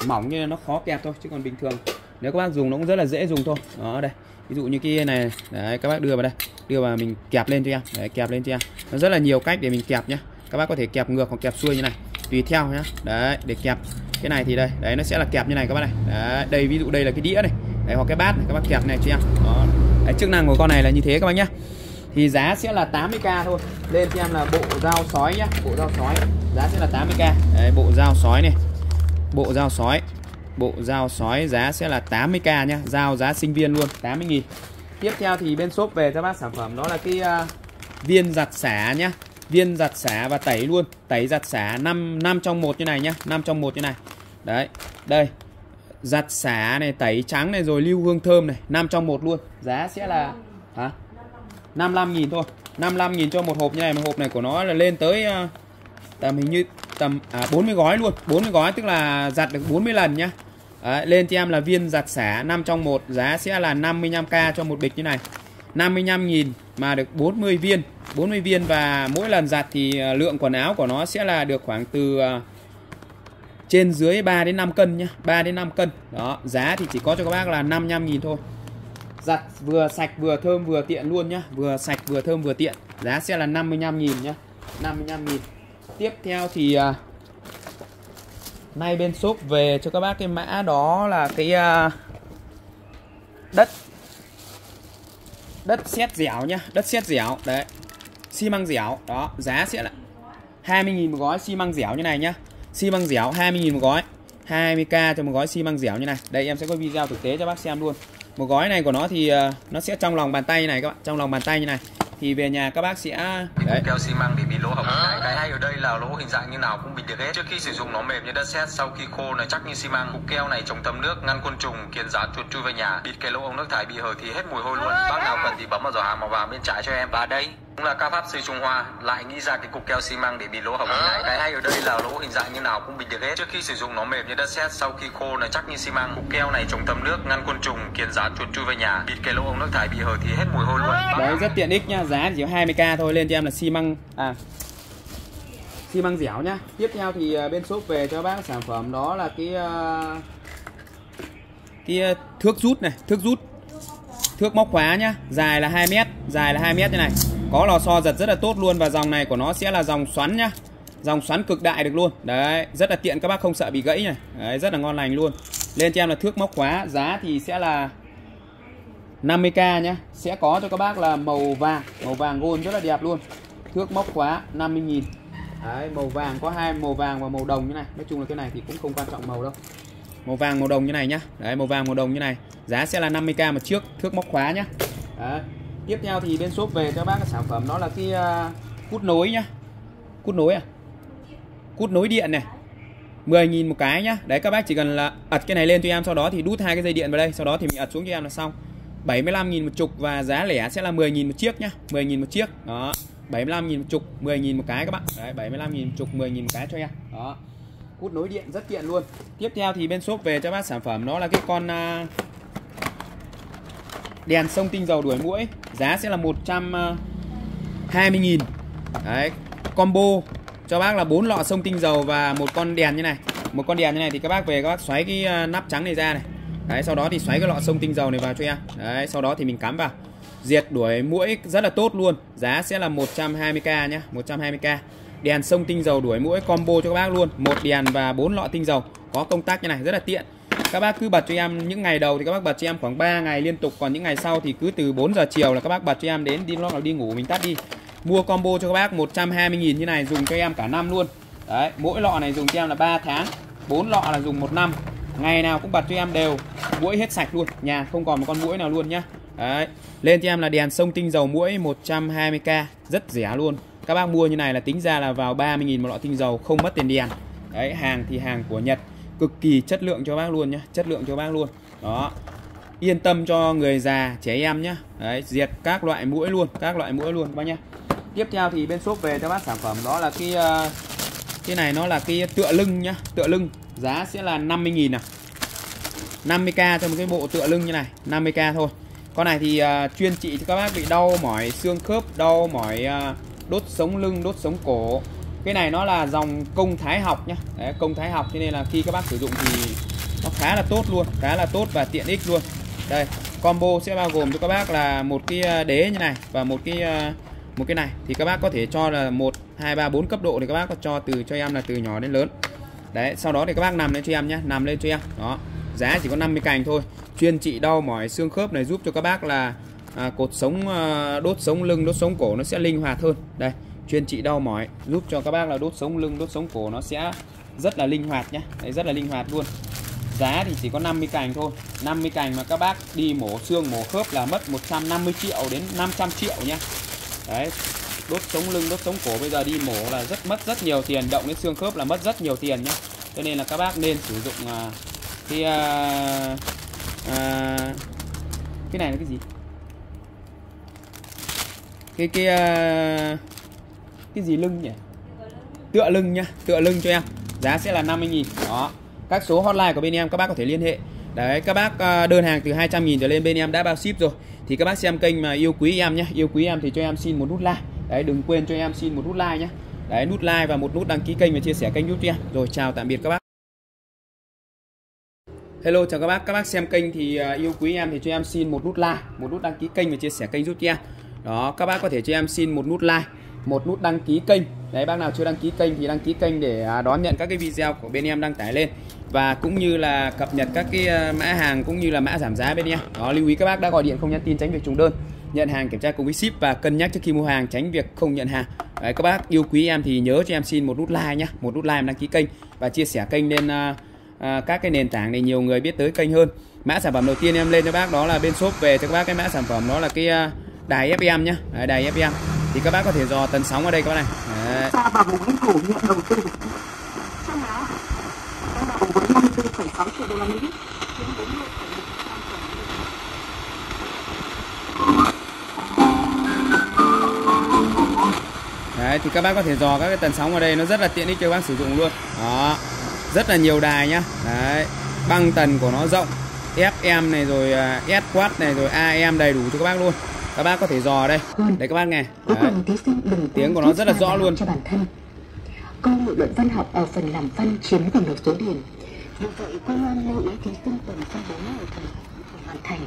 mỏng như nó khó kẹp thôi, chứ còn bình thường nếu các bác dùng nó cũng rất là dễ dùng thôi. Đó, đây. Ví dụ như cái này, đấy, các bác đưa vào đây. Đưa vào mình kẹp lên cho em. Đấy, kẹp lên cho em. Nó rất là nhiều cách để mình kẹp nhá. Các bác có thể kẹp ngược hoặc kẹp xuôi như này tùy theo nhá. Đấy để kẹp. Cái này thì đây. Đấy nó sẽ là kẹp như này các bác này. Đấy, đây ví dụ đây là cái đĩa này. Đấy hoặc cái bát này. Các bác kẹp này cho em. Đó. Đấy, chức năng của con này là như thế các bác nhá. Thì giá sẽ là 80k thôi. Lên cho em là bộ dao sói nhá. Bộ dao sói. Giá sẽ là 80k đấy, bộ dao sói này. Bộ dao sói. Bộ dao sói giá sẽ là 80k nhá. Dao giá sinh viên luôn 80 nghìn. Tiếp theo thì bên shop về cho bác sản phẩm. Đó là cái uh, viên giặt xả nhá viên giặt xả và tẩy luôn. Tẩy giặt xả 5 năm trong một như này nhá. 5 trong một như này. Đấy đây. Giặt xả này tẩy trắng này rồi lưu hương thơm này 5 trong một luôn. Giá sẽ là hả? 55.000 thôi. 55.000 cho một hộp như này một hộp này của nó là lên tới uh, tầm hình như tầm à, 40 gói luôn. 40 gói tức là giặt được 40 lần nhá. Đấy, lên cho em là viên giặt xả 5 trong 1 giá sẽ là 55k cho một bịch như này. 55.000 mà được 40 viên. 40 viên và mỗi lần giặt thì ờ, lượng quần áo của nó sẽ là được khoảng từ ờ, trên dưới 3 đến 5 cân nhá 3 đến 5 cân. Đó, giá thì chỉ có cho các bác là 55.000 thôi. Giặt vừa sạch vừa thơm vừa tiện luôn nhá, vừa sạch vừa thơm vừa tiện. Giá sẽ là 55.000 nhá 55.000 tiếp theo thì ờ, nay bên shop về cho các bác cái mã đó là cái đất đất xét dẻo nhá, đất xét dẻo, đấy. Xi măng dẻo, đó, giá sẽ là 20.000 một gói xi măng dẻo như này nhá. Xi măng dẻo 20.000 một gói 20k cho một gói xi măng dẻo như này. Đây, em sẽ có video thực tế cho bác xem luôn. Một gói này của nó thì ờ, nó sẽ trong lòng bàn tay như này các bạn, trong lòng bàn tay như này thì về nhà các bác sẽ đấy. keo xi măng thì bị lỗ hổng. À. cái hay ở đây là lỗ hình dạng như nào cũng bịt được hết. Trước khi sử dụng nó mềm như đất sét sau khi khô nó chắc như xi măng. Cục keo này chống thấm nước ngăn côn trùng kiến rán chuột chui về nhà. Bịt cái lỗ ống nước thải bị hở thì hết mùi hôi luôn. Bác nào cần thì bấm vào giỏ hàng màu vàng bên trái cho em. Và đây cũng là ca pháp sư Trung Hoa lại nghĩ ra cái cục keo xi măng để bịt lỗ hổng này. Cái hay ở đây là lỗ hình dạng như nào cũng bịt được hết. Trước khi sử dụng nó mềm như đất sét, sau khi khô nó chắc như xi măng. Cục keo này chống thấm nước, ngăn côn trùng, kiến giá chuột chui về nhà. Bịt cái lỗ ống nước thải bị hở thì hết mùi hôi luôn. Đấy rất tiện ích nhá, giá chỉ có 20k thôi lên cho em là xi măng à xi măng dẻo nhá. Tiếp theo thì à, bên shop về cho bác sản phẩm đó là cái à, cái à, thước rút này, thước rút. Thước móc khóa nhá, dài là 2 mét, dài là 2 mét như này. Có lò xo giật rất là tốt luôn và dòng này của nó sẽ là dòng xoắn nhá. Dòng xoắn cực đại được luôn. Đấy, rất là tiện các bác không sợ bị gãy này. Đấy, rất là ngon lành luôn. Lên cho em là thước móc khóa, giá thì sẽ là 50k nhá, sẽ có cho các bác là màu vàng màu vàng gold rất là đẹp luôn thước móc khóa 50.000 Đấy, màu vàng có hai màu vàng và màu đồng như này nói chung là cái này thì cũng không quan trọng màu đâu màu vàng màu đồng như này nhá đấy màu vàng màu đồng như này giá sẽ là 50k một chiếc thước móc khóa nhá đấy tiếp theo thì bên shop về cho bác cái sản phẩm đó là cái à, cút nối nhá. Cút nối à? Cút nối điện này. 10.000 một cái nhá. Đấy các bác chỉ cần là ật cái này lên cho em sau đó thì đút hai cái dây điện vào đây sau đó thì mình ật xuống cho em là xong. 75.000 một chục và giá lẻ sẽ là 10.000 một chiếc nhá. 10.000 một chiếc. Đó 75.000 một chục 10.000 một cái các bạn. Đấy 75.000 một chục 10.000 một cái cho em. Đó cút nối điện rất tiện luôn. Tiếp theo thì bên shop về cho bác sản phẩm nó là cái con uh, đèn sông tinh dầu đuổi mũi, giá sẽ là 120.000 ờ, đấy, combo cho bác là bốn lọ sông tinh dầu và một con đèn như này. Một con đèn như này thì các bác về các bác xoáy cái ờ, nắp trắng này ra này. Đấy, sau đó thì xoáy cái lọ sông tinh dầu này vào cho em. Đấy, sau đó thì mình cắm vào. Diệt đuổi mũi rất là tốt luôn. Giá sẽ là 120k nhá 120k đèn sông tinh dầu đuổi mũi combo cho các bác luôn. Một đèn và bốn lọ tinh dầu. Có công tắc như này, rất là tiện các bác cứ bật cho em những ngày đầu thì các bác bật cho em khoảng 3 ngày liên tục, còn những ngày sau thì cứ từ 4 giờ chiều là các bác bật cho em đến đi lo đi ngủ mình tắt đi. Mua combo cho các bác 120.000 như này dùng cho em cả năm luôn. Đấy, mỗi lọ này dùng cho em là 3 tháng, bốn lọ là dùng một năm. Ngày nào cũng bật cho em đều mũi hết sạch luôn, nhà không còn một con mũi nào luôn nhá. Đấy, lên cho em là đèn sông tinh dầu mũi 120k rất rẻ luôn. Các bác mua như này là tính ra là vào 30.000 một lọ tinh dầu, không mất tiền đèn. Đấy, hàng thì hàng của Nhật cực kỳ chất lượng cho bác luôn nhá chất lượng cho bác luôn. Đó yên tâm cho người già trẻ em nhá. Đấy diệt các loại mũi luôn các loại mũi luôn các bác nhá. Tiếp theo thì bên shop về cho bác sản phẩm đó là cái ờ, cái này nó là cái tựa lưng nhá tựa lưng. Giá sẽ là 50.000 nào 50k cho một cái bộ tựa lưng như này 50k thôi. Con này thì uh, chuyên trị cho các bác bị đau mỏi xương khớp đau mỏi uh, đốt sống lưng đốt sống cổ cái này nó là dòng công thái học nhá. Đấy, công thái học cho nên là khi các bác sử dụng thì nó khá là tốt luôn khá là tốt và tiện ích luôn. Đây combo sẽ bao gồm cho các bác là một cái ờ, đế như này và một cái ờ, một cái này. Thì các bác có thể cho là một hai ba bốn cấp độ thì các bác có cho từ cho em là từ nhỏ đến lớn. Đấy sau đó thì các bác nằm lên cho em nhé nằm lên cho em. Đó giá chỉ có 50 cành thôi. Chuyên trị đau mỏi xương khớp này giúp cho các bác là à, cột sống à, đốt sống lưng đốt sống cổ nó sẽ linh hoạt hơn. Đây chuyên trị đau mỏi giúp cho các bác là đốt sống lưng đốt sống cổ nó sẽ rất là linh hoạt nhé đấy, rất là linh hoạt luôn. Giá thì chỉ có 50 cành thôi. 50 cành mà các bác đi mổ xương mổ khớp là mất 150 triệu đến 500 triệu nhé đấy đốt sống lưng đốt sống cổ. Bây giờ đi mổ là rất mất rất nhiều tiền động đến xương khớp là mất rất nhiều tiền nhé cho nên là các bác nên sử dụng uh, cái uh, uh, cái này là cái gì? Cái cái uh, cái gì lưng nhỉ? Tựa lưng nhá, tựa lưng cho em. Giá sẽ là 50.000 đó. Các số hotline của bên em, các bác có thể liên hệ. Đấy, các bác à, đơn hàng từ 200.000 trở lên, bên em đã bao ship rồi. Thì các bác xem kênh mà yêu quý em nhé yêu quý em thì cho em xin một nút like. Đấy, đừng quên cho em xin một nút like nhé đấy, nút like và một nút đăng ký kênh và chia sẻ kênh giúp cho em. Rồi, chào tạm biệt các bác. Hello, chào các bác. Các bác xem kênh thì à, yêu quý em thì cho em xin một nút like, một nút đăng ký kênh và chia sẻ kênh giúp cho em. Đó, các bác có thể cho em xin một nút like một nút đăng ký kênh. Đấy bác nào chưa đăng ký kênh thì đăng ký kênh để à, đón nhận các cái video của bên em đăng tải lên. Và cũng như là cập nhật các cái à, mã hàng cũng như là mã giảm giá bên em. Đó lưu ý các bác đã gọi điện không nhắn tin tránh việc trùng đơn. Nhận hàng kiểm tra cùng với ship và cân nhắc trước khi mua hàng tránh việc không nhận hàng. Đấy, các bác yêu quý em thì nhớ cho em xin một nút like nhé một nút like đăng ký kênh và chia sẻ kênh lên uh, uh, các cái nền tảng để nhiều người biết tới kênh hơn mã sản phẩm đầu tiên em lên cho bác đó là bên shop về cho các bác. Cái mã sản phẩm đó là cái uh, đài FM nhá. Đấy, đài FM thì các bác có thể dò tần sóng ở đây các bác này. Đấy. và vùng lãnh thổ nhận đầu tư. Trong đó đang đầu với 54,6 triệu đô la Mỹ. Chiếm 40,1% đấy thì các bác có thể dò các cái tần sóng ở đây. Nó rất là tiện ích cho các bác sử dụng luôn. Đó. Rất là nhiều đài nhá. Đấy. Băng tần của nó rộng FM này rồi à, S quad này rồi AM đầy đủ cho các bác luôn các bác có thể dò ở đây để các bác nghe đấy. Tiếng của nó rất là rõ luôn. cho bản thân. Câu nghị luận văn học ở phần làm văn chiếm gần nửa số điểm. Vì vậy, Quang Loan lưu ý thí sinh cần phân bố ngày thời hoàn thành.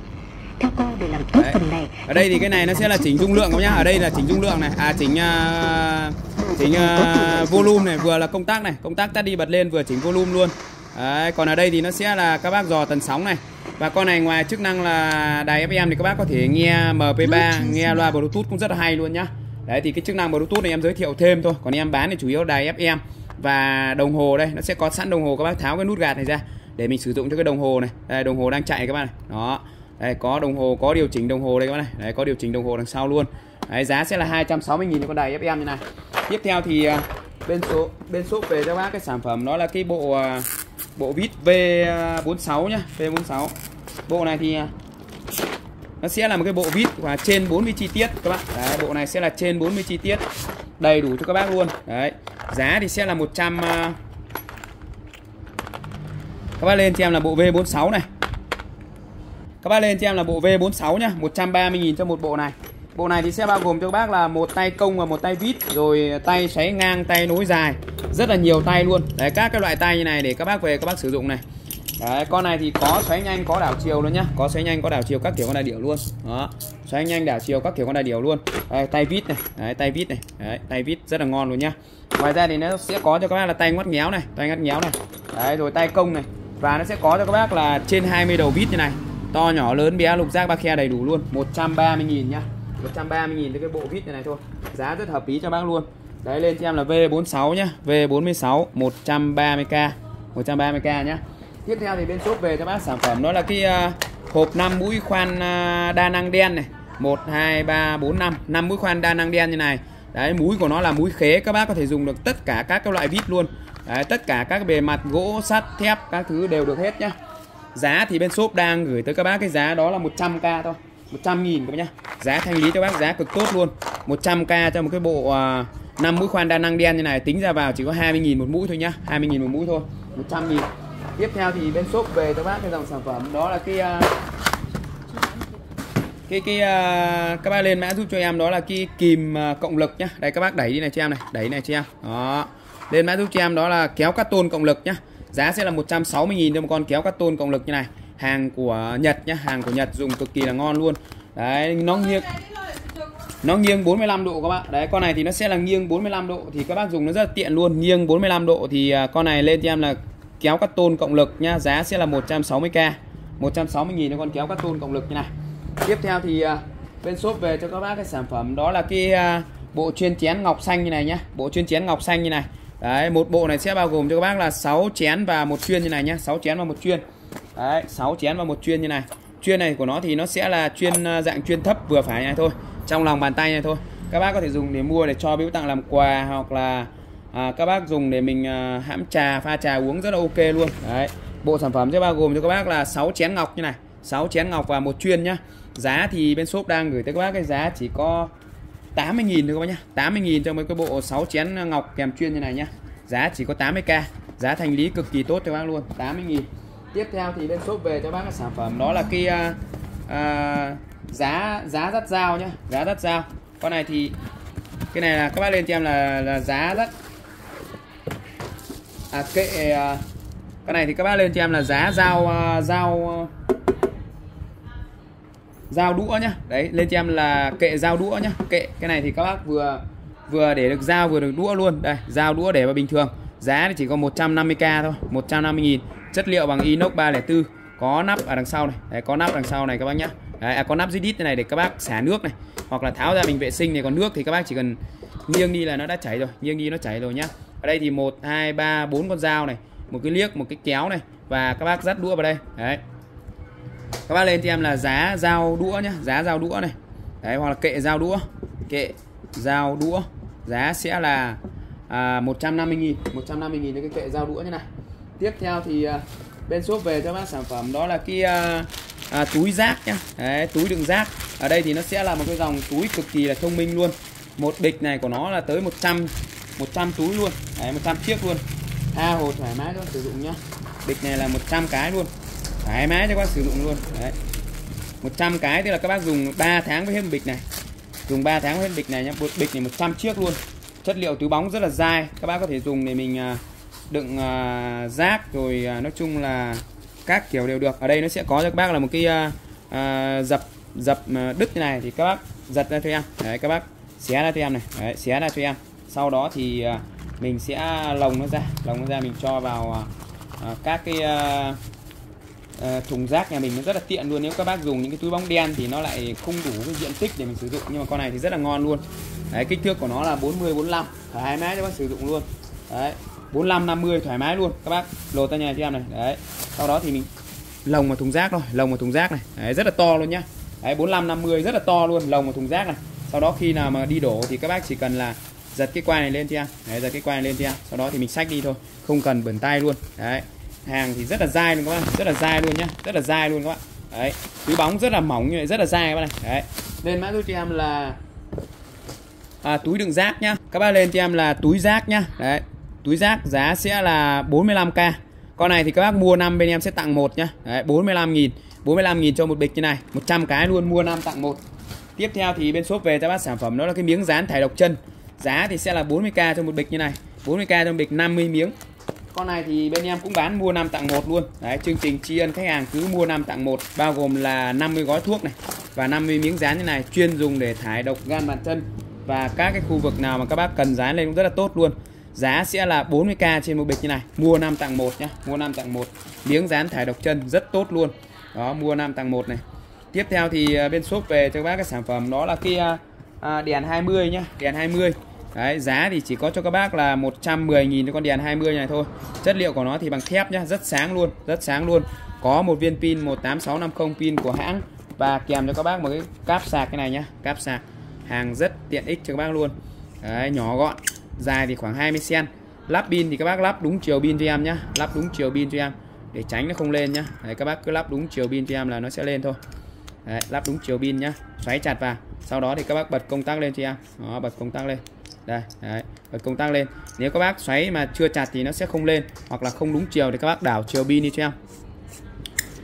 Theo cô để làm tốt Đấy. phần này. ở đây thì cái này nó sẽ là chỉnh dung lượng các nhá ở đây là chỉnh dung lượng này à chỉnh à, chỉnh à, volume này vừa là công tắc này công tắc tắt đi bật lên vừa chỉnh volume luôn Đấy, còn ở đây thì nó sẽ là các bác dò tần sóng này và con này ngoài chức năng là đài FM thì các bác có thể nghe MP3 nghe loa Bluetooth cũng rất là hay luôn nhá. Đấy thì cái chức năng Bluetooth này em giới thiệu thêm thôi còn em bán thì chủ yếu đài FM và đồng hồ đây nó sẽ có sẵn đồng hồ các bác tháo cái nút gạt này ra để mình sử dụng cho cái đồng hồ này. Đây đồng hồ đang chạy các bác này. Đó. Đây có đồng hồ có điều chỉnh đồng hồ đây các bác này. Đấy có điều chỉnh đồng hồ đằng sau luôn. Đấy, giá sẽ là 260.000 cho con đài FM như này. Tiếp theo thì à, bên số bên shop về cho bác cái sản phẩm đó là cái bộ à, bộ vít V46 nhá V46 bộ này thì à, nó sẽ là một cái bộ vít và trên 40 chi tiết các bạn. Đấy, bộ này sẽ là trên 40 chi tiết đầy đủ cho các bác luôn. Đấy giá thì sẽ là 100 à, các bác lên cho em là bộ V46 này. Các bác lên cho em là bộ V46 nhá 130.000 cho một bộ này. Bộ này thì sẽ bao gồm cho các bác là một tay công và một tay vít Rồi tay xoáy ngang, tay nối dài. Rất là nhiều tay luôn. Đấy các cái loại tay như này để các bác về các bác sử dụng này. Đấy con này thì có xoáy nhanh, có đảo chiều luôn nhá. Có xoáy nhanh, có đảo chiều các kiểu con đại điểu luôn. Đó Xoáy nhanh, đảo chiều các kiểu con đại điểu luôn. Đây tay vít này Đấy tay vít này. Đấy tay vít rất là ngon luôn nhá. Ngoài ra thì nó sẽ có cho các bác là tay ngoắt ngéo này Tay ngoắt ngéo này. Đấy rồi tay công này. Và nó sẽ có cho các bác là trên 20 đầu vít như này. To nhỏ lớn bé lục giác ba khe đầy đủ luôn. 130.000 nhá. 130.000 cho cái bộ vít này, này thôi. Giá rất hợp lý cho bác luôn. Đấy lên cho em là V46 nhá. V46 130k 130k nhá. Tiếp theo thì bên shop về cho bác sản phẩm. Đó là cái uh, hộp 5 mũi khoan uh, đa năng đen này. 1 2 3 4 5 5 mũi khoan đa năng đen như này. Đấy mũi của nó là mũi khế. Các bác có thể dùng được tất cả các cái loại vít luôn. Đấy, tất cả các bề mặt gỗ sắt thép các thứ đều được hết nhá. Giá thì bên shop đang gửi tới các bác cái giá đó là 100k thôi. 100 nghìn các bác nhá. Giá thanh lý cho bác giá cực tốt luôn. 100k cho một cái bộ à, uh, 5 mũi khoan đa năng đen như này Tính ra vào chỉ có 20 000 một mũi thôi nhá. 20 000 một mũi thôi 100 000 Tiếp theo thì bên shop về cho bác cái dòng sản phẩm đó là cái uh, cái cái uh, các bác lên mã giúp cho em đó là cái kìm uh, cộng lực nhá. Đây các bác đẩy đi này cho em này đẩy này cho em. Đó. Lên mã giúp cho em đó là kéo cắt tôn cộng lực nhá. Giá sẽ là 160.000 cho một con kéo cắt tôn cộng lực như này hàng của Nhật nhá hàng của Nhật dùng cực kỳ là ngon luôn. Đấy nó nghiêng nó nghiêng 45 độ các bạn. Đấy con này thì nó sẽ là nghiêng 45 độ thì các bác dùng nó rất là tiện luôn. Nghiêng 45 độ thì uh, con này lên cho em là kéo cắt tôn cộng lực nhá giá sẽ là 160k 160.000 cho con kéo cắt tôn cộng lực như này. Tiếp theo thì uh, bên shop về cho các bác cái sản phẩm đó là cái uh, bộ chuyên chén ngọc xanh như này nhá. Bộ chuyên chén ngọc xanh như này. Đấy một bộ này sẽ bao gồm cho các bác là 6 chén và một chuyên như này nhá 6 chén và một chuyên đấy 6 chén và một chuyên như này. Chuyên này của nó thì nó sẽ là chuyên à, dạng chuyên thấp vừa phải này thôi trong lòng bàn tay này thôi. Các bác có thể dùng để mua để cho biếu tặng làm quà hoặc là à, các bác dùng để mình à, hãm trà pha trà uống rất là ok luôn. Đấy bộ sản phẩm sẽ bao gồm cho các bác là 6 chén ngọc như này. 6 chén ngọc và một chuyên nhá. Giá thì bên shop đang gửi tới các bác cái giá chỉ có 80.000 thôi các bác nhá. 80.000 cho mấy cái bộ 6 chén ngọc kèm chuyên như này nhá. Giá chỉ có 80k giá thành lý cực kỳ tốt cho các bác luôn. 80.000 tiếp theo thì bên shop về cho bác cái sản phẩm đó là cái à, à, giá giá dắt dao nhá giá dắt dao. Con này thì cái này là các bác lên cho em là, là giá dắt. À kệ à, con này thì các bác lên cho em là giá dao à, dao dao đũa nhá. Đấy lên cho em là kệ dao đũa nhá kệ. Cái này thì các bác vừa vừa để được dao vừa được đũa luôn. Đây dao đũa để vào bình thường. Giá thì chỉ có 150k thôi 150 000 chất liệu bằng inox 304 có nắp ở đằng sau này. Đấy, có nắp đằng sau này các bác nhá. Đấy, à, có nắp dưới đít này để các bác xả nước này hoặc là tháo ra mình vệ sinh này. Còn nước thì các bác chỉ cần nghiêng đi là nó đã chảy rồi nghiêng đi nó chảy rồi nhá. Ở đây thì một hai ba bốn con dao này một cái liếc một cái kéo này và các bác dắt đũa vào đây. Đấy. Các bác lên cho em là giá dao đũa nhá giá dao đũa này. Đấy hoặc là kệ dao đũa kệ dao đũa. Giá sẽ là à, 150.000 150.000 cho cái kệ dao đũa như này tiếp theo thì à, bên shop về cho bác sản phẩm đó là cái à, à, túi rác nhá đấy, túi đựng rác. Ở đây thì nó sẽ là một cái dòng túi cực kỳ là thông minh luôn. Một bịch này của nó là tới 100 100 túi luôn. Đấy 100 chiếc luôn. Tha hồ thoải mái cho sử dụng nhá. Bịch này là 100 cái luôn. Thoải mái cho các bác sử dụng luôn. Đấy. 100 cái tức là các bác dùng 3 tháng với hết một bịch này. Dùng 3 tháng với hết bịch này nhá. Bịch này 100 chiếc luôn. Chất liệu túi bóng rất là dai. Các bác có thể dùng để mình à, đựng uh, rác rồi uh, nói chung là các kiểu đều được. Ở đây nó sẽ có cho các bác là một cái uh, uh, dập dập à, đứt như này thì các bác giật ra cho em. Đấy các bác xé ra cho em này. Đấy, xé ra cho em. Sau đó thì uh, mình sẽ lồng nó ra lồng nó ra mình cho vào uh, các cái uh, uh, thùng rác nhà mình. Nó rất là tiện luôn. Nếu các bác dùng những cái túi bóng đen thì nó lại không đủ cái diện tích để mình sử dụng. Nhưng mà con này thì rất là ngon luôn. Đấy kích thước của nó là 40 45 thoải mái cho bác sử dụng luôn. Đấy. 45 50 thoải mái luôn. Các bác lột ra nhà cho em này. Đấy sau đó thì mình lồng vào thùng rác thôi lồng vào thùng rác này. Đấy, rất là to luôn nhá. Đấy 45 50 rất là to luôn lồng vào thùng rác này. Sau đó khi nào mà đi đổ thì các bác chỉ cần là giật cái quai này lên cho em. Đấy, giật cái quai này lên cho em. Sau đó thì mình xách đi thôi không cần bẩn tay luôn. Đấy hàng thì rất là dai luôn các bạn rất là dai luôn nhá rất là dai luôn các bạn đấy túi bóng rất là mỏng như vậy rất là dai các bạn này. Đấy lên mã giúp cho em là à, túi đựng rác nhá. Các bác lên cho em là túi rác nhá. Đấy túi rác giá sẽ là 45k con này thì các bác mua năm bên em sẽ tặng một nhá. Đấy 45 nghìn 45 nghìn cho một bịch như này. 100 cái luôn, mua năm tặng một. Tiếp theo thì bên shop về cho bác sản phẩm, đó là cái miếng dán thải độc chân. Giá thì sẽ là 40k cho một bịch như này. 40k cho một bịch 50 miếng. Con này thì bên em cũng bán mua 5 tặng một luôn. Đấy, chương trình tri ân khách hàng cứ mua 5 tặng một, bao gồm là 50 gói thuốc này và 50 miếng dán như này chuyên dùng để thải độc gan bàn chân. Và các cái khu vực nào mà các bác cần dán lên cũng rất là tốt luôn giá sẽ là 40k trên một bịch như này. Mua 5 tặng 1 nhá. Mua 5 tặng 1 miếng dán thải độc chân rất tốt luôn. Đó mua 5 tặng 1 này. Tiếp theo thì à, bên shop về cho các bác cái sản phẩm đó là kia à, à, đèn 20 nhá. Đèn 20 Đấy, giá thì chỉ có cho các bác là 110.000 cho con đèn 20 này thôi. Chất liệu của nó thì bằng thép nhá, rất sáng luôn, rất sáng luôn. Có một viên pin 18650 pin của hãng. Và kèm cho các bác một cái cáp sạc cái này nhá. Cáp sạc, hàng rất tiện ích cho các bác luôn. Đấy, nhỏ gọn, dài thì khoảng 20 cm Lắp pin thì các bác lắp đúng chiều pin cho em nhá. Lắp đúng chiều pin cho em. Để tránh nó không lên nhá. Đấy, các bác cứ lắp đúng chiều pin cho em là nó sẽ lên thôi. Đấy, lắp đúng chiều pin nhá. Xoáy chặt vào. Sau đó thì các bác bật công tắc lên cho em. Đó, bật công tắc lên. Đây đấy, bật công tắc lên. Nếu các bác xoáy mà chưa chặt thì nó sẽ không lên hoặc là không đúng chiều thì các bác đảo chiều pin đi cho em.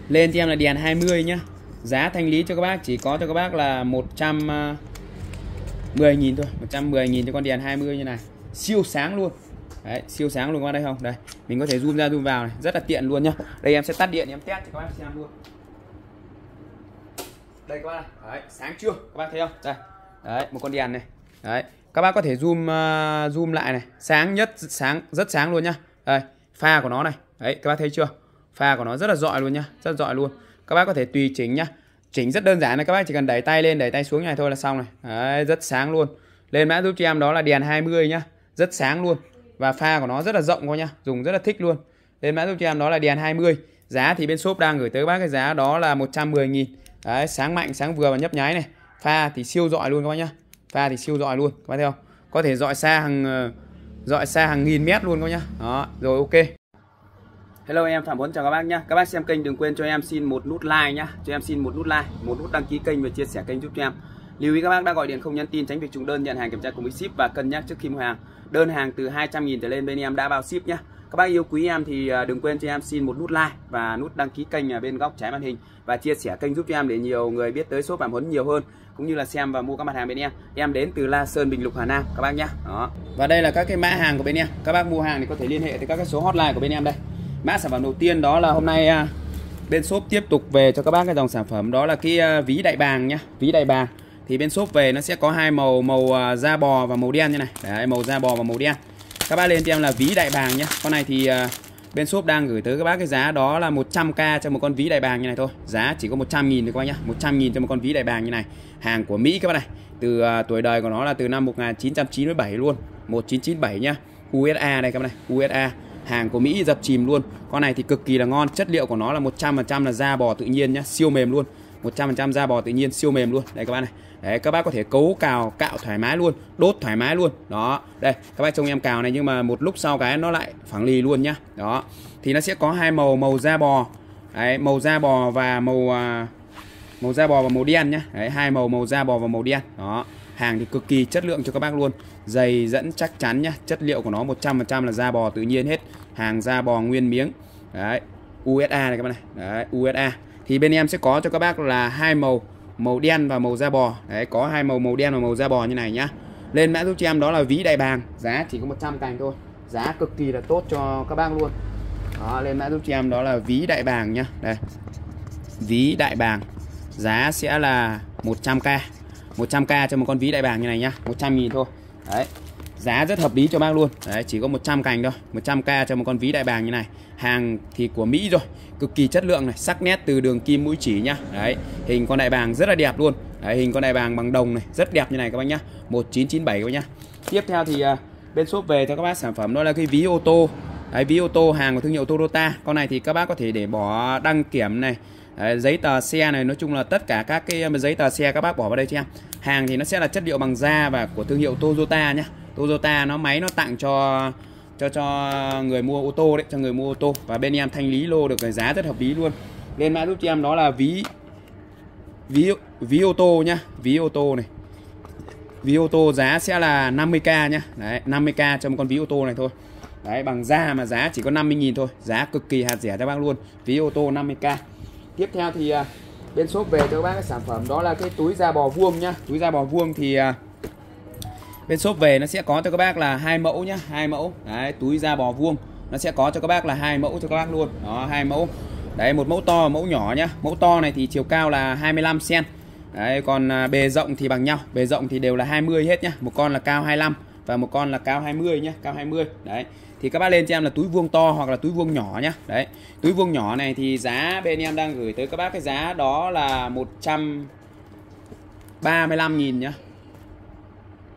Lên cho em là đèn 20 nhá. Giá thanh lý cho các bác chỉ có cho các bác là 110 à, nghìn thôi. 110 nghìn cho con đèn 20 như này siêu sáng luôn. Đấy, siêu sáng luôn qua đây không? Đây mình có thể zoom ra zoom vào này. Rất là tiện luôn nhá. Đây em sẽ tắt điện em test cho các bác xem luôn. Đây các bác này đấy, sáng chưa các bác thấy không? Đây đấy một con đèn này. Đấy các bác có thể zoom uh, zoom lại này. Sáng nhất sáng rất sáng luôn nhá. Đây pha của nó này. Đấy các bác thấy chưa? Pha của nó rất là giỏi luôn nhá rất giỏi luôn. Các bác có thể tùy chỉnh nhá. Chỉnh rất đơn giản này các bác chỉ cần đẩy tay lên đẩy tay xuống như này thôi là xong này. Đấy, rất sáng luôn. Lên mã giúp cho em đó là đèn 20 nhá rất sáng luôn. Và pha của nó rất là rộng coi nhá, dùng rất là thích luôn. Lên mã giúp cho em đó là đèn 20 giá thì bên shop đang gửi tới các bác cái giá đó là 110 nghìn. Đấy, sáng mạnh, sáng vừa và nhấp nháy này. Pha thì siêu dọi luôn các bác nhá. Pha thì siêu dọi luôn, các bác thấy không? Có thể dọi xa hàng ờ, dọi xa hàng nghìn mét luôn các nhá. Đó, rồi ok. Hello em, Phạm Huấn, chào các bác nhá. Các bác xem kênh đừng quên cho em xin một nút like nhá. Cho em xin một nút like, một nút đăng ký kênh và chia sẻ kênh giúp cho em lưu ý các bác đã gọi điện không nhắn tin, tránh việc trùng đơn, nhận hàng kiểm tra cùng với ship và cân nhắc trước khi mua hàng. Đơn hàng từ 200.000 trở lên bên em đã bao ship nhá. Các bác yêu quý em thì à, đừng quên cho em xin một nút like và nút đăng ký kênh ở bên góc trái màn hình và chia sẻ kênh giúp cho em để nhiều người biết tới shop Phạm Huấn nhiều hơn, cũng như là xem và mua các mặt hàng bên em. Em đến từ La Sơn, Bình Lục, Hà Nam, các bác nhá. Đó. Và đây là các cái mã hàng của bên em. Các bác mua hàng thì có thể liên hệ tới các cái số hotline của bên em đây. Mã sản phẩm đầu tiên đó là hôm nay à, bên shop tiếp tục về cho các bác cái dòng sản phẩm đó là cái à, ví đại bàng nhá, ví đại bàng thì bên shop về nó sẽ có hai màu màu à, da bò và màu đen như này. Đấy màu da bò và màu đen. Các bác lên cho em là ví đại bàng nhá con này thì à, bên shop đang gửi tới các bác cái giá đó là 100k cho một con ví đại bàng như này thôi. Giá chỉ có 100 nghìn thôi các bác nhá 100 nghìn cho một con ví đại bàng như này. Hàng của Mỹ các bác này. Từ uh, tuổi đời của nó là từ năm 1997 luôn. 1997 nhá. USA đây các bác này. USA hàng của Mỹ dập chìm luôn. Con này thì cực kỳ là ngon. Chất liệu của nó là 100% là da bò tự nhiên nhá. Siêu mềm luôn. 100% da bò tự nhiên siêu mềm luôn. Đây các bác này đấy, các bác có thể cấu cào, cạo thoải mái luôn, đốt thoải mái luôn. Đó, đây, các bác trông em cào này nhưng mà một lúc sau cái nó lại phẳng lì luôn nhá. Đó, thì nó sẽ có hai màu màu da bò. Đấy, màu da bò và màu à, màu da bò và màu đen nhá. Đấy, hai màu màu da bò và màu đen. Đó, hàng thì cực kỳ chất lượng cho các bác luôn. Dày dẫn chắc chắn nhá, chất liệu của nó 100% là da bò tự nhiên hết. Hàng da bò nguyên miếng. Đấy USA này các bạn này. Đấy USA thì bên em sẽ có cho các bác là hai màu màu đen và màu da bò. Đấy, có hai màu màu đen và màu da bò như này nhá. Lên mã giúp cho em đó là ví đại bàng. Giá chỉ có 100 cành thôi. Giá cực kỳ là tốt cho các bác luôn. Đó, lên mã giúp cho em đó là ví đại bàng nhá. Đây. Ví đại bàng. Giá sẽ là 100k 100k cho một con ví đại bàng như này nhá. 100 nghìn thôi. Đấy giá rất hợp lý cho bác luôn. Đấy chỉ có 100 cành thôi 100k cho một con ví đại bàng như này. Hàng thì của Mỹ rồi cực kỳ chất lượng này sắc nét từ đường kim mũi chỉ nhá. Đấy hình con đại bàng rất là đẹp luôn. Đấy, hình con đại bàng bằng đồng này rất đẹp như này các bác nhá. 1997 các bác nhá. Tiếp theo thì uh, bên shop về cho các bác sản phẩm đó là cái ví ô tô. Đấy, ví ô tô hàng của thương hiệu Toyota. Con này thì các bác có thể để bỏ đăng kiểm này Đấy, giấy tờ xe này nói chung là tất cả các cái à, giấy tờ xe các bác bỏ vào đây cho em. Hàng thì nó sẽ là chất liệu bằng da và của thương hiệu Toyota nhá. Toyota nó máy nó tặng cho cho cho người mua ô tô đấy cho người mua ô tô. Và bên em thanh lý lô được cái giá rất hợp lý luôn. Lên mã giúp cho em đó là ví ví ví ô tô nhá ví ô tô này. Ví ô tô giá sẽ là 50k nhá. Đấy 50k cho một con ví ô tô này thôi. Đấy bằng da mà giá chỉ có 50.000 thôi. Giá cực kỳ hạt rẻ cho bác luôn. Ví ô tô 50k tiếp theo thì à, bên shop về cho các bác cái sản phẩm đó là cái túi da bò vuông nhá. Túi da bò vuông thì uh, bên shop về nó sẽ có cho các bác là hai mẫu nhá, hai mẫu. Đấy, túi da bò vuông, nó sẽ có cho các bác là hai mẫu cho các bác luôn. Đó, hai mẫu. Đấy, một mẫu to, mẫu nhỏ nhá. Mẫu to này thì chiều cao là 25 cm đấy, còn à, bề rộng thì bằng nhau. Bề rộng thì đều là 20 hết nhá. Một con là cao 25 và một con là cao 20 nhá, cao 20 đấy, thì các bác lên cho em là túi vuông to hoặc là túi vuông nhỏ nhá. Đấy, túi vuông nhỏ này thì giá bên em đang gửi tới các bác cái giá đó là 135.000 nhá.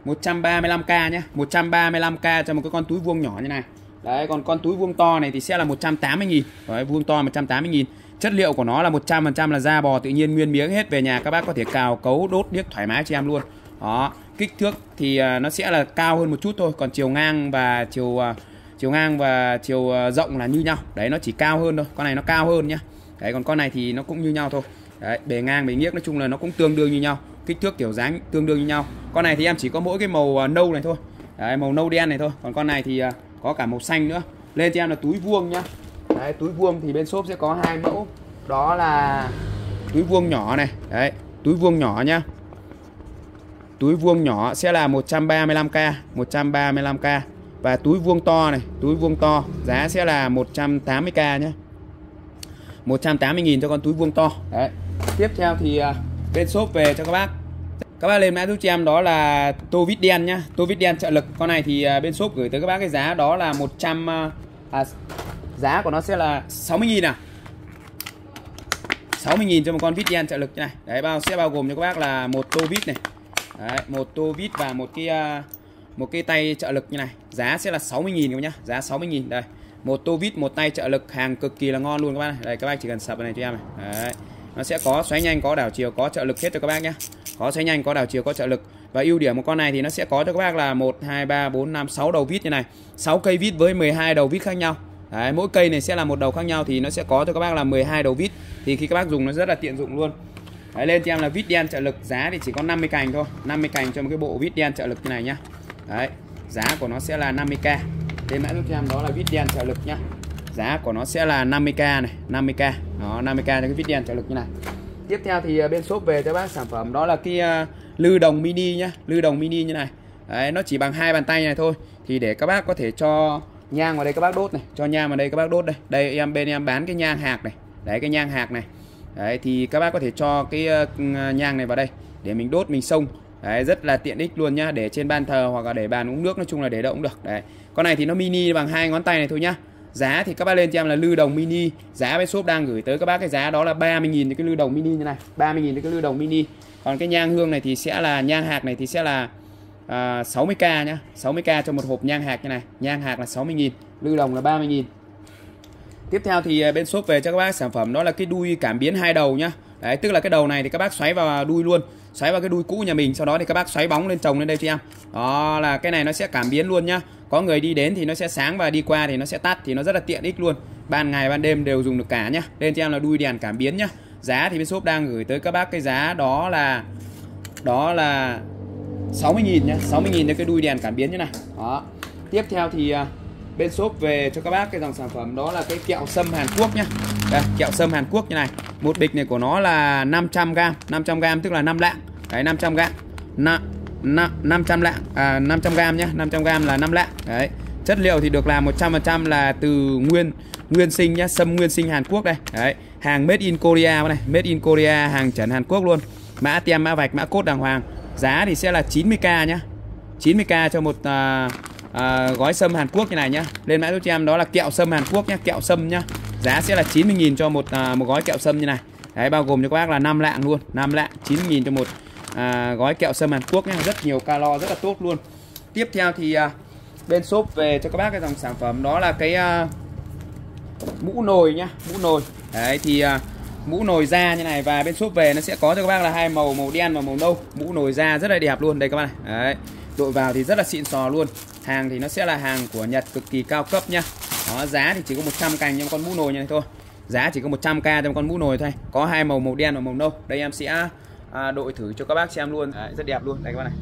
135k nhé 135k cho một cái con túi vuông nhỏ như này. Đấy, còn con túi vuông to này thì sẽ là 180.000 đấy, vuông to 180.000 chất liệu của nó là 100% là da bò tự nhiên, nguyên miếng hết về nhà. Các bác có thể cào, cấu, đốt điếc thoải mái cho em luôn. Đó, kích thước thì à, nó sẽ là cao hơn một chút thôi. Còn chiều ngang và chiều à, chiều ngang và chiều à, rộng là như nhau. Đấy, nó chỉ cao hơn thôi. Con này nó cao hơn nhá. Đấy, còn con này thì nó cũng như nhau thôi. Đấy, bề ngang, bề nghiếc nói chung là nó cũng tương đương như nhau kích thước kiểu dáng tương đương như nhau. Con này thì em chỉ có mỗi cái màu à, nâu này thôi. Đấy, màu nâu đen này thôi. Còn con này thì à, có cả màu xanh nữa. Lên cho em là túi vuông nhá. Đấy, túi vuông thì bên shop sẽ có hai mẫu. Đó là túi vuông nhỏ này. Đấy túi vuông nhỏ nhá. Túi vuông nhỏ sẽ là 135k 135k và túi vuông to này túi vuông to giá sẽ là 180k nhé 180.000 cho con túi vuông to. Đấy. Tiếp theo thì uh, bên shop về cho các bác. Các bác lên mã giúp cho em đó là tô vít đen nhá. Tô vít đen trợ lực. Con này thì à, bên shop gửi tới các bác cái giá đó là 100 à, à, giá của nó sẽ là 60.000 à. 60.000 cho một con vít đen trợ lực như này. Đấy bao sẽ bao gồm cho các bác là một tô vít này. Đấy, một tô vít và một cái à, một cái tay trợ lực như này. Giá sẽ là 60.000 các nhá. Giá 60.000 đây một tô vít một tay trợ lực. Hàng cực kỳ là ngon luôn các bác này. Đây các bác chỉ cần sập này cho em này. Đấy nó sẽ có xoáy nhanh có đảo chiều có trợ lực hết cho các bác nhé có xoáy nhanh có đảo chiều có trợ lực. Và ưu điểm của con này thì nó sẽ có cho các bác là 1 2 3 4 5 6 đầu vít như này. 6 cây vít với 12 đầu vít khác nhau. Đấy, mỗi cây này sẽ là một đầu khác nhau thì nó sẽ có cho các bác là 12 đầu vít. Thì khi các bác dùng nó rất là tiện dụng luôn. Đấy, lên cho em là vít đen trợ lực giá thì chỉ có 50 cành thôi. 50 cành cho một cái bộ vít đen trợ lực như này nhá. Đấy, giá của nó sẽ là 50k lên mã giúp cho em đó là vít đen trợ lực nhá giá của nó sẽ là 50k này 50k đó 50k cho cái vít đen trợ lực như này. Tiếp theo thì à, bên shop về cho bác sản phẩm đó là cái uh, lư đồng mini nhá lư đồng mini như này. Đấy, nó chỉ bằng hai bàn tay này thôi. Thì để các bác có thể cho nhang vào đây các bác đốt này cho nhang vào đây các bác đốt đây. Đây em bên em bán cái nhang hạt này. Đấy cái nhang hạt này. Đấy thì các bác có thể cho cái uh, nhang này vào đây để mình đốt mình xông. Đấy rất là tiện ích luôn nhá để trên bàn thờ hoặc là để bàn uống nước nói chung là để đâu cũng được. Đấy con này thì nó mini bằng hai ngón tay này thôi nhá giá thì các bác lên cho em là lư đồng mini. Giá bên shop đang gửi tới các bác cái giá đó là 30.000 cái lư đồng mini như này. 30.000 cái lư đồng mini. Còn cái nhang hương này thì sẽ là nhang hạt này thì sẽ là à, uh, 60k nhá. 60k cho một hộp nhang hạt như này. Nhang hạt là 60.000 lư đồng là 30.000 tiếp theo thì à, bên shop về cho các bác sản phẩm đó là cái đuôi cảm biến hai đầu nhá. Đấy tức là cái đầu này thì các bác xoáy vào đuôi luôn. Xoáy vào cái đuôi cũ nhà mình sau đó thì các bác xoáy bóng lên trồng lên đây cho em. Đó là cái này nó sẽ cảm biến luôn nhá có người đi đến thì nó sẽ sáng và đi qua thì nó sẽ tắt thì nó rất là tiện ích luôn. Ban ngày, ban đêm đều dùng được cả nhá. Lên cho em là đuôi đèn cảm biến nhá. Giá thì bên shop đang gửi tới các bác cái giá đó là đó là 60.000 nhá. 60.000 cho cái đuôi đèn cảm biến như này. Đó. Tiếp theo thì à, bên shop về cho các bác cái dòng sản phẩm đó là cái kẹo sâm Hàn Quốc nhá. Đây, kẹo sâm Hàn Quốc như này. Một bịch này của nó là 500g 500g tức là 5 lạng. Đấy 500g 500 lạng à, 500 gram nhá 500 gram là 5 lạng. Đấy chất liệu thì được làm 100% là từ nguyên nguyên sinh nhá sâm nguyên sinh Hàn Quốc đây. Đấy hàng made in Korea này made in Korea hàng chuẩn Hàn Quốc luôn. Mã tem mã vạch mã cốt đàng hoàng. Giá thì sẽ là 90k nhá 90k cho một à, à, gói sâm Hàn Quốc như này nhá. Lên mã giúp cho em đó là kẹo sâm Hàn Quốc nhá kẹo sâm nhá. Giá sẽ là 90.000 cho một à, một gói kẹo sâm như này. Đấy bao gồm cho các bác là 5 lạng luôn 5 lạng 90.000 cho một à, gói kẹo sâm Hàn Quốc nhé rất nhiều calo rất là tốt luôn. Tiếp theo thì à, bên shop về cho các bác cái dòng sản phẩm đó là cái à, mũ nồi nhá mũ nồi. Đấy thì à, mũ nồi da như này và bên shop về nó sẽ có cho các bác là hai màu màu đen và màu nâu. Mũ nồi da rất là đẹp luôn đây các bạn này. Đấy đội vào thì rất là xịn sò luôn. Hàng thì nó sẽ là hàng của Nhật cực kỳ cao cấp nhá. Đó giá thì chỉ có 100 cành nhưng con mũ nồi như này thôi. Giá chỉ có 100k cho con mũ nồi thôi. Có hai màu màu đen và màu nâu. Đây em sẽ à, đội thử cho các bác xem luôn. Đấy, rất đẹp luôn. Đây các bác này.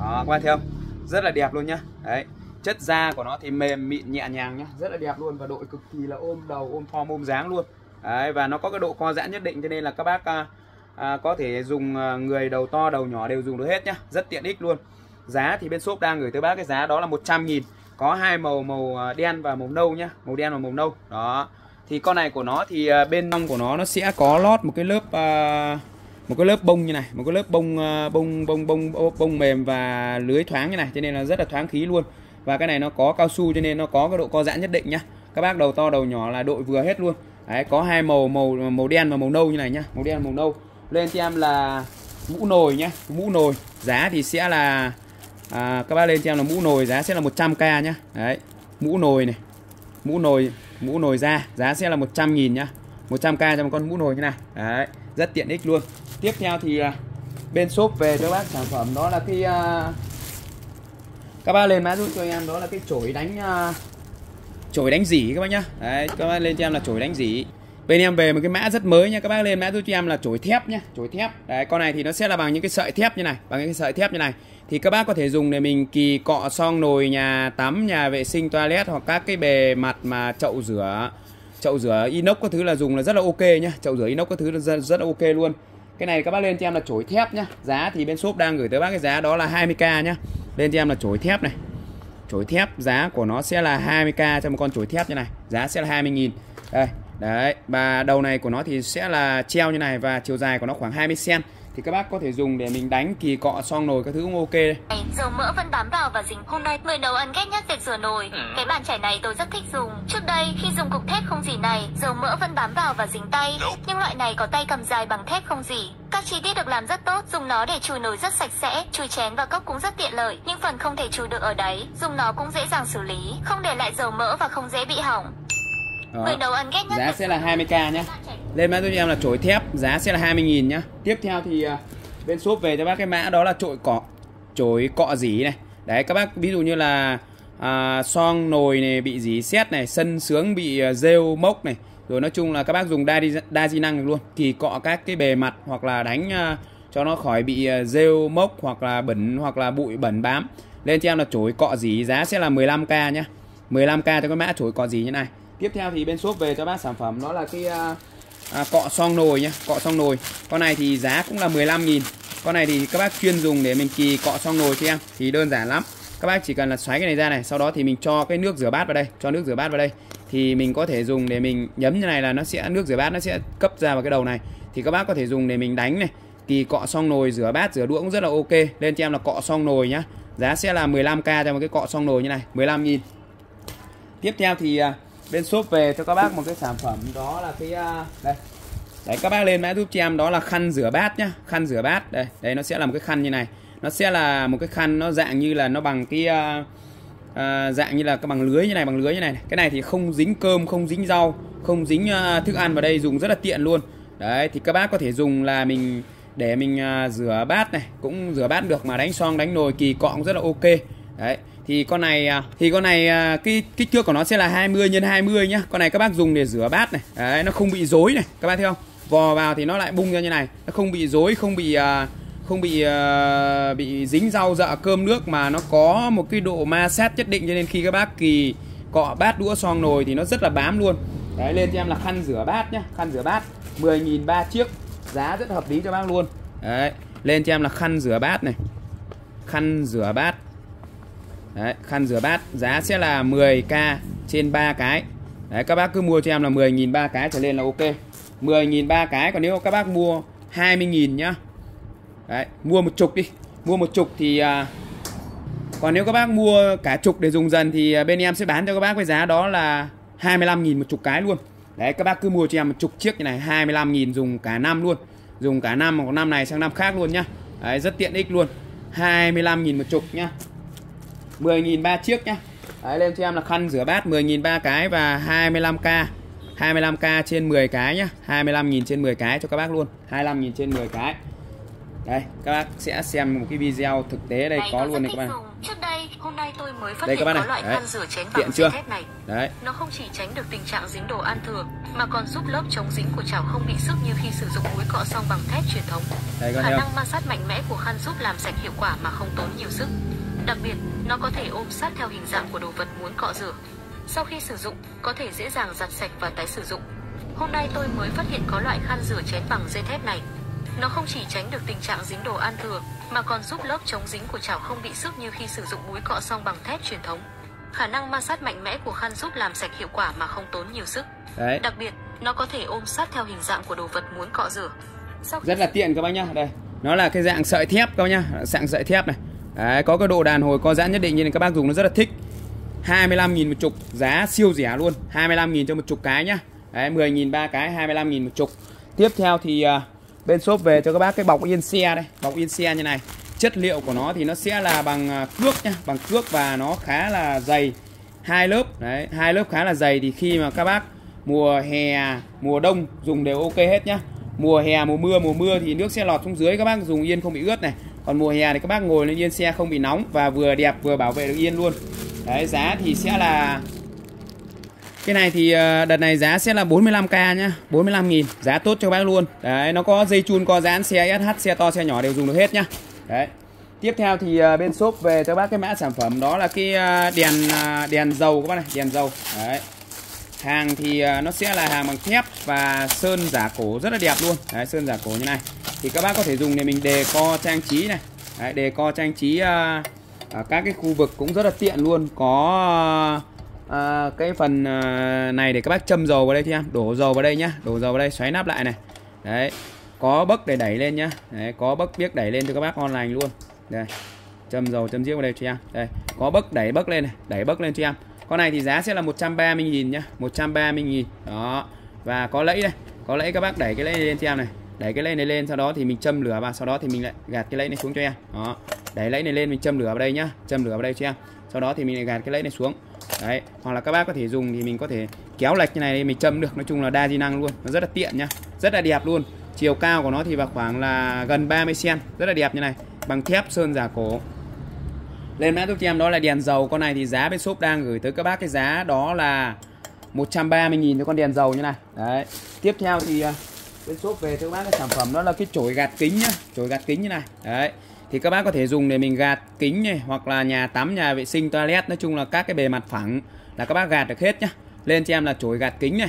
Đó các bác thấy không? Rất là đẹp luôn nhá. Đấy chất da của nó thì mềm mịn nhẹ nhàng nhá. Rất là đẹp luôn và đội cực kỳ là ôm đầu ôm form ôm dáng luôn. Đấy, và nó có cái độ co giãn nhất định cho nên là các bác à, à, có thể dùng à, người đầu to đầu nhỏ đều dùng được hết nhá. Rất tiện ích luôn. Giá thì bên shop đang gửi tới bác cái giá đó là 100 nghìn. Có hai màu màu à, đen và màu nâu nhá. Màu đen và màu nâu. Đó. Thì con này của nó thì à, bên trong của nó nó sẽ có lót một cái lớp uh, một cái lớp bông như này một cái lớp ờ, bông bông bông bông bông mềm và lưới thoáng như này cho nên là rất là thoáng khí luôn. Và cái này nó có cao su cho nên nó có cái độ co giãn nhất định nhá. Các bác đầu to đầu nhỏ là đội vừa hết luôn. Đấy có hai màu màu màu đen và màu nâu như này nhá màu đen màu nâu. Lên cho em là mũ nồi nhá mũ nồi. Giá thì sẽ là à, các bác lên cho em là mũ nồi giá sẽ là 100k nhá. Đấy mũ nồi này mũ nồi mũ nồi da giá sẽ là 100 nghìn nhá. 100k cho một con mũ nồi như này. Đấy rất tiện ích luôn. Tiếp theo thì à, bên shop về cho bác sản phẩm đó là cái à, các bác lên mã giúp cho em, đó là cái chổi đánh à, chổi đánh dỉ các bác nhá. Đấy, các bác lên cho em là chổi đánh dỉ. Bên em về một cái mã rất mới nha các bác lên mã giúp cho em là chổi thép nhá, chổi thép. Đấy, con này thì nó sẽ là bằng những cái sợi thép như này, bằng những cái sợi thép như này. Thì các bác có thể dùng để mình kỳ cọ, xong nồi, nhà tắm, nhà vệ sinh, toilet hoặc các cái bề mặt mà chậu rửa chậu rửa inox các thứ là dùng là rất là ok nhá. Chậu rửa inox các thứ là rất, rất là ok luôn. Cái này các bác lên cho em là chổi thép nhá. Giá thì bên shop đang gửi tới bác cái giá đó là 20k nhá. Lên cho em là chổi thép này. Chổi thép giá của nó sẽ là 20k cho một con chổi thép như này. Giá sẽ là 20.000 đây đấy và đầu này của nó thì sẽ là treo như này và chiều dài của nó khoảng 20 cm thì các bác có thể dùng để mình đánh kỳ cọ xong nồi các thứ cũng ok đây. Dầu mỡ vẫn bám vào và dính. Hôm nay người nấu ăn ghét nhất việc rửa nồi. Ừ. Cái bàn chải này tôi rất thích dùng. Trước đây khi dùng cục thép không gì này, dầu mỡ vẫn bám vào và dính tay. Nhưng loại này có tay cầm dài bằng thép không gì. Các chi tiết được làm rất tốt, dùng nó để chùi nồi rất sạch sẽ, chùi chén và cốc cũng rất tiện lợi. Nhưng phần không thể chùi được ở đáy, dùng nó cũng dễ dàng xử lý, không để lại dầu mỡ và không dễ bị hỏng. Đó. Giá sẽ là 20k nhá. Lên mã giúp em là chổi thép giá sẽ là 20.000 nhá. Tiếp theo thì uh, bên shop về cho bác cái mã đó là chổi cọ chổi cọ dỉ này. Đấy các bác ví dụ như là à, son nồi này bị dỉ xét này sân sướng bị uh, rêu mốc này. Rồi nói chung là các bác dùng đa đi đa di năng được luôn. Kỳ cọ các cái bề mặt hoặc là đánh uh, cho nó khỏi bị uh, rêu mốc hoặc là bẩn hoặc là bụi bẩn bám. Lên cho em là chổi cọ dỉ giá sẽ là 15k nhá. 15k cho cái mã chổi cọ dỉ như này tiếp theo thì bên shop về cho bác sản phẩm đó là cái uh, à, cọ xong nồi nhá cọ xong nồi. Con này thì giá cũng là 15.000 con này thì các bác chuyên dùng để mình kỳ cọ xong nồi cho em thì đơn giản lắm. Các bác chỉ cần là xoáy cái này ra này sau đó thì mình cho cái nước rửa bát vào đây cho nước rửa bát vào đây. Thì mình có thể dùng để mình nhấm như này là nó sẽ nước rửa bát nó sẽ cấp ra vào cái đầu này. Thì các bác có thể dùng để mình đánh này kỳ cọ xong nồi rửa bát rửa đũa cũng rất là ok. Lên cho em là cọ xong nồi nhá giá sẽ là 15k cho một cái cọ xong nồi như này 15 000 tiếp theo thì à, bên shop về cho các bác một cái sản phẩm đó là cái à, đây. Đấy các bác lên mã giúp cho em đó là khăn rửa bát nhá khăn rửa bát. Đây đây nó sẽ là một cái khăn như này. Nó sẽ là một cái khăn nó dạng như là nó bằng cái uh, uh, dạng như là cái bằng lưới như này bằng lưới như này cái này thì không dính cơm không dính rau không dính uh, thức ăn vào đây dùng rất là tiện luôn. Đấy thì các bác có thể dùng là mình để mình uh, rửa bát này cũng rửa bát được mà đánh xong đánh nồi kỳ cọ cũng rất là ok. Đấy thì con này à, thì con này à, cái kích thước của nó sẽ là 20 x 20 nhá. Con này các bác dùng để rửa bát này. Đấy, nó không bị rối này. Các bác thấy không? Vò vào thì nó lại bung ra như này. Nó không bị rối không bị à, không bị bị dính rau dợ cơm nước mà nó có một cái độ ma sát nhất định. Cho nên khi các bác kỳ cọ bát đũa xoong nồi thì nó rất là bám luôn. Đấy lên cho em là khăn rửa bát nhá. Khăn rửa bát 10.000 ba chiếc. Giá rất hợp lý cho bác luôn. Đấy lên cho em là khăn rửa bát này. Khăn rửa bát đấy, khăn rửa bát giá sẽ là 10k trên 3 cái. Đấy các bác cứ mua cho em là 10.000 ba cái trở lên là ok. 10.000 ba cái còn nếu các bác mua 20.000 nhá. Đấy mua một chục đi. Mua một chục thì à, còn nếu các bác mua cả chục để dùng dần thì à, bên em sẽ bán cho các bác với giá đó là 25.000 một chục cái luôn. Đấy các bác cứ mua cho em một chục chiếc như này 25.000 dùng cả năm luôn. Dùng cả năm một năm này sang năm khác luôn nhá. Đấy rất tiện ích luôn. 25.000 một chục nhá. 10.000 ba chiếc nhá đấy lên cho em là khăn rửa bát 10.000 ba cái và 25k 25k trên 10 cái nhá 25.000 trên 10 cái cho các bác luôn 25.000 trên 10 cái đây các bác sẽ xem một cái video thực tế đây Này, có luôn này các bạn. Trước đây, hôm nay tôi mới phát Đây hiện các có loại khăn rửa chén bằng chưa? thép này. đấy Nó không chỉ tránh được tình trạng dính đồ ăn thừa, mà còn giúp lớp chống dính của chảo không bị sức như khi sử dụng muối cọ xong bằng thép truyền thống. đây Khả năng ma sát mạnh mẽ của khăn giúp làm sạch hiệu quả mà không tốn nhiều sức. Đặc biệt, nó có thể ôm sát theo hình dạng của đồ vật muốn cọ rửa. Sau khi sử dụng, có thể dễ dàng giặt sạch và tái sử dụng. Hôm nay tôi mới phát hiện có loại khăn rửa chén bằng dây thép này. Nó không chỉ tránh được tình trạng dính đồ ăn thừa, mà còn giúp lớp chống dính của chảo không bị sức như khi sử dụng muối cọ xong bằng thép truyền thống. Khả năng ma sát mạnh mẽ của khăn giúp làm sạch hiệu quả mà không tốn nhiều sức. đấy Đặc biệt, nó có thể ôm sát theo hình dạng của đồ vật muốn cọ rửa. Sau khi rất là tiện các bác nhá đây nó là cái dạng sợi thép các bác nhá dạng sợi thép này đấy có cái độ đàn hồi co giãn nhất định nên các bác dùng nó rất là thích. 25.000 một chục giá siêu rẻ luôn. 25.000 cho một chục cái nhá. Đấy 10.000 ba cái 25.000 một chục. Tiếp theo thì uh, bên shop về cho các bác cái bọc yên xe đây. Bọc yên xe như này. Chất liệu của nó thì nó sẽ là bằng à, cước nhá bằng cước và nó khá là dày. Hai lớp đấy hai lớp khá là dày thì khi mà các bác mùa hè mùa đông dùng đều ok hết nhá. Mùa hè mùa mưa mùa mưa thì nước sẽ lọt xuống dưới các bác dùng yên không bị ướt này còn mùa hè thì các bác ngồi lên yên xe không bị nóng và vừa đẹp vừa bảo vệ được yên luôn. Đấy, giá thì sẽ là cái này thì ờ, đợt này giá sẽ là 45k nhá 45 nghìn, giá tốt cho bác luôn. Đấy, nó có dây chun co giãn xe SH xe to, xe nhỏ đều dùng được hết nhá. Đấy. Tiếp theo thì ờ, bên shop về cho bác cái mã sản phẩm, đó là cái ờ, đèn đèn dầu các bác này, đèn dầu. Đấy. Hàng thì nó sẽ là hàng bằng thép và sơn giả cổ rất là đẹp luôn. Đấy, sơn giả cổ như này thì các bác có thể dùng để mình đề co trang trí này. Đấy, đề co trang trí ờ, ở các cái khu vực cũng rất là tiện luôn. Có ờ, cái phần ờ, này để các bác châm dầu vào đây thì em đổ dầu vào đây nhá. Đổ dầu vào đây xoáy nắp lại này. Đấy có bấc để đẩy lên nhá. Đấy có bấc biết đẩy lên cho các bác ngon lành luôn. Đây châm dầu châm giết vào đây cho em. Đây có bấc đẩy bấc lên này đẩy bấc lên cho em. Con này thì giá sẽ là 130.000 nhá. 130.000 đó và có lẫy đây. Có lẫy các bác đẩy cái lẫy lên cho em này đẩy cái lẫy này lên, sau đó thì mình châm lửa vào, sau đó thì mình lại gạt cái lẫy này xuống cho em. Đó. Đẩy lẫy này lên, mình châm lửa vào đây nhá. Châm lửa vào đây cho em. Sau đó thì mình lại gạt cái lẫy này xuống. Đấy. Hoặc là các bác có thể dùng thì mình có thể kéo lệch như này mình châm được. Nói chung là đa di năng luôn. Nó rất là tiện nhá. Rất là đẹp luôn. Chiều cao của nó thì vào khoảng là gần 30 cm rất là đẹp như này. Bằng thép sơn giả cổ. Lên mã giúp cho em, đó là đèn dầu. Con này thì giá bên shop đang gửi tới các bác cái giá đó là 130.000 cho con đèn dầu như này. Đấy. Tiếp theo thì à, bên shop về cho các bác cái sản phẩm đó là cái chổi gạt kính nhá, chổi gạt kính như này. Đấy, thì các bác có thể dùng để mình gạt kính này, hoặc là nhà tắm, nhà vệ sinh, toilet, nói chung là các cái bề mặt phẳng là các bác gạt được hết nhá. Lên cho em là chổi gạt kính này.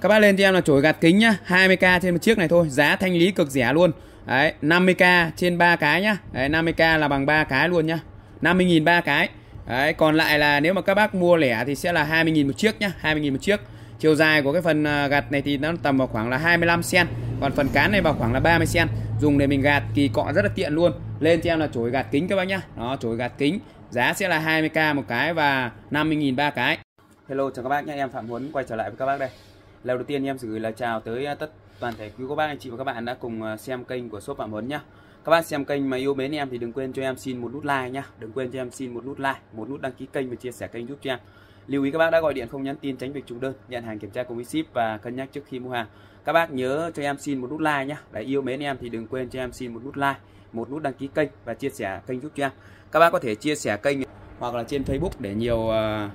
Các bác lên cho em là chổi gạt kính nhá 20k trên một chiếc này thôi, giá thanh lý cực rẻ luôn. Đấy 50k trên ba cái nhá. Đấy 50k là bằng ba cái luôn nhá. 50.000 ba cái. Đấy, còn lại là nếu mà các bác mua lẻ thì sẽ là 20.000 một chiếc nhá 20.000 một chiếc chiều dài của cái phần à, gạt này thì nó tầm vào khoảng là 25 cm còn phần cán này vào khoảng là 30 cm dùng để mình gạt kỳ cọ rất là tiện luôn. Lên cho em là chổi gạt kính các bác nhá. Đó, chổi gạt kính. Giá sẽ là 20k một cái và 50.000 ba cái. Hello, chào các bác nhé em Phạm Huấn quay trở lại với các bác đây. Lần đầu tiên em sẽ gửi lời chào tới à, tất toàn thể quý cô bác, anh chị và các bạn đã cùng à, xem kênh của shop Phạm Huấn nhá. Các bác xem kênh mà yêu mến em thì đừng quên cho em xin một nút like nhá. Đừng quên cho em xin một nút like, một nút đăng ký kênh và chia sẻ kênh giúp cho em lưu ý các bác đã gọi điện không nhắn tin tránh việc trùng đơn nhận hàng kiểm tra cùng với ship và cân nhắc trước khi mua hàng. Các bác nhớ cho em xin một nút like nhá. Để yêu mến em thì đừng quên cho em xin một nút like một nút đăng ký kênh và chia sẻ kênh giúp cho em. Các bác có thể chia sẻ kênh hoặc là trên Facebook để nhiều uh,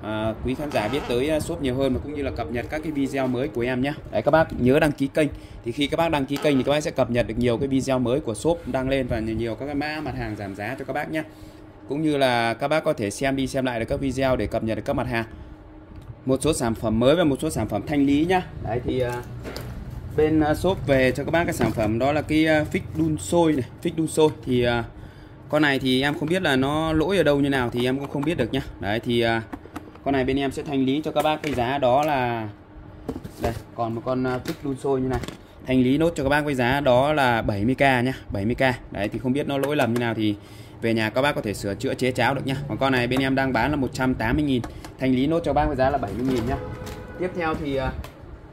uh, quý khán giả biết tới ờ, shop nhiều hơn và cũng như là cập nhật các cái video mới của em nhé đấy các bác nhớ đăng ký kênh. Thì khi các bác đăng ký kênh thì các bác sẽ cập nhật được nhiều cái video mới của shop đăng lên và nhiều, nhiều các cái mã mặt hàng giảm giá cho các bác nhé cũng như là các bác có thể xem đi xem lại được các video để cập nhật được các mặt hàng. Một số sản phẩm mới và một số sản phẩm thanh lý nhá. Đấy thì uh, bên uh, shop về cho các bác cái sản phẩm đó là cái uh, fix đun sôi này fix đun sôi. Thì uh, con này thì em không biết là nó lỗi ở đâu như nào thì em cũng không biết được nhá. Đấy thì uh, con này bên em sẽ thanh lý cho các bác cái giá đó là đây còn một con uh, fix đun sôi như này. Thanh lý nốt cho các bác với giá đó là 70k nhá 70k đấy thì không biết nó lỗi lầm như nào thì về nhà các bác có thể sửa chữa chế cháo được nhá. Còn con này bên em đang bán là 180.000 thanh lý nốt cho bác với giá là 70.000 nhá. Tiếp theo thì à,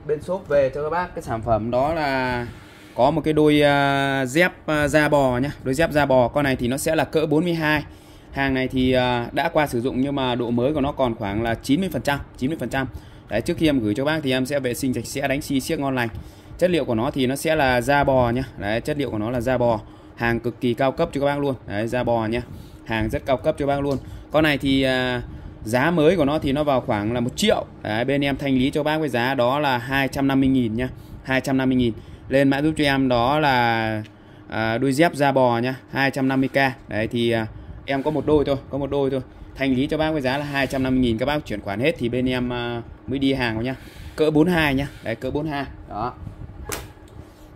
bên shop về cho các bác. Cái sản phẩm đó là có một cái đôi uh, dép uh, da bò nhá. Đôi dép da bò. Con này thì nó sẽ là cỡ 42 hàng này thì uh, đã qua sử dụng nhưng mà độ mới của nó còn khoảng là 90 phần trăm 90 phần trăm. Đấy trước khi em gửi cho bác thì em sẽ vệ sinh sạch sẽ đánh xi siếc ngon lành. Chất liệu của nó thì nó sẽ là da bò nhá. Đấy chất liệu của nó là da bò hàng cực kỳ cao cấp cho các bác luôn. Đấy da bò nhé hàng rất cao cấp cho các bác luôn. Con này thì uh, giá mới của nó thì nó vào khoảng là một triệu. Đấy, bên em thanh lý cho bác với giá đó là 250.000 nhá. 250.000 lên mã giúp cho em đó là à, đôi dép da bò nhá 250k đấy thì à, em có một đôi thôi có một đôi thôi. Thanh lý cho bác với giá là 250.000 các bác chuyển khoản hết thì bên em à, mới đi hàng nhá. Cỡ 42 nhá. Đấy cỡ 42 đó.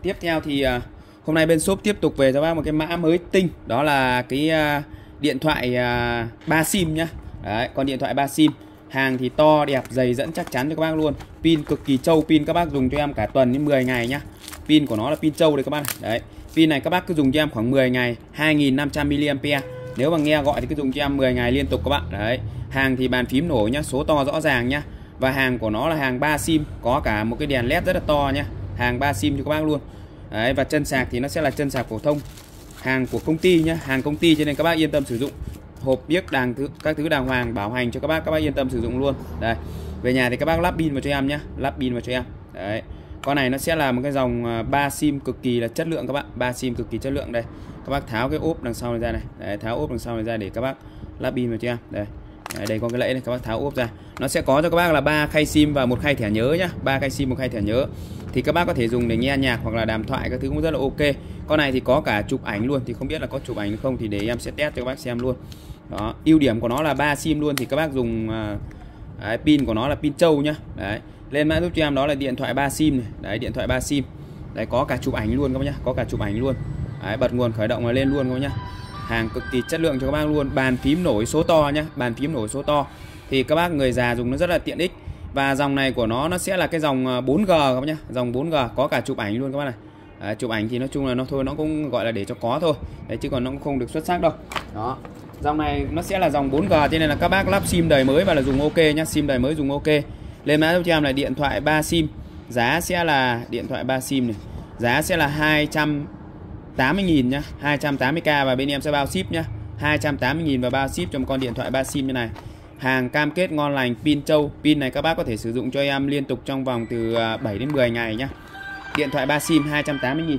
Tiếp theo thì à, hôm nay bên shop tiếp tục về cho bác một cái mã mới tinh. Đó là cái à, điện thoại à, 3 sim nhá. Đấy, con điện thoại 3 sim. Hàng thì to, đẹp, dày, dẫn chắc chắn cho các bác luôn. Pin cực kỳ trâu, pin các bác dùng cho em cả tuần đến 10 ngày nhá. Pin của nó là pin trâu đấy các bác đấy, pin này các bác cứ dùng cho em khoảng 10 ngày 2500 mAh. Nếu mà nghe gọi thì cứ dùng cho em 10 ngày liên tục các bạn. Đấy, hàng thì bàn phím nổi nhá, số to rõ ràng nhá. Và hàng của nó là hàng 3 sim, có cả một cái đèn led rất là to nhá. Hàng 3 sim cho các bác luôn đấy và chân sạc thì nó sẽ là chân sạc phổ thông. Hàng của công ty nhé hàng công ty cho nên các bác yên tâm sử dụng. Hộp biếc đàng thứ các thứ đàng hoàng bảo hành cho các bác các bác yên tâm sử dụng luôn. Đây về nhà thì các bác lắp pin vào cho em nhé lắp pin vào cho em. Đấy con này nó sẽ là một cái dòng à, 3 sim cực kỳ là chất lượng các bạn 3 sim cực kỳ chất lượng đây. Các bác tháo cái ốp đằng sau này ra này. Đấy, tháo ốp đằng sau này ra để các bác lắp pin vào cho em. Đây đấy, đây có cái lẫy này các bác tháo úp ra. Nó sẽ có cho các bác là ba khay sim và một khay thẻ nhớ nhá. Ba khay sim một khay thẻ nhớ. Thì các bác có thể dùng để nghe nhạc hoặc là đàm thoại các thứ cũng rất là ok. Con này thì có cả chụp ảnh luôn thì không biết là có chụp ảnh không thì để em sẽ test cho các bác xem luôn. Đó ưu điểm của nó là ba sim luôn thì các bác dùng đấy, pin của nó là pin trâu nhá. Đấy lên mã giúp cho em đó là điện thoại 3 sim này. Đấy điện thoại 3 sim. Đấy có cả chụp ảnh luôn các bác nhá có cả chụp ảnh luôn. Đấy, bật nguồn khởi động là lên luôn các bác nhá hàng cực kỳ chất lượng cho các bác luôn. Bàn phím nổi số to nhá bàn phím nổi số to. Thì các bác người già dùng nó rất là tiện ích. Và dòng này của nó nó sẽ là cái dòng à, 4G các bác nhá. Dòng 4G có cả chụp ảnh luôn các bác này. À, chụp ảnh thì nói chung là nó thôi nó cũng gọi là để cho có thôi. Đấy chứ còn nó cũng không được xuất sắc đâu. Đó. Dòng này nó sẽ là dòng 4G cho nên là các bác lắp sim đời mới và là dùng ok nhá sim đời mới dùng ok. Lên mã cho em là điện thoại 3 sim. Giá sẽ là điện thoại 3 sim này. Giá sẽ là 280.000 nhá 280k và bên em sẽ bao ship nhá. 280.000 và bao ship cho một con điện thoại 3 sim như này. Hàng cam kết ngon lành, pin trâu, pin này các bác có thể sử dụng cho em liên tục trong vòng từ à, 7 đến 10 ngày nhá. Điện thoại 3 sim 280.000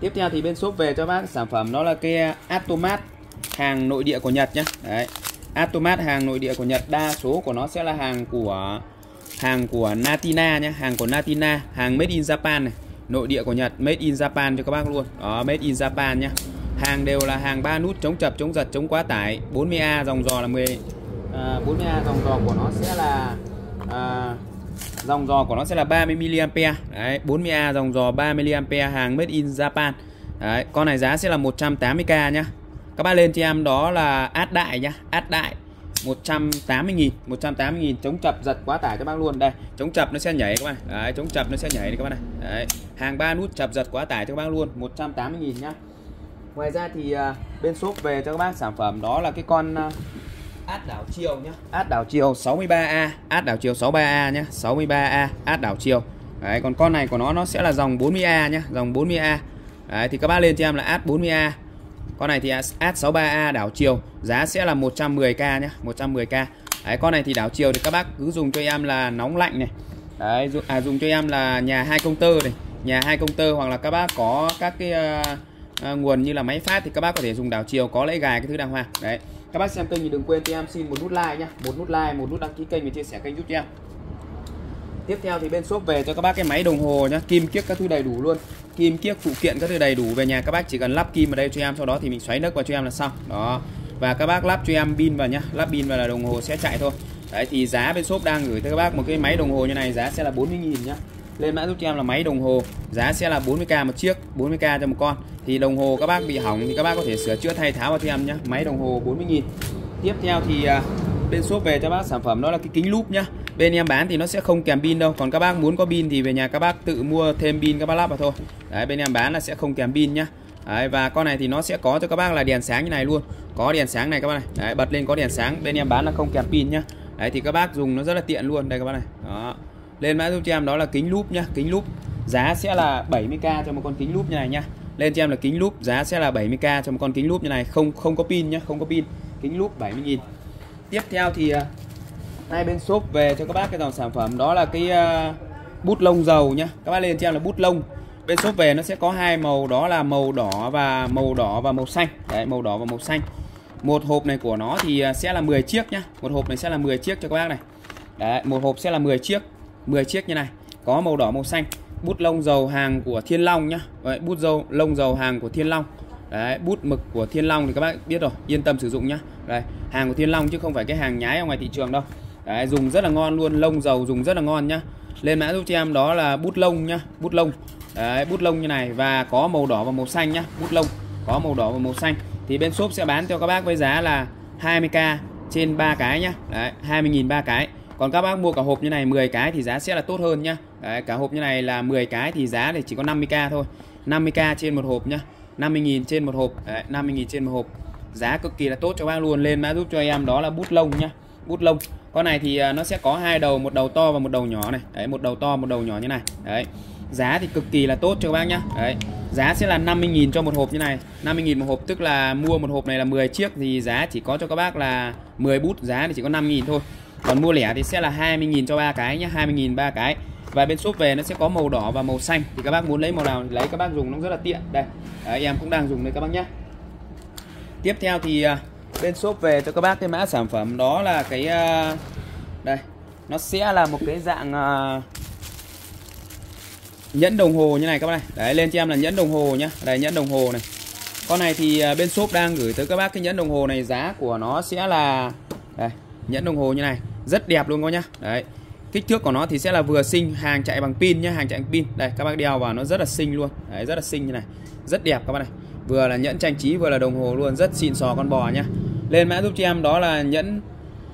tiếp theo thì bên shop về cho bác sản phẩm đó là cái Atomat, hàng nội địa của Nhật nhá. Đấy, Atomat, hàng nội địa của Nhật, đa số của nó sẽ là hàng của hàng của Natina nhé hàng của Natina, hàng made in Japan này nội địa của Nhật made in Japan cho các bác luôn. Đó made in Japan nhé hàng đều là hàng ba nút chống chập chống giật chống quá tải. 40A dòng giò là 10 à, 40A dòng giò của nó sẽ là à, dòng giò của nó sẽ là 30 mAh đấy 40A dòng giò 30 mAh hàng made in Japan. Đấy con này giá sẽ là 180k nhá. Các bác lên cho em đó là át đại nhá át đại. 180.000 180.000 chống chập giật quá tải cho bác luôn. Đây chống chập nó sẽ nhảy các bạn đấy chống chập nó sẽ nhảy đây các bạn này. Đấy hàng 3 nút chập giật quá tải cho các bác luôn 180.000 nhá. Ngoài ra thì uh, bên shop về cho các bác sản phẩm đó là cái con uh, át đảo chiều nhá. Át đảo chiều 63A át đảo chiều 63A nhá. 63A át đảo chiều. Đấy còn con này của nó nó sẽ là dòng 40A nhá dòng 40A đấy thì các bác lên cho em là át 40A con này thì S63A đảo chiều. Giá sẽ là 110k nhé 110k đấy con này thì đảo chiều thì các bác cứ dùng cho em là nóng lạnh này. Đấy à, dùng cho em là nhà hai công tơ này. Nhà hai công tơ hoặc là các bác có các cái uh, uh, nguồn như là máy phát thì các bác có thể dùng đảo chiều có lẫy gài cái thứ đàng hoàng. Đấy các bác xem kênh thì đừng quên cho em xin một nút like nhá. Một nút like một nút đăng ký kênh và chia sẻ kênh giúp cho em tiếp theo thì bên shop về cho các bác cái máy đồng hồ nhá. Kim kiếc các thứ đầy đủ luôn. Kim kiếc, phụ kiện các thứ đầy đủ về nhà. Các bác chỉ cần lắp kim vào đây cho em, sau đó thì mình xoáy nước vào cho em là xong. Đó. Và các bác lắp cho em pin vào nhá. Lắp pin vào là đồng hồ sẽ chạy thôi. Đấy, thì giá bên shop đang gửi tới các bác một cái máy đồng hồ như này, giá sẽ là 40.000 nhá. Lên mã giúp cho em là máy đồng hồ, giá sẽ là 40k một chiếc 40k cho một con. Thì đồng hồ các bác bị hỏng thì các bác có thể sửa chữa thay tháo vào cho em nhé máy đồng hồ 40.000 tiếp theo thì à, bên shop về cho bác sản phẩm đó là cái kính lúp nhá. Bên em bán thì nó sẽ không kèm pin đâu. Còn các bác muốn có pin thì về nhà các bác tự mua thêm pin các bác lắp vào thôi. Đấy bên em bán là sẽ không kèm pin nhá. Đấy, và con này thì nó sẽ có cho các bác là đèn sáng như này luôn. Có đèn sáng này các bác này. Đấy, bật lên có đèn sáng. Bên em bán là không kèm pin nhá. Đấy thì các bác dùng nó rất là tiện luôn. Đây các bác này. Đó. Lên mã giúp cho em đó là kính lúp nhá. Kính lúp giá sẽ là 70k cho một con kính lúp như này nhá. Lên cho em là kính lúp giá sẽ là 70k cho một con kính lúp như này. Không không có pin nhá không có pin kính lúp 70.000 tiếp theo thì à, hai bên shop về cho các bác cái dòng sản phẩm. Đó là cái à, bút lông dầu nhá. Các bác lên cho em là bút lông. Bên shop về nó sẽ có hai màu đó là màu đỏ và màu đỏ và màu xanh. Đấy màu đỏ và màu xanh. Một hộp này của nó thì à, sẽ là 10 chiếc nhá. Một hộp này sẽ là 10 chiếc cho các bác này. Đấy một hộp sẽ là 10 chiếc. 10 chiếc như này. Có màu đỏ màu xanh. Bút lông dầu hàng của Thiên Long nhá. Đấy, bút dầu lông dầu hàng của Thiên Long đấy bút mực của Thiên Long thì các bác biết rồi yên tâm sử dụng nhá. Đây hàng của Thiên Long chứ không phải cái hàng nhái ở ngoài thị trường đâu. Đấy, dùng rất là ngon luôn lông dầu dùng rất là ngon nhá. Lên mã giúp cho em đó là bút lông nhá bút lông. Đấy, bút lông như này và có màu đỏ và màu xanh nhá bút lông. Có màu đỏ và màu xanh. Thì bên shop sẽ bán cho các bác với giá là 20k trên 3 cái nhá. Đấy 20.000 ba cái. Còn các bác mua cả hộp như này 10 cái thì giá sẽ là tốt hơn nhá. Đấy, cả hộp như này là 10 cái thì giá thì chỉ có 50k thôi. 50k trên một hộp nhá. 50.000 trên một hộp. Đấy, 50.000 trên một hộp. Giá cực kỳ là tốt cho bác luôn. Lên mã giúp cho em đó là bút lông nhá. Bút lông. Con này thì à, nó sẽ có hai đầu một đầu to và một đầu nhỏ này. Đấy một đầu to một đầu nhỏ như này. Đấy. Giá thì cực kỳ là tốt cho các bác nhá. Đấy. Giá sẽ là 50.000 cho một hộp như này. 50.000 một hộp tức là mua một hộp này là 10 chiếc thì giá chỉ có cho các bác là 10 bút. Giá thì chỉ có 5.000 thôi. Còn mua lẻ thì sẽ là 20.000 cho ba cái nhá. 20.000 ba cái và bên shop về nó sẽ có màu đỏ và màu xanh. Thì các bác muốn lấy màu nào thì lấy các bác dùng nó rất là tiện. Đây Đấy, em cũng đang dùng đây các bác nhé. Tiếp theo thì uh, bên shop về cho các bác cái mã sản phẩm đó là cái uh, đây nó sẽ là một cái dạng uh, nhẫn đồng hồ như này các bác này. Đấy lên cho em là nhẫn đồng hồ nhá. Đây nhẫn đồng hồ này. Con này thì bên shop đang gửi tới các bác cái nhẫn đồng hồ này. Giá của nó sẽ là đây nhẫn đồng hồ như này. Rất đẹp luôn các nhá. Đấy kích thước của nó thì sẽ là vừa xinh hàng chạy bằng pin nhá hàng chạy bằng pin. Đây các bác đeo vào nó rất là xinh luôn. Đấy rất là xinh như này. Rất đẹp các bác này. Vừa là nhẫn trang trí vừa là đồng hồ luôn rất xịn sò con bò nhá. Lên mã giúp cho em đó là nhẫn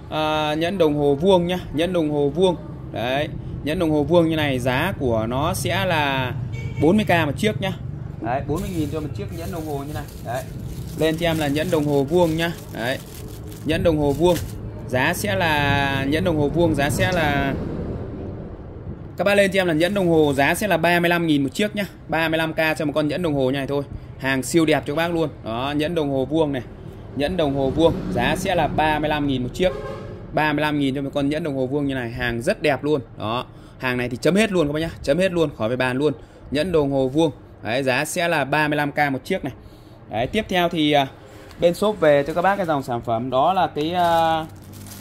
uh, nhẫn đồng hồ vuông nhá nhẫn đồng hồ vuông. Đấy nhẫn đồng hồ vuông như này giá của nó sẽ là 40k một chiếc nhá. Đấy 40.000 cho một chiếc nhẫn đồng hồ như này. Đấy lên cho em là nhẫn đồng hồ vuông nhá. Đấy nhẫn đồng hồ vuông. Giá sẽ là nhẫn đồng hồ vuông giá sẽ là các bác lên cho em là nhẫn đồng hồ giá sẽ là 35.000 một chiếc nhá. 35k cho một con nhẫn đồng hồ như này thôi. Hàng siêu đẹp cho các bác luôn. Đó nhẫn đồng hồ vuông này. Nhẫn đồng hồ vuông giá sẽ là 35.000 một chiếc. 35.000 cho một con nhẫn đồng hồ vuông như này. Hàng rất đẹp luôn. Đó hàng này thì chấm hết luôn các bác nhá. Chấm hết luôn khỏi về bàn luôn. Nhẫn đồng hồ vuông đấy giá sẽ là 35k một chiếc này. Đấy tiếp theo thì à, bên shop về cho các bác cái dòng sản phẩm. Đó là cái uh,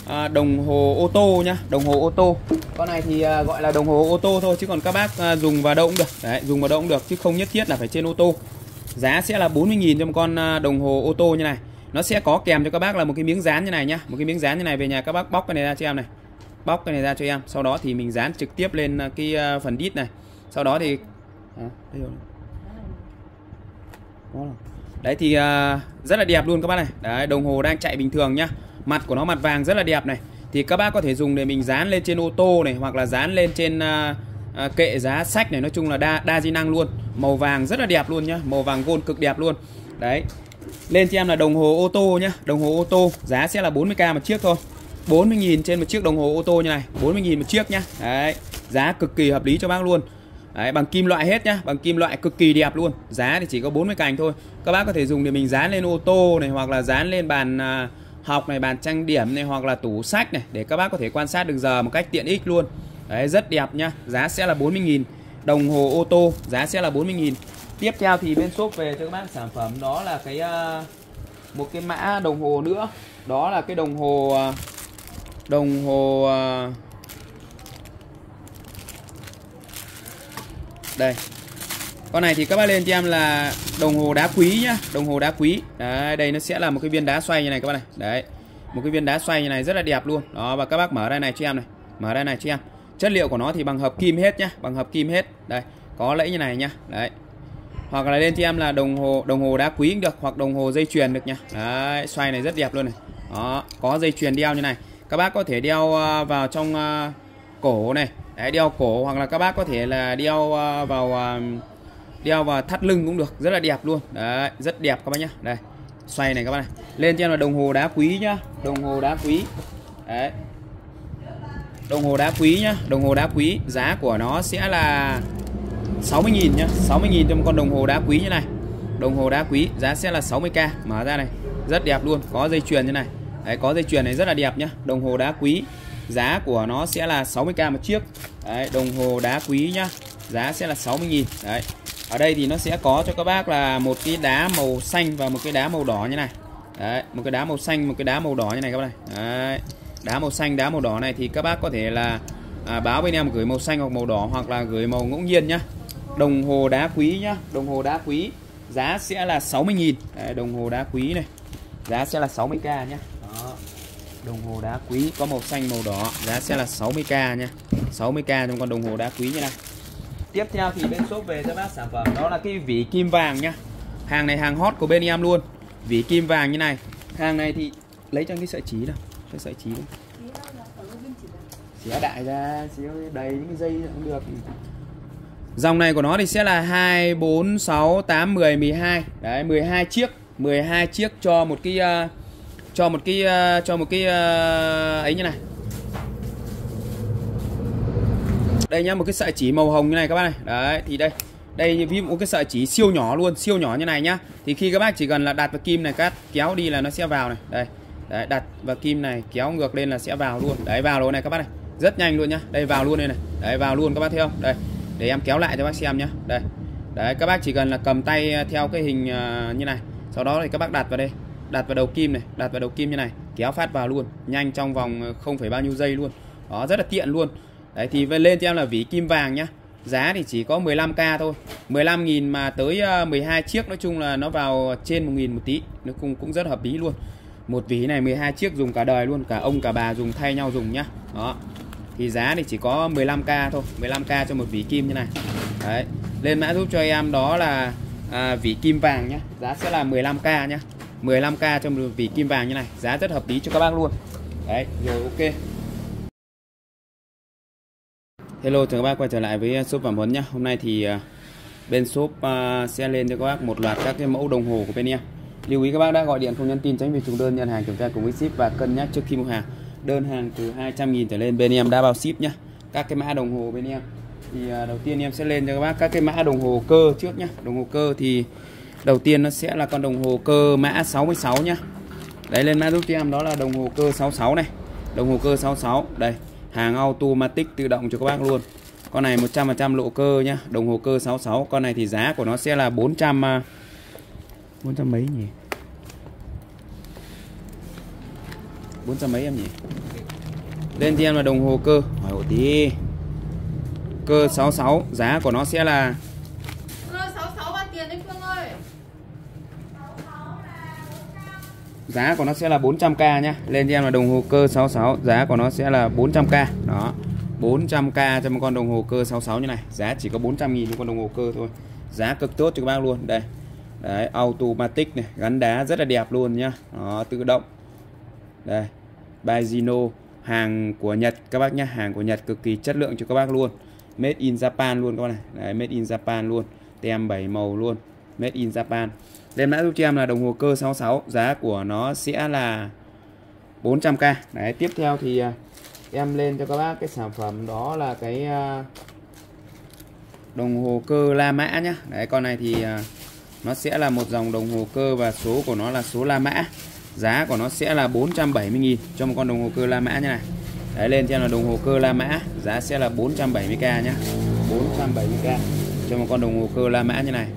à, đồng hồ ô tô nhá đồng hồ ô tô. Con này thì à, gọi là đồng hồ ô tô thôi chứ còn các bác à, dùng vào đâu cũng được. Đấy dùng vào đâu cũng được chứ không nhất thiết là phải trên ô tô. Giá sẽ là 40.000 cho một con à, đồng hồ ô tô như này. Nó sẽ có kèm cho các bác là một cái miếng dán như này nhá. Một cái miếng dán như này về nhà các bác bóc cái này ra cho em này. Bóc cái này ra cho em. Sau đó thì mình dán trực tiếp lên à, cái à, phần đít này. Sau đó thì à, đây rồi. đấy thì à, rất là đẹp luôn các bác này. Đấy đồng hồ đang chạy bình thường nhá mặt của nó mặt vàng rất là đẹp này. Thì các bác có thể dùng để mình dán lên trên ô tô này hoặc là dán lên trên uh, uh, kệ giá sách này. Nói chung là đa đa di năng luôn. Màu vàng rất là đẹp luôn nhá. Màu vàng gold cực đẹp luôn. Đấy. Lên cho em là đồng hồ ô tô nhá. Đồng hồ ô tô giá sẽ là 40k một chiếc thôi. 40.000 trên một chiếc đồng hồ ô tô như này. 40.000 một chiếc nhá. Đấy. Giá cực kỳ hợp lý cho bác luôn. Đấy, bằng kim loại hết nhá. Bằng kim loại cực kỳ đẹp luôn. Giá thì chỉ có 40 cành thôi. Các bác có thể dùng để mình dán lên ô tô này hoặc là dán lên bàn uh, học này bàn trang điểm này hoặc là tủ sách này để các bác có thể quan sát được giờ một cách tiện ích luôn. Đấy rất đẹp nhá. Giá sẽ là 40.000 đồng hồ ô tô giá sẽ là 40.000 tiếp theo thì bên shop về cho các bác sản phẩm đó là cái uh, một cái mã đồng hồ nữa. Đó là cái đồng hồ ờ, đồng hồ ờ, đây con này thì các bác lên cho em là đồng hồ đá quý nhá, đồng hồ đá quý. Đấy, đây nó sẽ là một cái viên đá xoay như này các bác này. Đấy, một cái viên đá xoay như này rất là đẹp luôn. Đó, và các bác mở ra này cho em này, mở ra này cho em chất liệu của nó thì bằng hợp kim hết nhá, bằng hợp kim hết. Đây, có lẫy như này nhá. Đấy, hoặc là lên cho em là đồng hồ đồng hồ đá quý cũng được, hoặc đồng hồ dây chuyền được nhá. Đấy, xoay này rất đẹp luôn này. Đó, có dây chuyền đeo như này. Các bác có thể đeo ờ, vào trong ờ, cổ này. Đấy, đeo cổ hoặc là các bác có thể là đeo ờ, vào đeo vào thắt lưng cũng được, rất là đẹp luôn. Đấy, rất đẹp các bác nhá. Đây, xoay này các bác này. Lên cho em là đồng hồ đá quý nhá. Đồng hồ đá quý. Đấy. Đồng hồ đá quý nhá. Đồng hồ đá quý, giá của nó sẽ là 60.000 nhá. 60.000 cho một con đồng hồ đá quý như này. Đồng hồ đá quý, giá sẽ là 60k mở ra này, rất đẹp luôn. Có dây chuyền như này. Đấy, có dây chuyền này rất là đẹp nhá. Đồng hồ đá quý giá của nó sẽ là 60k một chiếc. Đấy, đồng hồ đá quý nhá. Giá sẽ là 60.000 đấy ở đây thì nó sẽ có cho các bác là một cái đá màu xanh và một cái đá màu đỏ như này. Đấy một cái đá màu xanh một cái đá màu đỏ như này các bác này. Đấy đá màu xanh đá màu đỏ này thì các bác có thể là à, báo bên em gửi màu xanh hoặc màu đỏ hoặc là gửi màu ngẫu nhiên nhá. Đồng hồ đá quý nhá đồng hồ đá quý. Giá sẽ là 60.000 đồng hồ đá quý này. Giá sẽ là 60k nhá. Đó đồng hồ đá quý có màu xanh màu đỏ. Giá sẽ là 60k nha. 60k trong con đồng hồ đá quý như này tiếp theo thì bên shop về cho bác sản phẩm. Đó là cái vỉ kim vàng nhá hàng này hàng hot của bên em luôn. Vỉ kim vàng như này. Hàng này thì lấy cho cái sợi chỉ đâu cái sợi chỉ đâu xé đại ra xé đầy những cái dây cũng được. Dòng này của nó thì sẽ là 2 4 6 8 10 12. Đấy 12 chiếc, 12 chiếc cho một cái uh, cho một cái ờ, cho một cái ờ, ấy như này. Đây nhá, một cái sợi chỉ màu hồng như này các bác này. Đấy thì đây. Đây ví dụ một cái sợi chỉ siêu nhỏ luôn, siêu nhỏ như này nhá. Thì khi các bác chỉ cần là đặt vào kim này các kéo đi là nó sẽ vào này. Đây. Đấy, đặt vào kim này kéo ngược lên là sẽ vào luôn. Đấy vào luôn này các bác này. Rất nhanh luôn nhá. Đây vào luôn đây này. Đấy vào luôn các bác thấy không? Đây để em kéo lại cho bác xem nhá đây đấy các bác chỉ cần là cầm tay theo cái hình ờ, như này sau đó thì các bác đặt vào đây đặt vào đầu kim này đặt vào đầu kim như này kéo phát vào luôn nhanh trong vòng ờ, không phải bao nhiêu giây luôn. Đó rất là tiện luôn. Đấy thì lên cho em là vỉ kim vàng nhá. Giá thì chỉ có 15k thôi. 15.000 mà tới ờ, 12 chiếc nói chung là nó vào trên 1.000 một tí. Nó cũng cũng rất hợp lý luôn. Một vỉ này 12 chiếc dùng cả đời luôn cả ông cả bà dùng thay nhau dùng nhá. Đó. Thì giá thì chỉ có 15k thôi 15k cho một vỉ kim như này. Đấy. Lên mã giúp cho em đó là à, vỉ kim vàng nhá. Giá sẽ là 15k nhá. 15k cho một vỉ kim vàng như này, giá rất hợp lý cho các bác luôn. Đấy, rồi ok. Hello, chào các bác, quay trở lại với à, shop Phạm Huấn nhé Hôm nay thì à, bên shop à, sẽ lên cho các bác một loạt các cái mẫu đồng hồ của bên em. Lưu ý các bác đã gọi điện không nhắn tin, tránh việc trùng đơn, nhận hàng kiểm tra cùng với ship và cân nhắc trước khi mua hàng. Đơn hàng từ 200.000 trở lên, bên em đã bao ship nhá. Các cái mã đồng hồ bên em. Thì đầu tiên em sẽ lên cho các bác các cái mã đồng hồ cơ trước nhá. Đồng hồ cơ thì đầu tiên nó sẽ là con đồng hồ cơ mã 66 nhá. Đấy, lên mã giúp cho em đó là đồng hồ cơ 66 này. Đồng hồ cơ 66 đây, hàng automatic tự động cho các bác luôn. Con này 100% lộ cơ nhá, đồng hồ cơ 66 con này thì giá của nó sẽ là 400 400 à, mấy nhỉ? 400 mấy em nhỉ? Lên cho em là đồng hồ cơ. Hỏi hộ tí. Cơ 66 giá của nó sẽ là cơ 66 bao tiền đấy Phương ơi giá của nó sẽ là 400k nhá. Lên cho em là đồng hồ cơ 66 giá của nó sẽ là 400k đó. 400k cho một con đồng hồ cơ 66 như này. Giá chỉ có 400 nghìn cho con đồng hồ cơ thôi. Giá cực tốt cho các bác luôn. Đây. Đấy automatic này gắn đá rất là đẹp luôn nhá. Nó tự động. Đây. Baijino hàng của Nhật các bác nhá, hàng của Nhật cực kỳ chất lượng cho các bác luôn. Made in Japan luôn các bác này. Đấy, made in Japan luôn. Tem 7 màu luôn. Made in Japan lên mã giúp cho em là đồng hồ cơ 66 giá của nó sẽ là 400k Đấy, tiếp theo thì à, em lên cho các bác cái sản phẩm đó là cái à, đồng hồ cơ La Mã nhá. Đấy, con này thì à, nó sẽ là một dòng đồng hồ cơ và số của nó là số La Mã. Giá của nó sẽ là 470.000 cho một con đồng hồ cơ La Mã như này. Đấy, lên cho là đồng hồ cơ La Mã, giá sẽ là 470k nhá. 470k cho một con đồng hồ cơ La Mã như này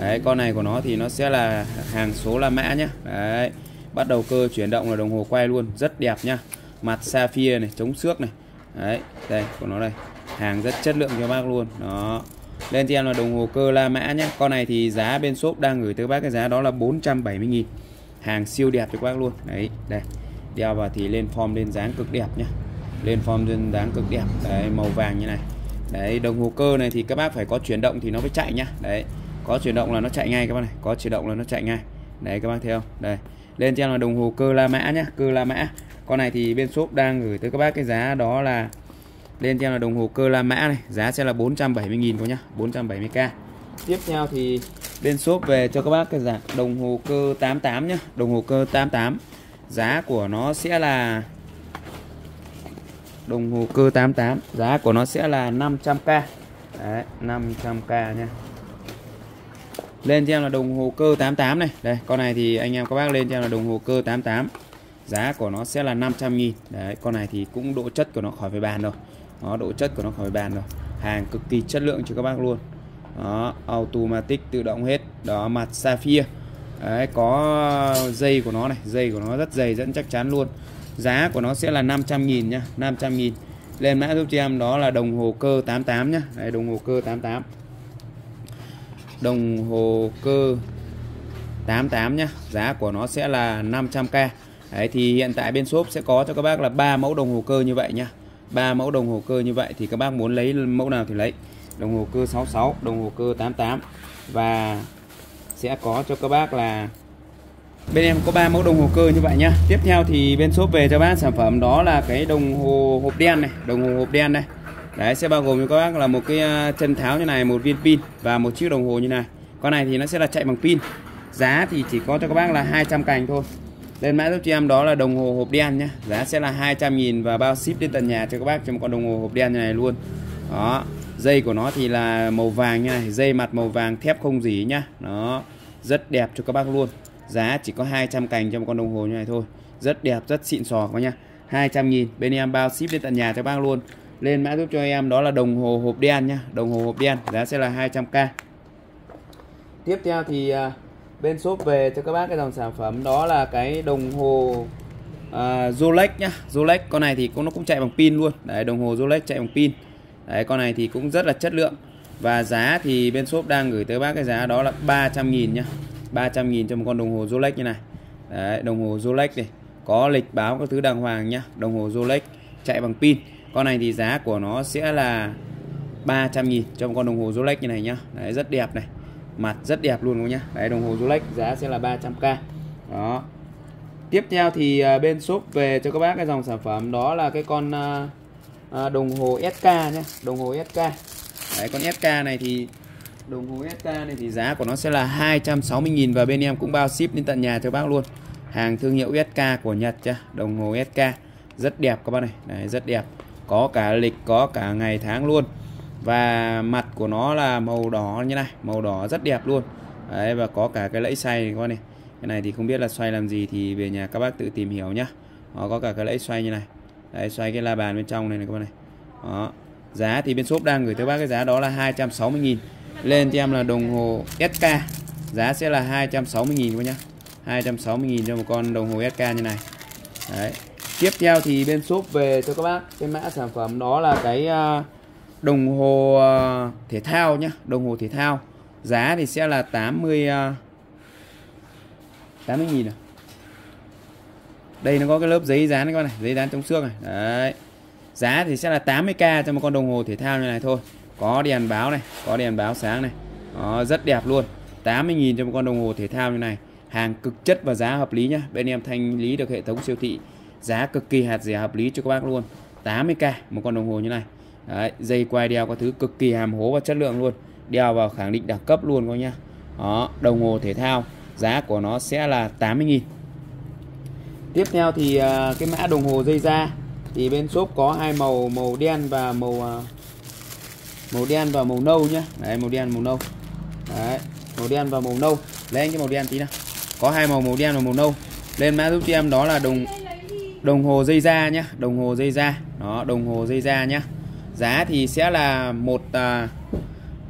đấy, con này của nó thì nó sẽ là hàng số La Mã nhá. Đấy, bắt đầu cơ chuyển động là đồng hồ quay luôn, rất đẹp nhá. Mặt sapphire này, chống xước này. Đấy, đây, của nó đây. Hàng rất chất lượng cho bác luôn. Đó. Lên cho em là đồng hồ cơ La Mã nhé con này thì giá bên shop đang gửi tới bác cái giá đó là 470.000 hàng siêu đẹp cho bác luôn. Đấy, đây. Đeo vào thì lên form lên dáng cực đẹp nhá. Lên form lên dáng cực đẹp. Đấy, màu vàng như này. Đấy, đồng hồ cơ này thì các bác phải có chuyển động thì nó mới chạy nhá. Đấy có chuyển động là nó chạy ngay các bác này. Có chuyển động là nó chạy ngay. Đấy các bác thấy không? Đây. Lên trên là đồng hồ cơ La Mã nhá. Cơ La Mã. Con này thì bên shop đang gửi tới các bác cái giá đó là lên theo là đồng hồ cơ La Mã này. Giá sẽ là 470.000 thôi nhá. 470k tiếp theo thì bên shop về cho các bác cái dạng đồng hồ cơ 88 nhá. Đồng hồ cơ 88 giá của nó sẽ là đồng hồ cơ 88 giá của nó sẽ là 500k Đấy, 500k nha lên cho em là đồng hồ cơ 88 này. Đây con này thì anh em các bác lên cho em là đồng hồ cơ 88 giá của nó sẽ là 500 nghìn. Đấy con này thì cũng độ chất của nó khỏi phải bàn rồi nó độ chất của nó khỏi phải bàn rồi hàng cực kỳ chất lượng cho các bác luôn. Đó automatic tự động hết. Đó mặt sapphire. Đấy có dây của nó này. Dây của nó rất dày dẫn chắc chắn luôn. Giá của nó sẽ là 500 nghìn nhá. 500 nghìn. Lên mã giúp cho em đó là đồng hồ cơ 88 nhá. Đấy, đồng hồ cơ 88 đồng hồ cơ 88 nhá. Giá của nó sẽ là 500k Đấy, thì hiện tại bên shop sẽ có cho các bác là ba mẫu đồng hồ cơ như vậy nhá. Ba mẫu đồng hồ cơ như vậy thì các bác muốn lấy mẫu nào thì lấy. Đồng hồ cơ 66 đồng hồ cơ 88 và sẽ có cho các bác là bên em có ba mẫu đồng hồ cơ như vậy nhá. Tiếp theo thì bên shop về cho bác sản phẩm đó là cái đồng hồ hộp đen này đồng hồ hộp đen này đấy, sẽ bao gồm cho các bác là một cái à, chân tháo như này, một viên pin và một chiếc đồng hồ như này. Con này thì nó sẽ là chạy bằng pin. Giá thì chỉ có cho các bác là 200 cành thôi. Lên mã giúp cho em đó là đồng hồ hộp đen nhá. Giá sẽ là 200 nghìn và bao ship đến tận nhà cho các bác cho một con đồng hồ hộp đen như này luôn. Đó, dây của nó thì là màu vàng như này, dây mặt màu vàng thép không gì nhá. Nó rất đẹp cho các bác luôn. Giá chỉ có 200 cành cho một con đồng hồ như này thôi. Rất đẹp, rất xịn sò các nhá. 200 nghìn, bên em bao ship đến tận nhà cho bác luôn lên mã giúp cho em đó là đồng hồ hộp đen nhá đồng hồ hộp đen giá sẽ là 200k tiếp theo thì à, bên shop về cho các bác cái dòng sản phẩm đó là cái đồng hồ à, Rolex nhá. Rolex con này thì cũng nó cũng chạy bằng pin luôn. Đấy đồng hồ Rolex chạy bằng pin. Đấy con này thì cũng rất là chất lượng. Và giá thì bên shop đang gửi tới bác cái giá đó là 300.000 nhá. 300.000 cho một con đồng hồ Rolex như này. Đấy đồng hồ Rolex này có lịch báo các thứ đàng hoàng nhá. Đồng hồ Rolex chạy bằng pin con này thì giá của nó sẽ là 300 nghìn cho một con đồng hồ Rolex như này nhá. Đấy rất đẹp này. Mặt rất đẹp luôn nhá. Đấy đồng hồ Rolex giá sẽ là 300k đó. Tiếp theo thì à, bên shop về cho các bác cái dòng sản phẩm đó là cái con à, à, đồng hồ SK nhé đồng hồ SK đấy con SK này thì đồng hồ SK này thì giá của nó sẽ là 260.000 và bên em cũng bao ship đến tận nhà cho bác luôn. Hàng thương hiệu SK của Nhật chứ đồng hồ SK rất đẹp các bác này. Đấy, rất đẹp có cả lịch, có cả ngày tháng luôn. Và mặt của nó là màu đỏ như này, màu đỏ rất đẹp luôn. Đấy, và có cả cái lẫy xoay này các này cái này thì không biết là xoay làm gì thì về nhà các bác tự tìm hiểu nhá. Nó có cả cái lẫy xoay như này. Đấy, xoay cái la bàn bên trong này này các bạn này. Đó. Giá thì bên shop đang gửi tới bác cái giá đó là 260.000 lên cho em là đồng hồ SK giá sẽ là 260.000 các nhá. 260.000 cho một con đồng hồ SK như này. Đấy tiếp theo thì bên shop về cho các bác. Cái mã sản phẩm đó là cái à, đồng hồ à, thể thao nhá. Đồng hồ thể thao. Giá thì sẽ là 80 80 à, nghìn à. Đây nó có cái lớp giấy dán con này giấy dán chống xước này. Đấy. Giá thì sẽ là 80k cho một con đồng hồ thể thao như này thôi. Có đèn báo này có đèn báo sáng này. Đó, rất đẹp luôn. 80.000 cho một con đồng hồ thể thao như này. Hàng cực chất và giá hợp lý nhá. Bên em thanh lý được hệ thống siêu thị giá cực kỳ hạt rẻ hợp lý cho các bác luôn. 80k một con đồng hồ như này. Đấy, dây quai đeo có thứ cực kỳ hàm hố và chất lượng luôn. Đeo vào khẳng định đẳng cấp luôn coi nhá. Đó đồng hồ thể thao giá của nó sẽ là 80.000 tiếp theo thì à, cái mã đồng hồ dây da. Thì bên shop có hai màu màu đen và màu à, màu đen và màu nâu nhá. Đấy màu đen màu nâu. Đấy màu đen và màu nâu. Lấy anh cái màu đen tí nào. Có hai màu màu đen và màu nâu. Lên mã giúp cho em đó là đồng đồng hồ dây da nhé, đồng hồ dây da. Đó đồng hồ dây da nhé, giá thì sẽ là một à,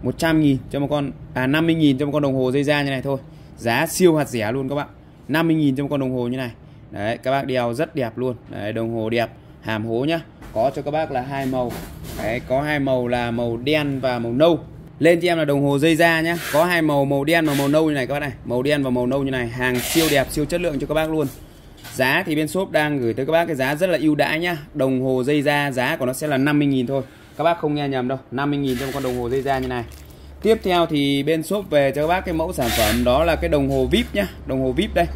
100 nghìn cho một con à 50.000 cho một con đồng hồ dây da như này thôi. Giá siêu hạt rẻ luôn các bạn. 50.000 cho một con đồng hồ như này. Đấy các bác đeo rất đẹp luôn. Đấy, đồng hồ đẹp hàm hố nhá. Có cho các bác là hai màu. Đấy, có hai màu là màu đen và màu nâu. Lên cho em là đồng hồ dây da nhá. Có hai màu màu đen và màu nâu như này các bác này. Màu đen và màu nâu như này. Hàng siêu đẹp siêu chất lượng cho các bác luôn giá thì bên shop đang gửi tới các bác cái giá rất là ưu đãi nhá. Đồng hồ dây da giá của nó sẽ là 50.000 thôi. Các bác không nghe nhầm đâu 50.000 cho một con đồng hồ dây da như này. Tiếp theo thì bên shop về cho các bác cái mẫu sản phẩm, đó là cái đồng hồ vip nhá, đồng hồ vip đây.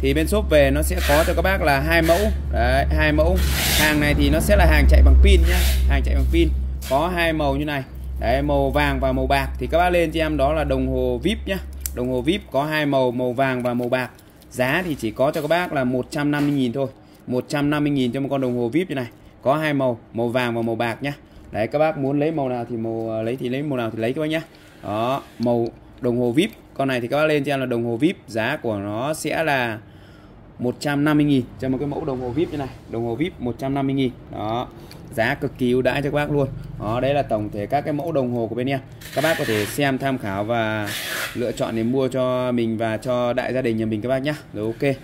Thì bên shop về nó sẽ có cho các bác là hai mẫu. Đấy, hai mẫu. Hàng này thì nó sẽ là hàng chạy bằng pin nhá, hàng chạy bằng pin. Có hai màu như này. Đấy, màu vàng và màu bạc. Thì các bác lên cho em đó là đồng hồ vip nhá. Đồng hồ vip có hai màu màu vàng và màu bạc giá thì chỉ có cho các bác là 150.000 thôi. 150.000 cho một con đồng hồ vip như này. Có hai màu màu vàng và màu bạc nhá. Đấy, các bác muốn lấy màu nào thì màu à, lấy thì lấy màu nào thì lấy các bác nhá. Đó, màu đồng hồ vip con này thì các bác lên cho em là đồng hồ vip giá của nó sẽ là 150.000 cho một cái mẫu đồng hồ vip như này. Đồng hồ vip 150.000 đó giá cực kỳ ưu đãi cho các bác luôn. Đó, đấy là tổng thể các cái mẫu đồng hồ của bên em. Các bác có thể xem, tham khảo và lựa chọn để mua cho mình và cho đại gia đình nhà mình các bác nhé rồi, ok.